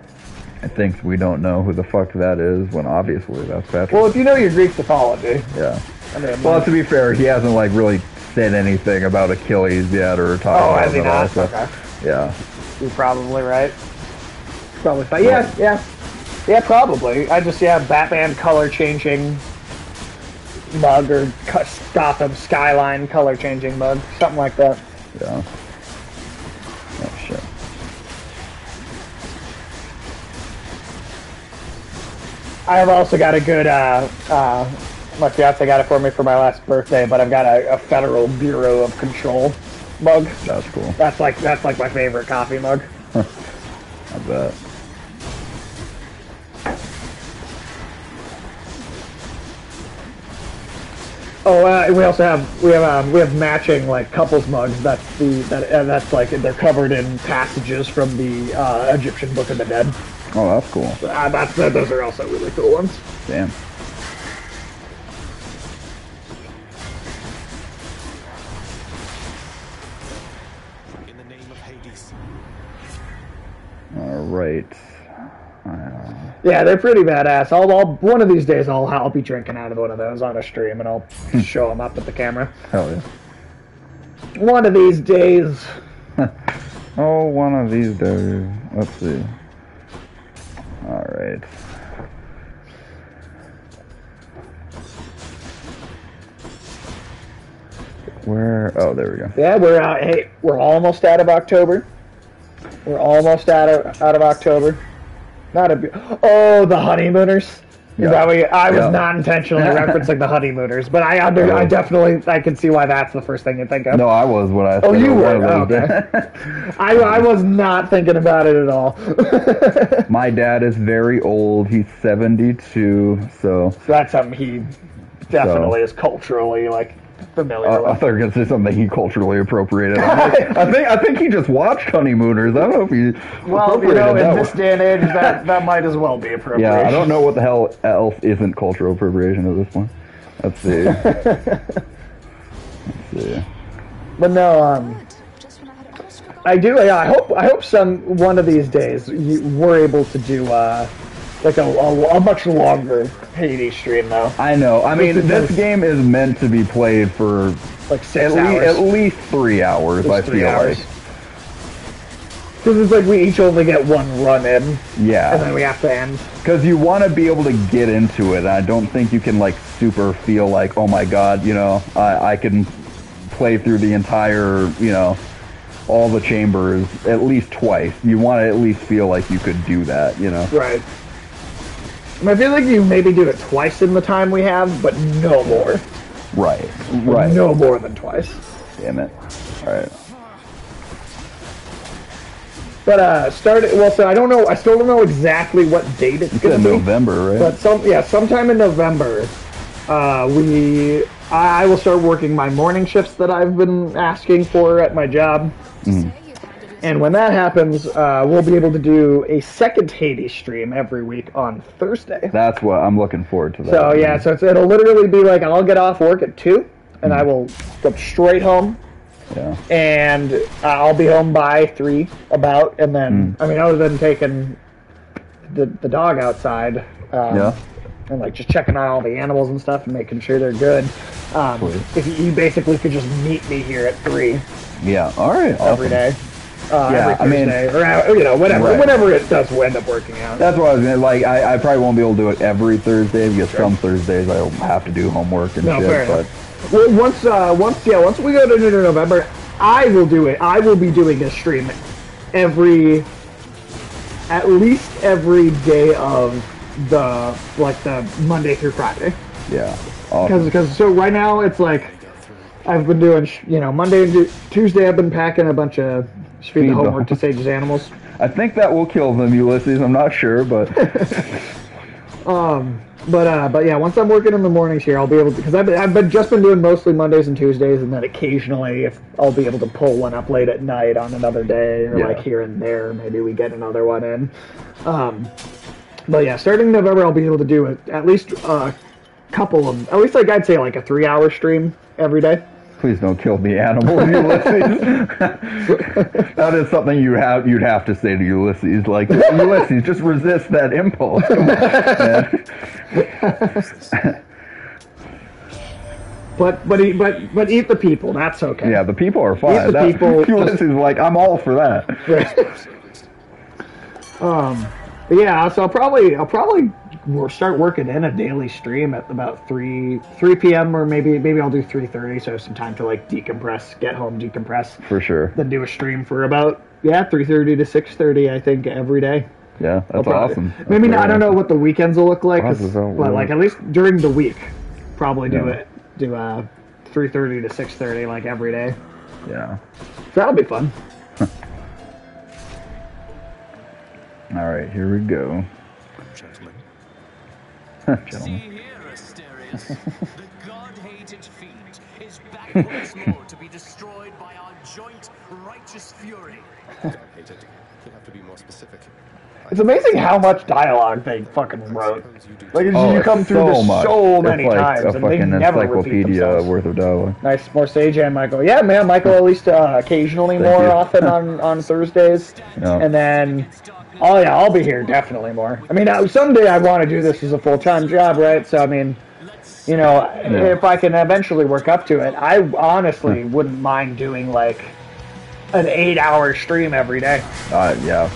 Thinks we don't know who the fuck that is when obviously that's Patrick. Well, if you know your Greek mythology, yeah. I mean, Well, to be fair, he hasn't like really said anything about Achilles yet or talked oh, about has he all, not? so- Okay. Yeah. You're probably right. Probably fine. Yeah, yeah, yeah. Probably. I just yeah, Batman color changing mug or Gotham skyline color changing mug, something like that. Yeah. I have also got a good. Uh, uh, my fiance got it for me for my last birthday, but I've got a, a Federal Bureau of Control mug. That's cool. That's like that's like my favorite coffee mug. I bet. Oh, uh, we also have we have um, we have matching like couples mugs. That's the that uh, that's like they're covered in passages from the uh, Egyptian Book of the Dead. Oh, that's cool. Uh, that's those are also really cool ones. Damn. In the name of Hades. All right. Yeah, they're pretty badass. I'll, I'll one of these days I'll I'll be drinking out of one of those on a stream and I'll show them up at the camera. Hell yeah. One of these days. Oh, one of these days. Let's see. All right. Where? Oh, there we go. Yeah, we're out. Hey, we're almost out of October. We're almost out of out of October. Not a. Oh, the honeymooners. Yeah. you, I was Yeah. not intentionally referencing the honeymooners, but I under, I Oh. definitely I can see why that's the first thing you think of. No, I was when I. Oh, you were. Oh, okay. I, I was not thinking about it at all. My dad is very old. He's seventy-two. So So that's something he definitely is culturally like familiar uh, I thought you were gonna say something he culturally appropriated. Like, I think I think he just watched Honeymooners. I don't know if he Well, you know, in this day and age, that that might as well be appropriate. Yeah, I don't know what the hell else isn't cultural appropriation at this point. Let's see. Let's see. But no, um, I do. Yeah, I hope. I hope some one of these days you, we're able to do uh, like a, a, a much longer Hades stream though, I know. I mean, This this game is meant to be played for like at, six le- at least three hours. I three feel hours. like. Because it's like we each only get one run in, Yeah. and then we have to end. because you want to be able to get into it. I don't think you can like super feel like, oh my god, you know, I, I can play through the entire, you know, all the chambers at least twice. You want to at least feel like you could do that, you know. Right. I, feel like you maybe do it twice in the time we have, but no more. Right. Right. No more than twice. Damn it. All right. But uh, start it well. So I don't know. I still don't know exactly what date it's It's to be. November, right? But some yeah, sometime in November, uh, we I will start working my morning shifts that I've been asking for at my job. And when that happens, uh, we'll be able to do a second Hades stream every week on Thursday. That's what I'm looking forward to. That. So yeah, so it's, it'll literally be like I'll get off work at two, and I will go straight home, Yeah. and uh, I'll be home by three about, and then I mean other than taking the the dog outside, um, Yeah. and like just checking on all the animals and stuff and making sure they're good. Um, if you, you basically could just meet me here at three Yeah. All right. every awesome. day. Uh, Yeah, I mean- or uh, you know, whatever, Right. whenever it does end up working out. That's what I was gonna like. I, I probably won't be able to do it every Thursday because some Thursdays I have to do homework and No, shit. But enough. Well, once, uh, once, yeah, once we go to November, I will do it. I will be doing a stream every, at least every day of the like the Monday through Friday. yeah, Because because so right now it's like I've been doing you know Monday and Tuesday I've been packing a bunch of feed Feed the homework to Sage's animals. I think that will kill them, Ulysses. I'm not sure, but But uh, but yeah, once I'm working in the mornings here, I'll be able to because I've been, I've been just been doing mostly Mondays and Tuesdays, and then occasionally if I'll be able to pull one up late at night on another day, or Yeah. like here and there, maybe we get another one in. Um, but yeah, starting November, I'll be able to do it at least a couple of at least like I'd say like a three hour stream every day. Please don't kill the animal, Ulysses. that is something you have you'd have to say to Ulysses. Like Ulysses, just resist that impulse. Come on. But but eat, but but eat the people. That's okay. Yeah, the people are These fine. are That- people- Ulysses is like, I'm all for that. um, yeah, so I'll probably I'll probably wor- start working in a daily stream at about three three p.m. or maybe maybe I'll do three thirty, so I have some time to like decompress, get home, decompress, For sure. then do a stream for about yeah three thirty to six thirty. I think every day. Yeah, that's probably- awesome. That's Maybe I don't know what the weekends will look like, 'cause- Awesome, so- but like at least during the week, probably do Yeah. it do uh three thirty to six thirty like every day. Yeah. So that'll be fun. All right, here we go. Gentlemen, Gentlemen. See here, Asterius. the god-hated fiend is back once more to be destroyed by our joint righteous fury. God hated. You'll have to be more specific. It's amazing how much dialogue they fucking wrote. Suppose you do Like Oh, you come through so this much. so many it's like times, a and they fucking never repeat encyclopedia themselves. worth of dialogue. Nice, more Sage and Michael. Yeah, man, Michael at least uh, occasionally Thank more you. often on on Thursdays, Yeah. and then oh yeah, I'll be here definitely more. I mean, someday I want to do this as a full time job, right? So I mean, you know, if I can eventually work up to it, I honestly wouldn't mind doing like an eight hour stream every day. Uh, yeah.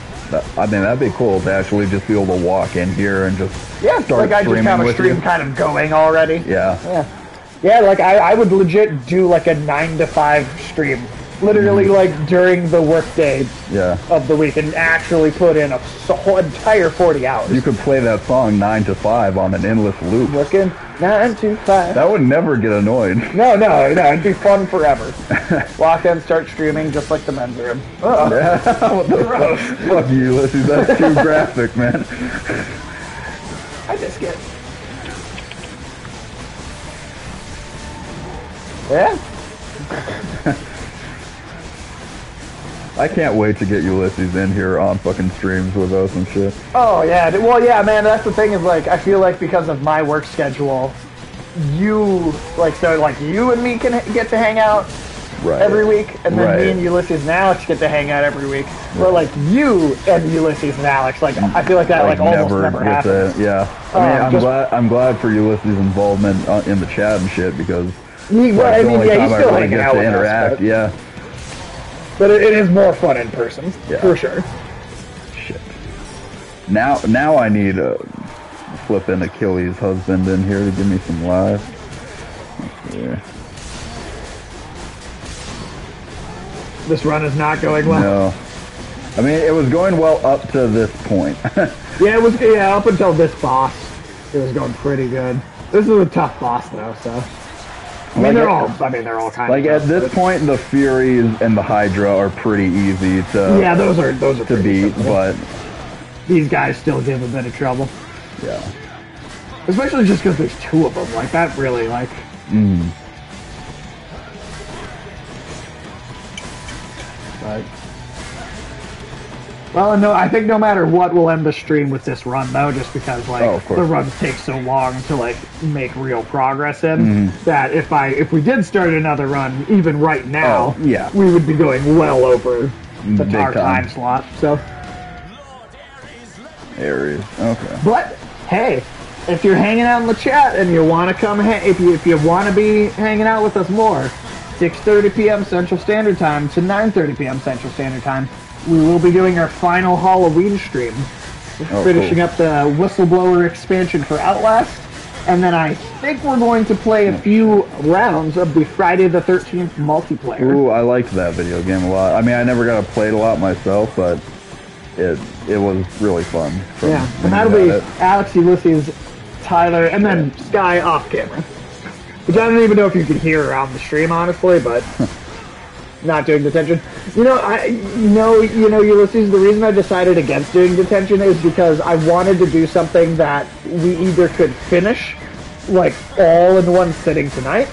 I mean, that'd be cool to actually just be able to walk in here and just Yeah, start like I just streaming have a stream you. kind of going already. Yeah. Yeah. Yeah, like I, I would legit do like a nine to five stream. Literally like during the workday Yeah. of the week and actually put in a whole entire forty hours. You could play that song 9 to 5 on an endless loop. Working nine to five. That would never get annoyed. No, no, no, it'd be fun forever. Walk in, start streaming just like the men's room. Oh, what the fuck? Fuck you, Ulysses. That's too graphic, man. I just get. Yeah? I can't wait to get Ulysses in here on fucking streams with us and shit. Oh yeah, well yeah, man. That's the thing is like I feel like because of my work schedule, you like so like you and me can get to hang out Right. every week, and then Right. me and Ulysses and Alex get to hang out every week. But like you and Ulysses and Alex, like I feel like that like, almost never get happens. to- yeah. I mean, Um, I'm just- glad. I'm glad for Ulysses' involvement uh, in the chat and shit because He, well, that's I the mean, only yeah, time he's I still really hanging get out to with us, interact. but, yeah. But it, it is more fun in person Yeah. for sure. Shit. Now, now I need a flip in Achilles' husband in here to give me some live. Yeah. This run is not going well. No. I mean, it was going well up to this point. Yeah, it was. Yeah, up until this boss, it was going pretty good. This is a tough boss though, so. I mean, Like they're all. I mean, they're all kind of like of. at this point, the Furies and the Hydra are pretty easy to Yeah, those are those are to beat, simple. but these guys still give a bit of trouble, yeah. especially just because there's two of them. Like that really like. Mm. Well, no, I think no matter what, we'll end the stream with this run though, just because like Oh, the runs take so long to like make real progress in Mm-hmm. that if I if we did start another run, even right now, Oh, yeah. we would be going well over the Big our time. time slot. So, Ares. Okay. but hey, if you're hanging out in the chat and you want to come, ha- if you if you want to be hanging out with us more, 6:30 p.m. Central Standard Time to 9:30 p.m. Central Standard Time, we will be doing our final Halloween stream. Oh, finishing cool. up the Whistleblower expansion for Outlast, and then I think we're going to play a few rounds of the Friday the 13th multiplayer. Ooh, I liked that video game a lot. I mean, I never got to play it a lot myself, but it it was really fun. Yeah, and that'll be it. Alex, Ulysses, Tyler, and then Sky off camera. Which I don't even know if you can hear around the stream, honestly, but not doing detention. You know, I you know you know Ulysses. The reason I decided against doing detention is because I wanted to do something that we either could finish like all in one sitting tonight,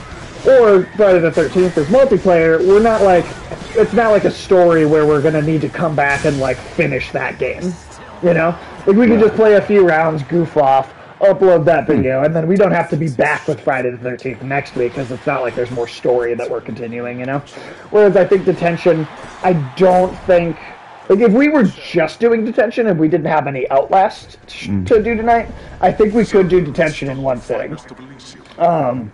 or Friday the Thirteenth is multiplayer. We're not like it's not like a story where we're gonna need to come back and like finish that game. You know, like we could just play a few rounds, goof off, upload that video, and then we don't have to be back with Friday the Thirteenth next week because it's not like there's more story that we're continuing. You know, whereas I think detention, I don't think. Like if we were just doing detention and we didn't have any Outlast sh- to do tonight, I think we could do detention in one sitting. Um,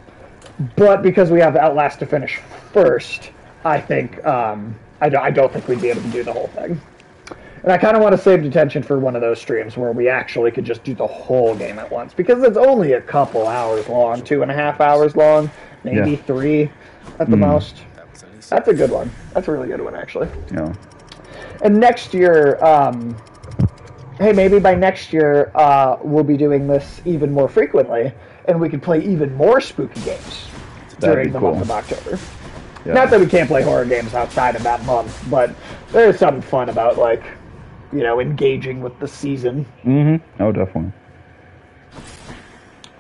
but because we have Outlast to finish first, I think um, I, don't, I don't think we'd be able to do the whole thing. And I kind of want to save detention for one of those streams where we actually could just do the whole game at once because it's only a couple hours long, two and a half hours long, maybe Yeah. three at the Mm. most. That's a good one. That's a really good one, actually. Yeah. And next year, um, hey, maybe by next year, uh, we'll be doing this even more frequently, and we can play even more spooky games That'd during the cool. month of October. Yeah. Not that we can't play horror games outside of that month, but there is something fun about like, you know, engaging with the season. Mm-hmm. Oh, definitely.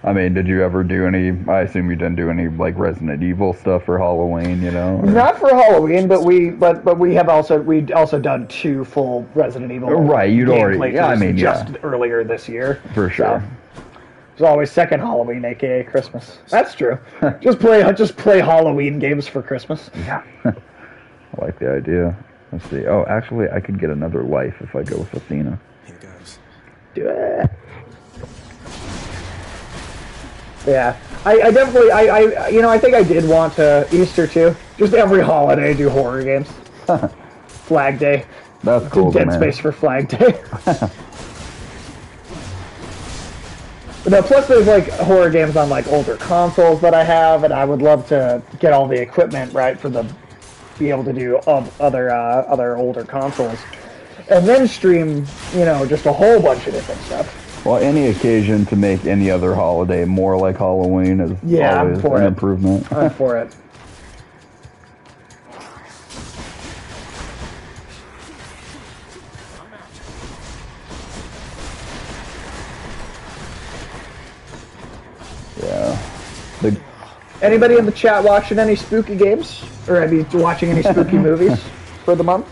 I mean, did you ever do any? I assume you didn't do any like Resident Evil stuff for Halloween, you know? or- Not for Halloween, but we but but we have also we also done two full Resident Evil. Right, you'd already- yeah, I mean, yeah. just earlier this year For sure. It's always second Halloween, aka Christmas. That's true. just play just play Halloween games for Christmas. Yeah. I like the idea. Let's see. Oh, actually, I could get another life if I go with Athena. Here goes. Do it. Yeah, I, I definitely, I, I, you know, I think I did want to Easter too. Just every holiday do horror games. Flag Day. That's cool, Dead man. Space for Flag Day. But no, plus there's like horror games on like older consoles that I have, and I would love to get all the equipment right for the be able to do of other uh, other older consoles, and then stream you know just a whole bunch of different stuff. Well, any occasion to make any other holiday more like Halloween is Yeah, always for an it. improvement. I'm for it. yeah. The, Anybody in the chat watching any spooky games, or I mean, watching any spooky movies for the month?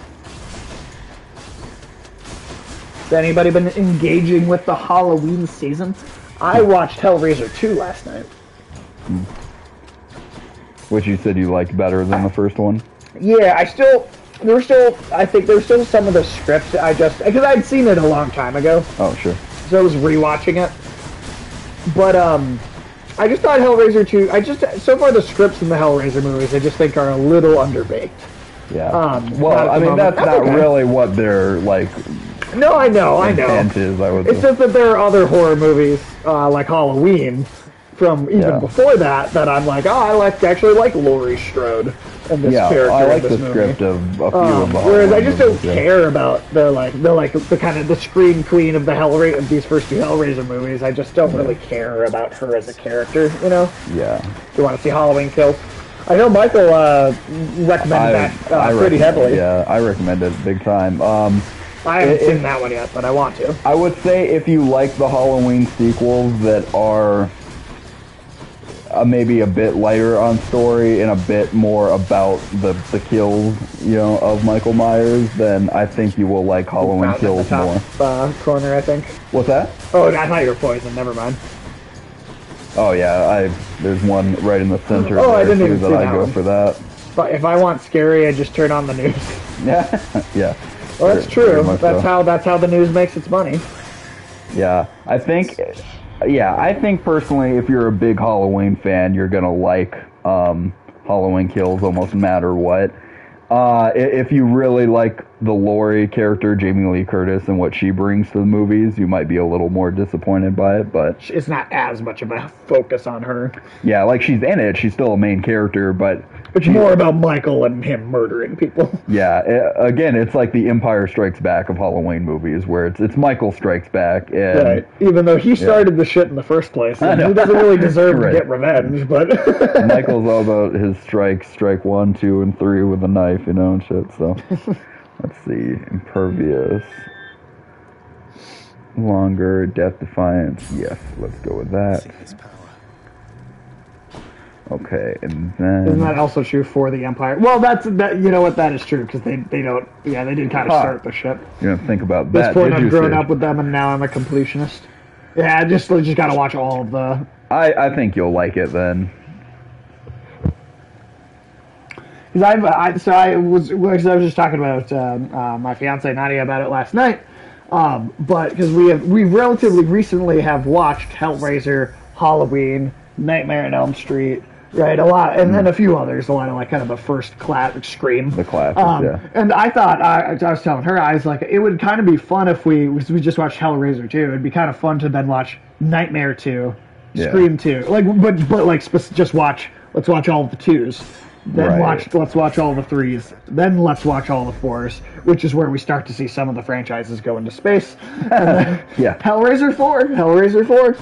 Has anybody been engaging with the Halloween season? I watched Hellraiser 2 last night. which you said you liked better than the first one. Yeah, I still, there were still, I think there were still some of the scripts that I just, because I'd seen it a long time ago, Oh, sure. so I was rewatching it. But um, I just thought Hellraiser 2. I just so far the scripts in the Hellraiser movies I just think are a little underbaked. Yeah. Um, well, I mean, that's That's not okay. really what they're like No, I know, I know. is. I It's say. just that there are other horror movies uh, like Halloween from even Yeah. before that that I'm like, oh, I like actually like Laurie Strode and this yeah, character I like in this the movie. script of a few Um, whereas I just don't yeah. care about the like the like the kind of the scream queen of the Hellraiser of these first two Hellraiser movies. I just don't really care about her as a character. You know, Yeah. do you want to see Halloween Kills? I know Michael uh, recommended I, that uh, I pretty recommend- heavily. Yeah, I recommend it big time. Um, I haven't It- seen it- that one yet, but I want to. I would say if you like the Halloween sequels that are uh, maybe a bit lighter on story and a bit more about the the kills, you know, of Michael Myers, then I think you will like Halloween Fountain in the Kills top, more. Uh, corner, I think. What's that? Oh, I thought you were poison. Never mind. Oh yeah, I there's one right in the center Oh, I didn't even that see I that go one. for that. But if I want scary, I just turn on the news. Yeah, yeah. Well, that's true. That's so. how that's how the news makes its money. Yeah, I think, yeah, I think personally, if you're a big Halloween fan, you're gonna like um, Halloween Kills almost no matter what. Uh, if you really like the Laurie character, Jamie Lee Curtis, and what she brings to the movies, you might be a little more disappointed by it. But It's not as much of a focus on her. yeah, like she's in it, she's still a main character, but It's more about Michael and him murdering people. Yeah, i again, it's like the Empire Strikes Back of Halloween movies, where it's it's Michael Strikes Back, and Right. Even though he started the shit in the first place. He doesn't really deserve Right. to get revenge, but Michael's all about his strikes, strike one, two, and three with a knife, you know, and shit. So let's see, impervious, longer, death defiance. Yes, let's go with that. See his power. Okay, and then isn't that also true for the Empire? Well, that's that. You know what? That is true because they they don't. Yeah, they did kind of Huh. start the ship. you don't think about At this point, did I've you grown say? up with them, and now I'm a completionist. Yeah, I just I just got to watch all of the. I I think you'll like it then. Because I've I, so I was because I was just talking about um, uh, my fiance Nadia about it last night. Um, but because we have we relatively recently have watched Hellraiser, Halloween, Nightmare on Elm Street, right? A lot, and then a few others. A lot of like kind of a first class Scream. The classics, Um, yeah. And I thought I, I was telling her I was like it would kind of be fun if we we just watched Hellraiser two. It'd be kind of fun to then watch Nightmare two, Yeah. Scream two, like but but like just watch let's watch all of the twos. Then Right. watch let's watch all the threes. Then let's watch all the fours, which is where we start to see some of the franchises go into space. Yeah. Hellraiser four, Hellraiser four.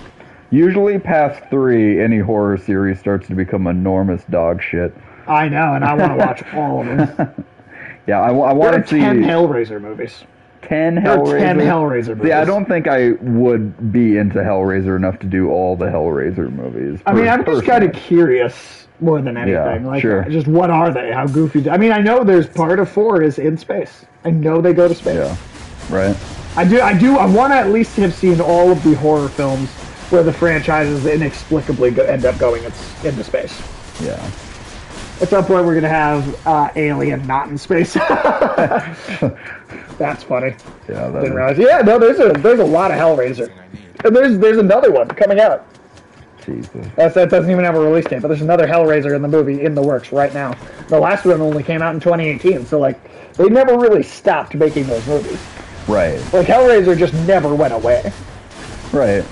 Usually past three, any horror series starts to become enormous dog shit. I know, and I want to watch all of them. Yeah, I, I want to see ten Hellraiser movies. 10 Hellraiser. ten Hellraiser movies. See, I don't think I would be into Hellraiser enough to do all the Hellraiser movies. I mean, I'm just kind of curious more than anything. Yeah, like, sure. just what are they? How goofy? do- I mean, I know there's part of four is in space. I know they go to space. Yeah, right. I do. I do. I want to at least have seen all of the horror films where the franchises inexplicably go, end up going into space. Yeah. At some point, we're gonna have uh, Alien not in space. That's funny. Yeah, that Didn't realize. Yeah, no, there's a there's a lot of Hellraiser, and there's there's another one coming out. Jesus. That's, that doesn't even have a release date, but there's another Hellraiser in the movie in the works right now. The last one only came out in 2018, so like they never really stopped making those movies. Right, Like Hellraiser just never went away. right.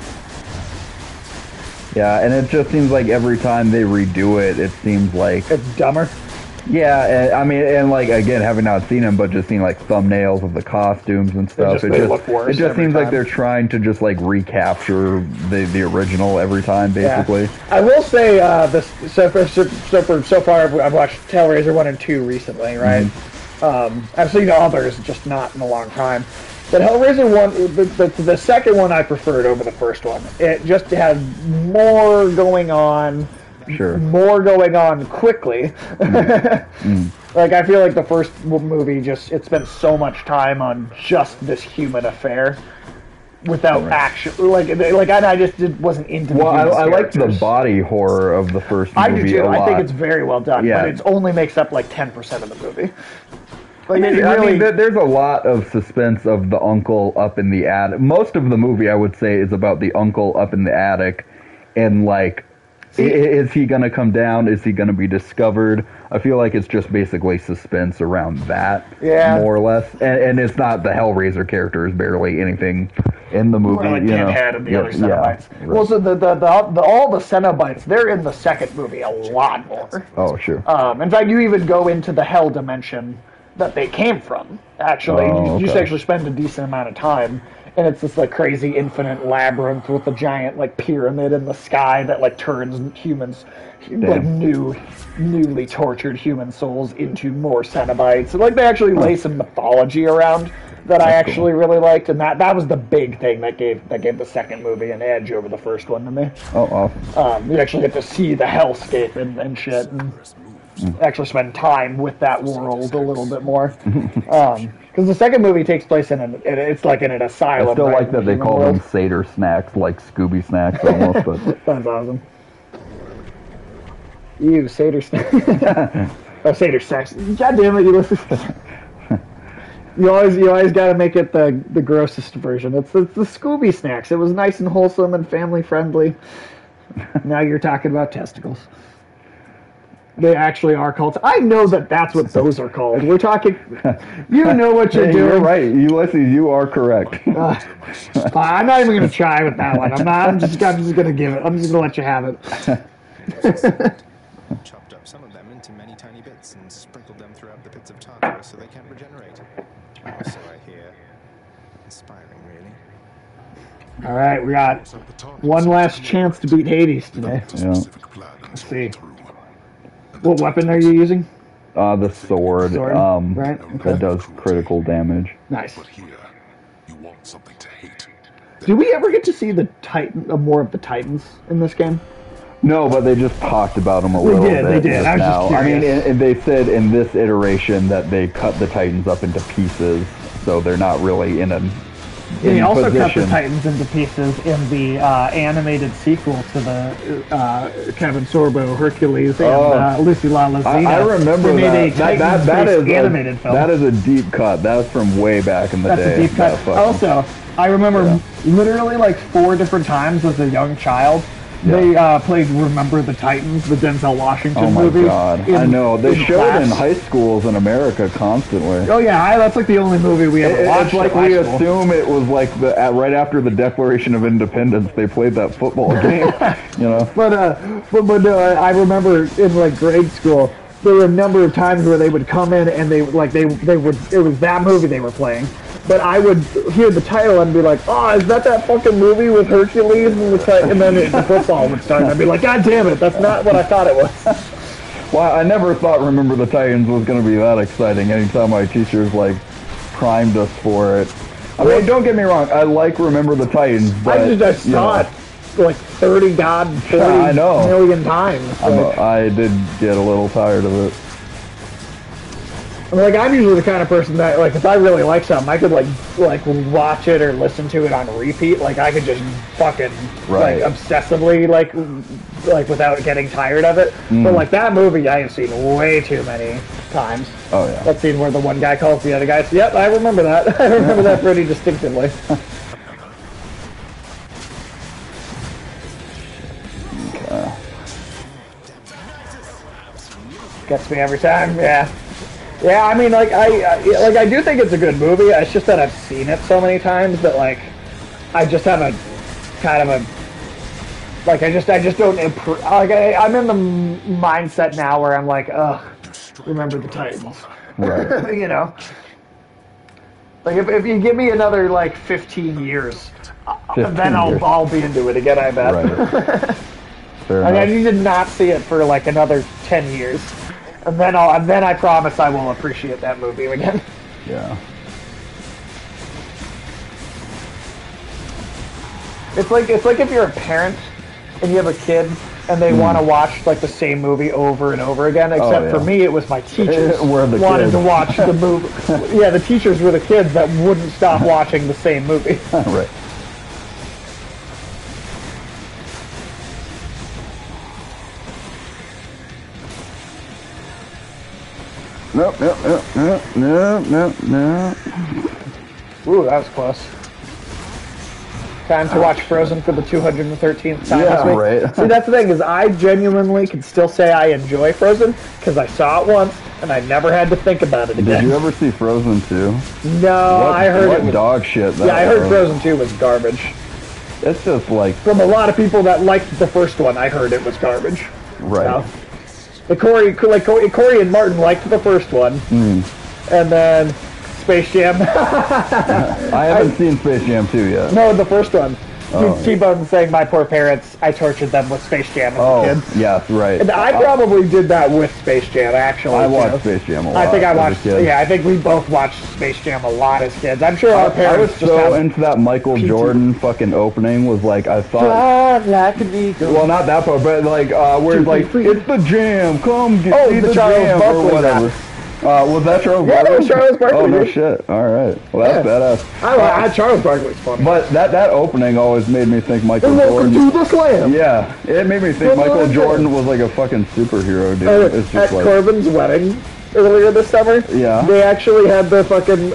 Yeah, and it just seems like every time they redo it, it seems like It's dumber. Yeah. And, I mean, and like again, having not seen them, but just seeing like thumbnails of the costumes and stuff, just- it just it just seems like they're trying to just like recapture the the original every time, basically. I will say uh, this. So for, so, so, for, so far, I've, watched Hellraiser one and two recently, right? Um, I've seen the others, just not in a long time. But Hellraiser one, the, the, the second one, I preferred over the first one. It just had more going on, Sure. more going on quickly. Mm. Like I feel like the first movie just it spent so much time on just this human affair. Without Right. action, like like I, I just did, wasn't into. Well, the I, I like the body horror of the first movie I do too. a lot. I think it's very well done, Yeah. but it only makes up like ten percent of the movie. Like I mean, I mean, there's a lot of suspense of the uncle up in the attic. Most of the movie, I would say, is about the uncle up in the attic, and like, i- is he gonna come down? Is he gonna be discovered? I feel like it's just basically suspense around that, Yeah. more or less. And, and it's not the Hellraiser character is barely anything in the movie. like you know? Pinhead and the Yeah, other yeah, right. Well, so the, the, the, the all the Cenobites they're in the second movie a lot more. oh, sure. Um, in fact, you even go into the hell dimension that they came from. Actually, Oh, you, you just actually spend a decent amount of time, and it's this like crazy infinite labyrinth with a giant like pyramid in the sky that like turns humans, like new, newly tortured human souls into more Cenobites. And like they actually lay some mythology around that I That's cool. actually really liked, and that that was the big thing that gave that gave the second movie an edge over the first one to me. oh, awesome. Um, you actually get to see the hellscape and, and shit, and actually spend time with that world a little bit more. Because the second movie takes place in an, it's like in an asylum. I still right, like that they call them Seder snacks, like Scooby snacks almost. But That's awesome. You oh, Seder snacks. oh, Seder sex. God damn it! You listen. You always, you always got to make it the the grossest version. It's the, the Scooby snacks. It was nice and wholesome and family friendly. now you're talking about testicles. They actually are cults. I know that that's what those are called. We're talking. You know what you're Hey, doing. you're right, Ulysses. You are correct. Uh, I'm not even gonna try with that one. I'm not. I'm just. I'm just gonna give it. I'm just gonna let you have it. Chopped up some of them into many tiny bits and sprinkled them throughout the pits of Tartarus so they can regenerate. Or so I hear. Inspiring, really. All right, we got one last chance to beat Hades today. yeah. Let's see. What weapon are you using? Uh, the sword. Sword, Um, right, okay. that does critical damage. Nice. Here, you want something to hate. Do we ever get to see the Titan, uh, more of the Titans in this game? No, but they just talked about them a They little did, they did. just I was just now. I mean, and, and they said in this iteration that they cut the Titans up into pieces, so they're not really in a. They also cut the. Titans into pieces in the uh, animated sequel to the uh, Kevin Sorbo Hercules and Oh. uh, Lucy La I, I remember that. That, that, that animated a, film. That is a deep cut. That was from way back in the That's day. a deep cut. Also, I remember Yeah. literally like four different times as a young child. They uh, played "Remember the Titans," the Denzel Washington Oh my movie. god! in- I know they in show it in high schools in America constantly. Oh yeah, I, that's like the only movie we ever It- watched. it's like we school. assume it was like the at, right after the Declaration of Independence. They played that football game, you know. But uh, but, but no, I, I remember in like grade school, there were a number of times where they would come in and they like they they would it was that movie they were playing. But I would hear the title and be like, "Oh, is that that fucking movie with Hercules?" And, the, and then it, the football would start, and I'd be like, "God damn it, that's not what I thought it was." Well, I never thought Remember the Titans was going to be that exciting. Anytime my teachers like primed us for it. I mean, don't get me wrong. I like Remember the Titans, but I just I saw know, it like thirty god forty I know. million times. I'm a, Like, I did get a little tired of it. I'm like I'm usually the kind of person that like if I really like something, I could like like watch it or listen to it on repeat. Like I could just fucking Right. like obsessively like like without getting tired of it. Mm. But like that movie, I have seen way too many times. Oh yeah. That scene where the one guy calls the other guy. Yep, I remember that. I remember that pretty distinctively. Gets me every time. Yeah. Yeah, I mean, like I, I like I do think it's a good movie. It's just that I've seen it so many times that like I just have a kind of a like I just I just don't improve. Like I, I'm in the mindset now where I'm like, ugh, remember the Titans, Right. you know. Like if, if you give me another like 15 years, uh, 15 then I'll years. I'll be into it again. I bet. Right. Fair I enough. need to not see it for like another 10 years, and then I'll and then I promise I will appreciate that movie again. Yeah. It's like it's like if you're a parent and you have a kid and they want to watch like the same movie over and over again. Except for Hmm. Oh, yeah. me, it was my teachers We're the wanted kids. to watch the movie. yeah, the teachers were the kids that wouldn't stop watching the same movie. right. Nope, nope, nope, nope, nope, nope, nope. Ooh, that was close. Time to watch Frozen for the 213th time Yeah, this week. right. See, that's the thing is, I genuinely can still say I enjoy Frozen because I saw it once and I never had to think about it again. Did you ever see Frozen 2? No, what, I heard it was. dog shit yeah, I heard. Frozen 2 was garbage. It's just like, From a lot of people that liked the first one, I heard it was garbage. right. So, Corey, like Corey, Corey and Martin liked the first one, Hmm. and then Space Jam. I haven't seen Space Jam 2 yet. no, the first one. Oh. T-Bone saying, "My poor parents, I tortured them with Space Jam as Oh, a kid." yes, right. And I probably did that with Space Jam, actually. I too. watched Space Jam a lot. I think I as a watched. kid. Yeah, I think we both watched Space Jam a lot as kids. I'm sure I, our I parents was just so into that Michael PT. Jordan fucking opening was like I thought. Fly like an eagle. Well, not that part, but like uh, where it's like it's the jam, come get Oh, see the the, Charles jam Barkley or whatever. Uh, was that Charles Yeah, that Barkley? was Charles Barkley, Oh no shit! All right, well that's Yeah. badass. I, I, Charles Barkley's funny. But that that opening always made me think Michael Jordan. to the slam. Yeah, it made me think Come Michael Jordan was like a fucking superhero, dude. Uh, it's at just like Corbin's wedding earlier this summer, Yeah. they actually had the fucking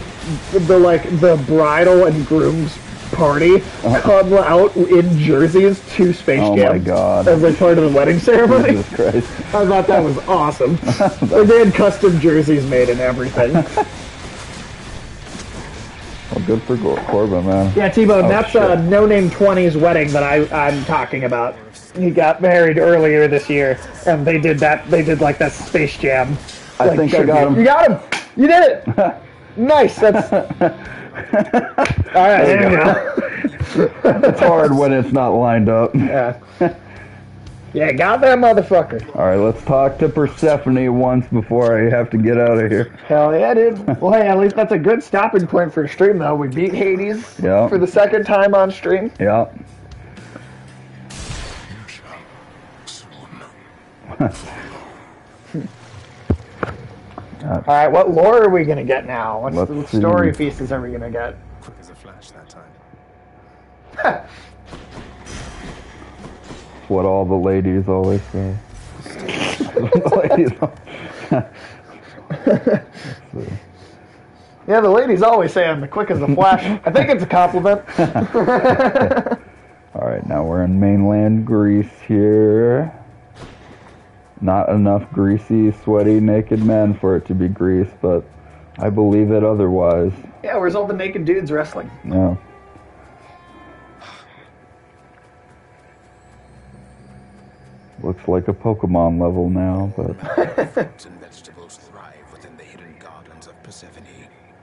the like the bridal and groom's party come out in jerseys to Space Oh Jam my God. as like part of the wedding ceremony. Jesus Christ. I thought that was awesome. Like, they had custom jerseys made and everything. Well, good for Cor- Corbin, man. Yeah, T-Bone, Oh, that's uh, No Name 20's wedding that I, I'm talking about. He got married earlier this year, and they did that. They did like that Space Jam. I like, think I got him. You got him. You did it. nice. That's all right. There you go. It's hard when it's not lined up. Yeah. Yeah, got that motherfucker. All right, let's talk to Persephone once before I have to get out of here. Hell yeah, dude. Well, hey, at least that's a good stopping point for a stream, though. We beat Hades Yeah. for the second time on stream. Yeah. All right, what lore are we gonna get now? What Let's the see. story pieces are we gonna get? Quick as a flash that time. What all the ladies always say. The ladies- Yeah, the ladies always say I'm the quick as a flash. I think it's a compliment. All right, now we're in mainland Greece here. Not enough greasy, sweaty, naked men for it to be Greece, but I believe it otherwise. Yeah, where's all the naked dudes wrestling? Yeah. Looks like a Pokemon level now, but Fruits and vegetables thrive within the hidden gardens of Persephone,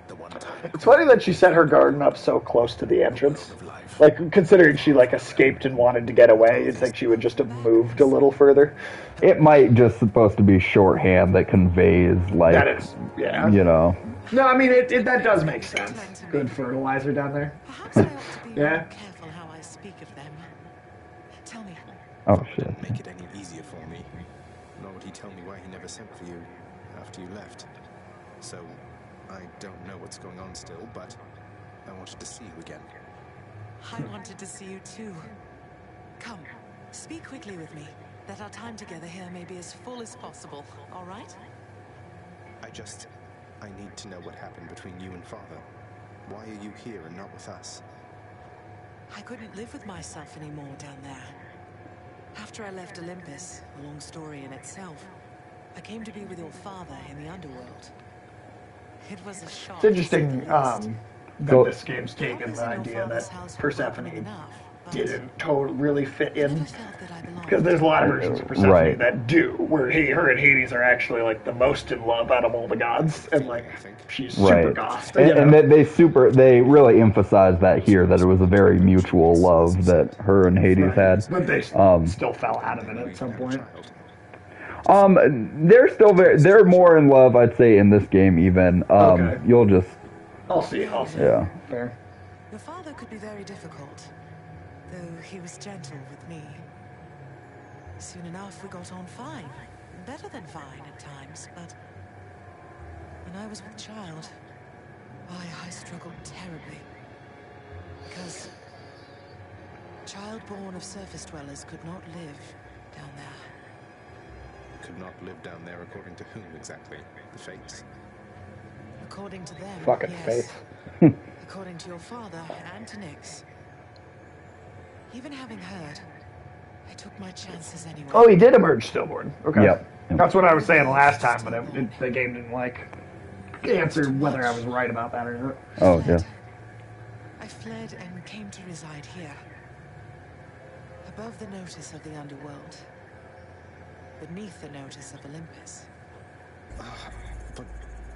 the one time It's funny that she set her garden up so close to the entrance. Like, considering she like escaped and wanted to get away, you'd think she would just have moved a little further. it might just supposed to be shorthand that conveys like That is, yeah. you know. No, I mean it, it. That does make sense. Good fertilizer down there. Perhaps I ought to be Yeah. more careful how I speak of them. Tell me, Oh shit. Make it any easier for me. Nor would he tell me why he never sent for you after you left. So, I going on still, but I wanted to see you again. I wanted to see you too. Come, speak quickly with me, that our time together here may be as full as possible, all right? I just. I need to know what happened between you and father. Why are you here and not with us? I couldn't live with myself anymore down there. After I left Olympus, a long story in itself, I came to be with your father in the underworld. It was a shock. It's interesting um, that So- this game's taken the idea that Persephone didn't totally really fit in. Because there's a lot of versions of Persephone Right. that do, where he, her and Hades are actually like the most in love out of all the gods, and like she's super Right. goth. And, and they, they super they really emphasize that here that it was a very mutual love that her and Hades had. But they Um, still fell out of it at some point. Um, they're still very they're more in love, I'd say, in this game. Even um, Okay. you'll just I'll see. I'll see. yeah. Fair. Your father could be very difficult, though he was gentle with me. Soon enough, we got on fine. Better than fine at times, but when I was with child, why, I struggled terribly. Because child born of surface dwellers could not live down there. Could not live down there according to whom exactly? The fates. According to them, Fucking yes. faith. According to your father and to Nyx. Even having heard, I took my chances anyway. Oh, he did emerge stillborn. Okay. Yep. That's what I was saying last time, but it, it, the game didn't like answer whether I was right about that or not. Oh yeah. I fled and came to reside here. Above the notice of the underworld. Beneath the notice of Olympus. Ah, but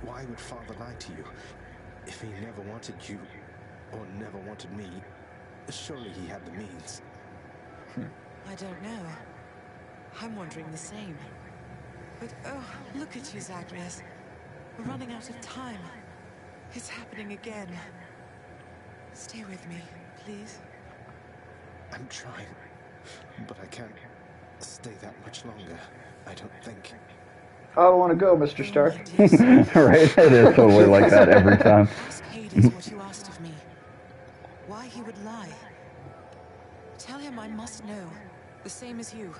why would father lie to you? If he never wanted you, or never wanted me, surely he had the means. I don't know. I'm wondering the same. But oh, look at you, Zagreus. We're running out of time. It's happening again. Stay with me, please. I'm trying, but I can't stay that much longer. I don't think. I don't want to go, Mr. Stark. right. It is totally like that every time. Ask what you asked of me. Why he would lie. Tell him I must know, the same as you.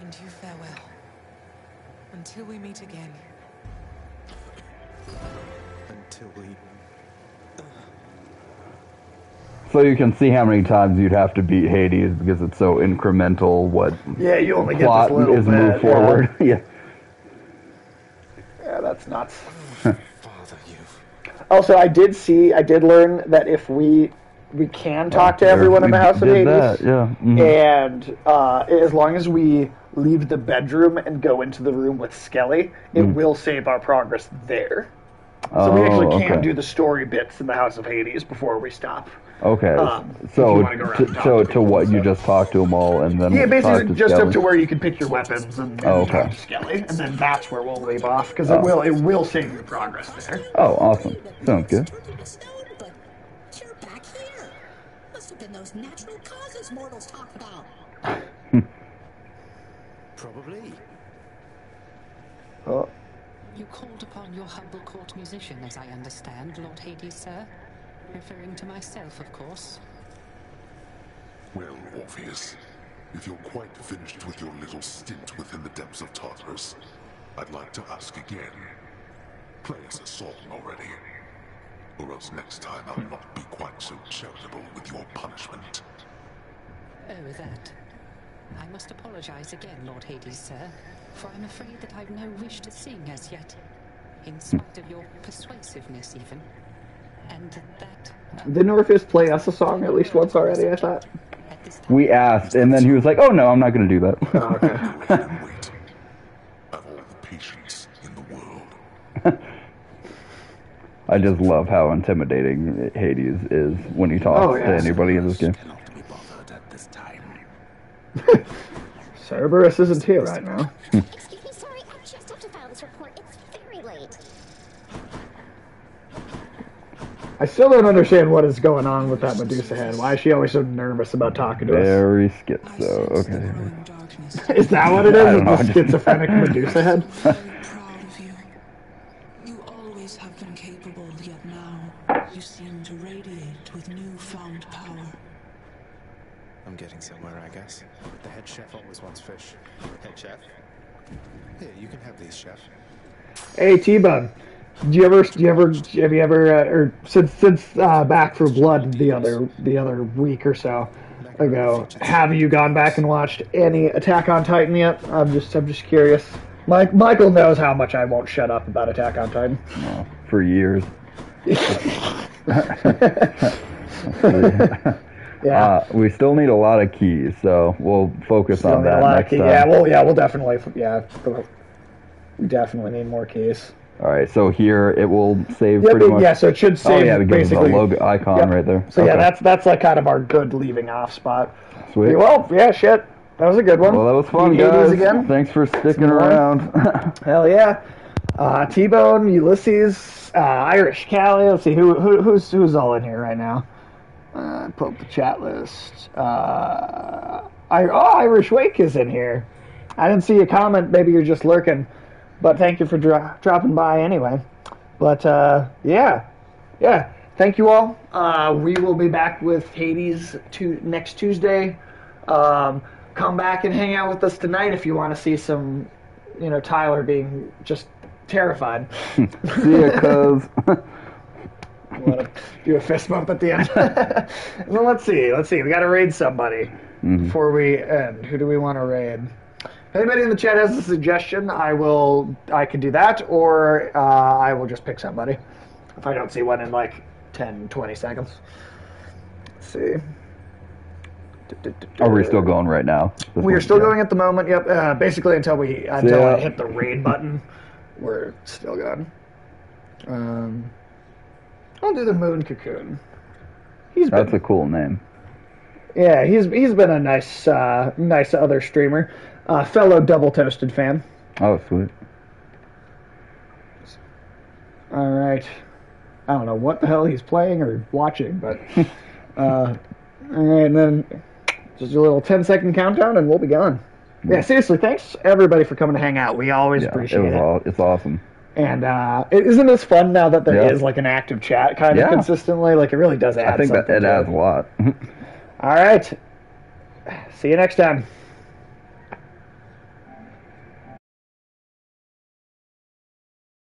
And you farewell. Until we meet again. Until we. So you can see how many times you'd have to beat Hades because it's so incremental. What Yeah, you only get plot this little is bit, moved yeah. forward. yeah. Yeah, that's nuts. Also, I did see, I did learn that if we we can talk to There- everyone in the House of did Hades, that, yeah, mhm. and uh, as long as we leave the bedroom and go into the room with Skelly, it Mm. will save our progress there. So we Oh, actually can okay. do the story bits in the House of Hades before we stop. Okay. Um, so wanna go to, and so to to people what and you just talked to them all, and then Yeah, talk basically to just Skelly? up to where you can pick your weapons and, and Oh, okay. talk to Skelly, and then that's where we'll leave off because Oh. it will it will save your progress there. Oh, awesome. Sounds good. You're back here. Must have been those natural causes mortals talk about. Probably. Oh. You called upon your humble court musician, as I understand, Lord Hades, sir. Referring to myself, of course. Well, Orpheus, if you're quite finished with your little stint within the depths of Tartarus, I'd like to ask again. Play us a song already. Or else next time I'll not be quite so charitable with your punishment. Oh, that. I must apologize again, Lord Hades, sir, for I'm afraid that I've no wish to sing as yet, in spite of your persuasiveness, even. And that uh, Didn't Orpheus play us a song at least once already? I thought. We asked, and then he was like, "Oh no, I'm not going to do that." Have all the patience in the world. I just love how intimidating Hades is when he talks Oh, to anybody in this game. Cerberus isn't here right now. Excuse me, sorry, I just have to file this report. It's very late. I still don't understand what is going on with that Medusa head. Why is she always so nervous about talking to us? Very schizo. Okay. Is that what it is? I don't Is the schizophrenic Medusa head? You always have been capable, yet now you seem to radiate with newfound power. I'm getting somewhere, I guess. The head chef always wants fish. Head chef? Here, you can have these, chef. Hey T-Bone, do you ever, do you ever, have you ever, uh, or since since uh, Back 4 Blood the other the other week or so ago, have you gone back and watched any Attack on Titan yet? I'm just I'm just curious. Mike Michael knows how much I won't shut up about Attack on Titan. No, for years. Yeah. Uh, we still need a lot of keys, so we'll focus Still on that lot of next time. Yeah, well, yeah, we'll definitely, yeah, we definitely need more keys. All right, so here it will save Yep, pretty it- much. yeah, so it should save. Oh yeah, because of the logo icon Yep. right there. So yeah, that's that's like kind of our good leaving off spot. Sweet. Well, yeah, shit, that was a good one. Well, that was fun, guys. again. Thanks for sticking around. Hell yeah. Uh, T-Bone, Ulysses, uh, Irish Callie. Let's see who, who who's who's all in here right now. Uh, pull up the chat list. Uh, I, oh, Irish Wake is in here. I didn't see a comment. Maybe you're just lurking, but thank you for dro- dropping by anyway. But uh, yeah, yeah. Thank you all. Uh, we will be back with Hades to next Tuesday. Um, come back and hang out with us tonight if you want to see some, you know, Tyler being just terrified. See ya, cuz. Want to do a fist bump at the end? well, let's see. Let's see. We got to raid somebody Mhm. before we end. Who do we want to raid? If anybody in the chat has a suggestion, I will. I can do that, or uh, I will just pick somebody if I don't see one in like 10, 20 seconds. Let's see. Are we still going right now? We are still going at the moment. Yep. Uh, basically until we until Yeah. I hit the raid button, we're still going. Um, I'll do the moon cocoon. He's been That's a cool name. yeah. He's he's been a nice uh, nice other streamer, uh, fellow double toasted fan. Oh, sweet. All right. I don't know what the hell he's playing or watching, but uh, all right. And then just a little 10 second countdown, and we'll be gone. Yeah, seriously, thanks everybody for coming to hang out. We always Yeah, appreciate it it. all, it's awesome. And uh, it, isn't this fun now that there is Yeah. like an active chat kind of consistently? Like it really does add I think that it to adds a lot. All right. See you next time.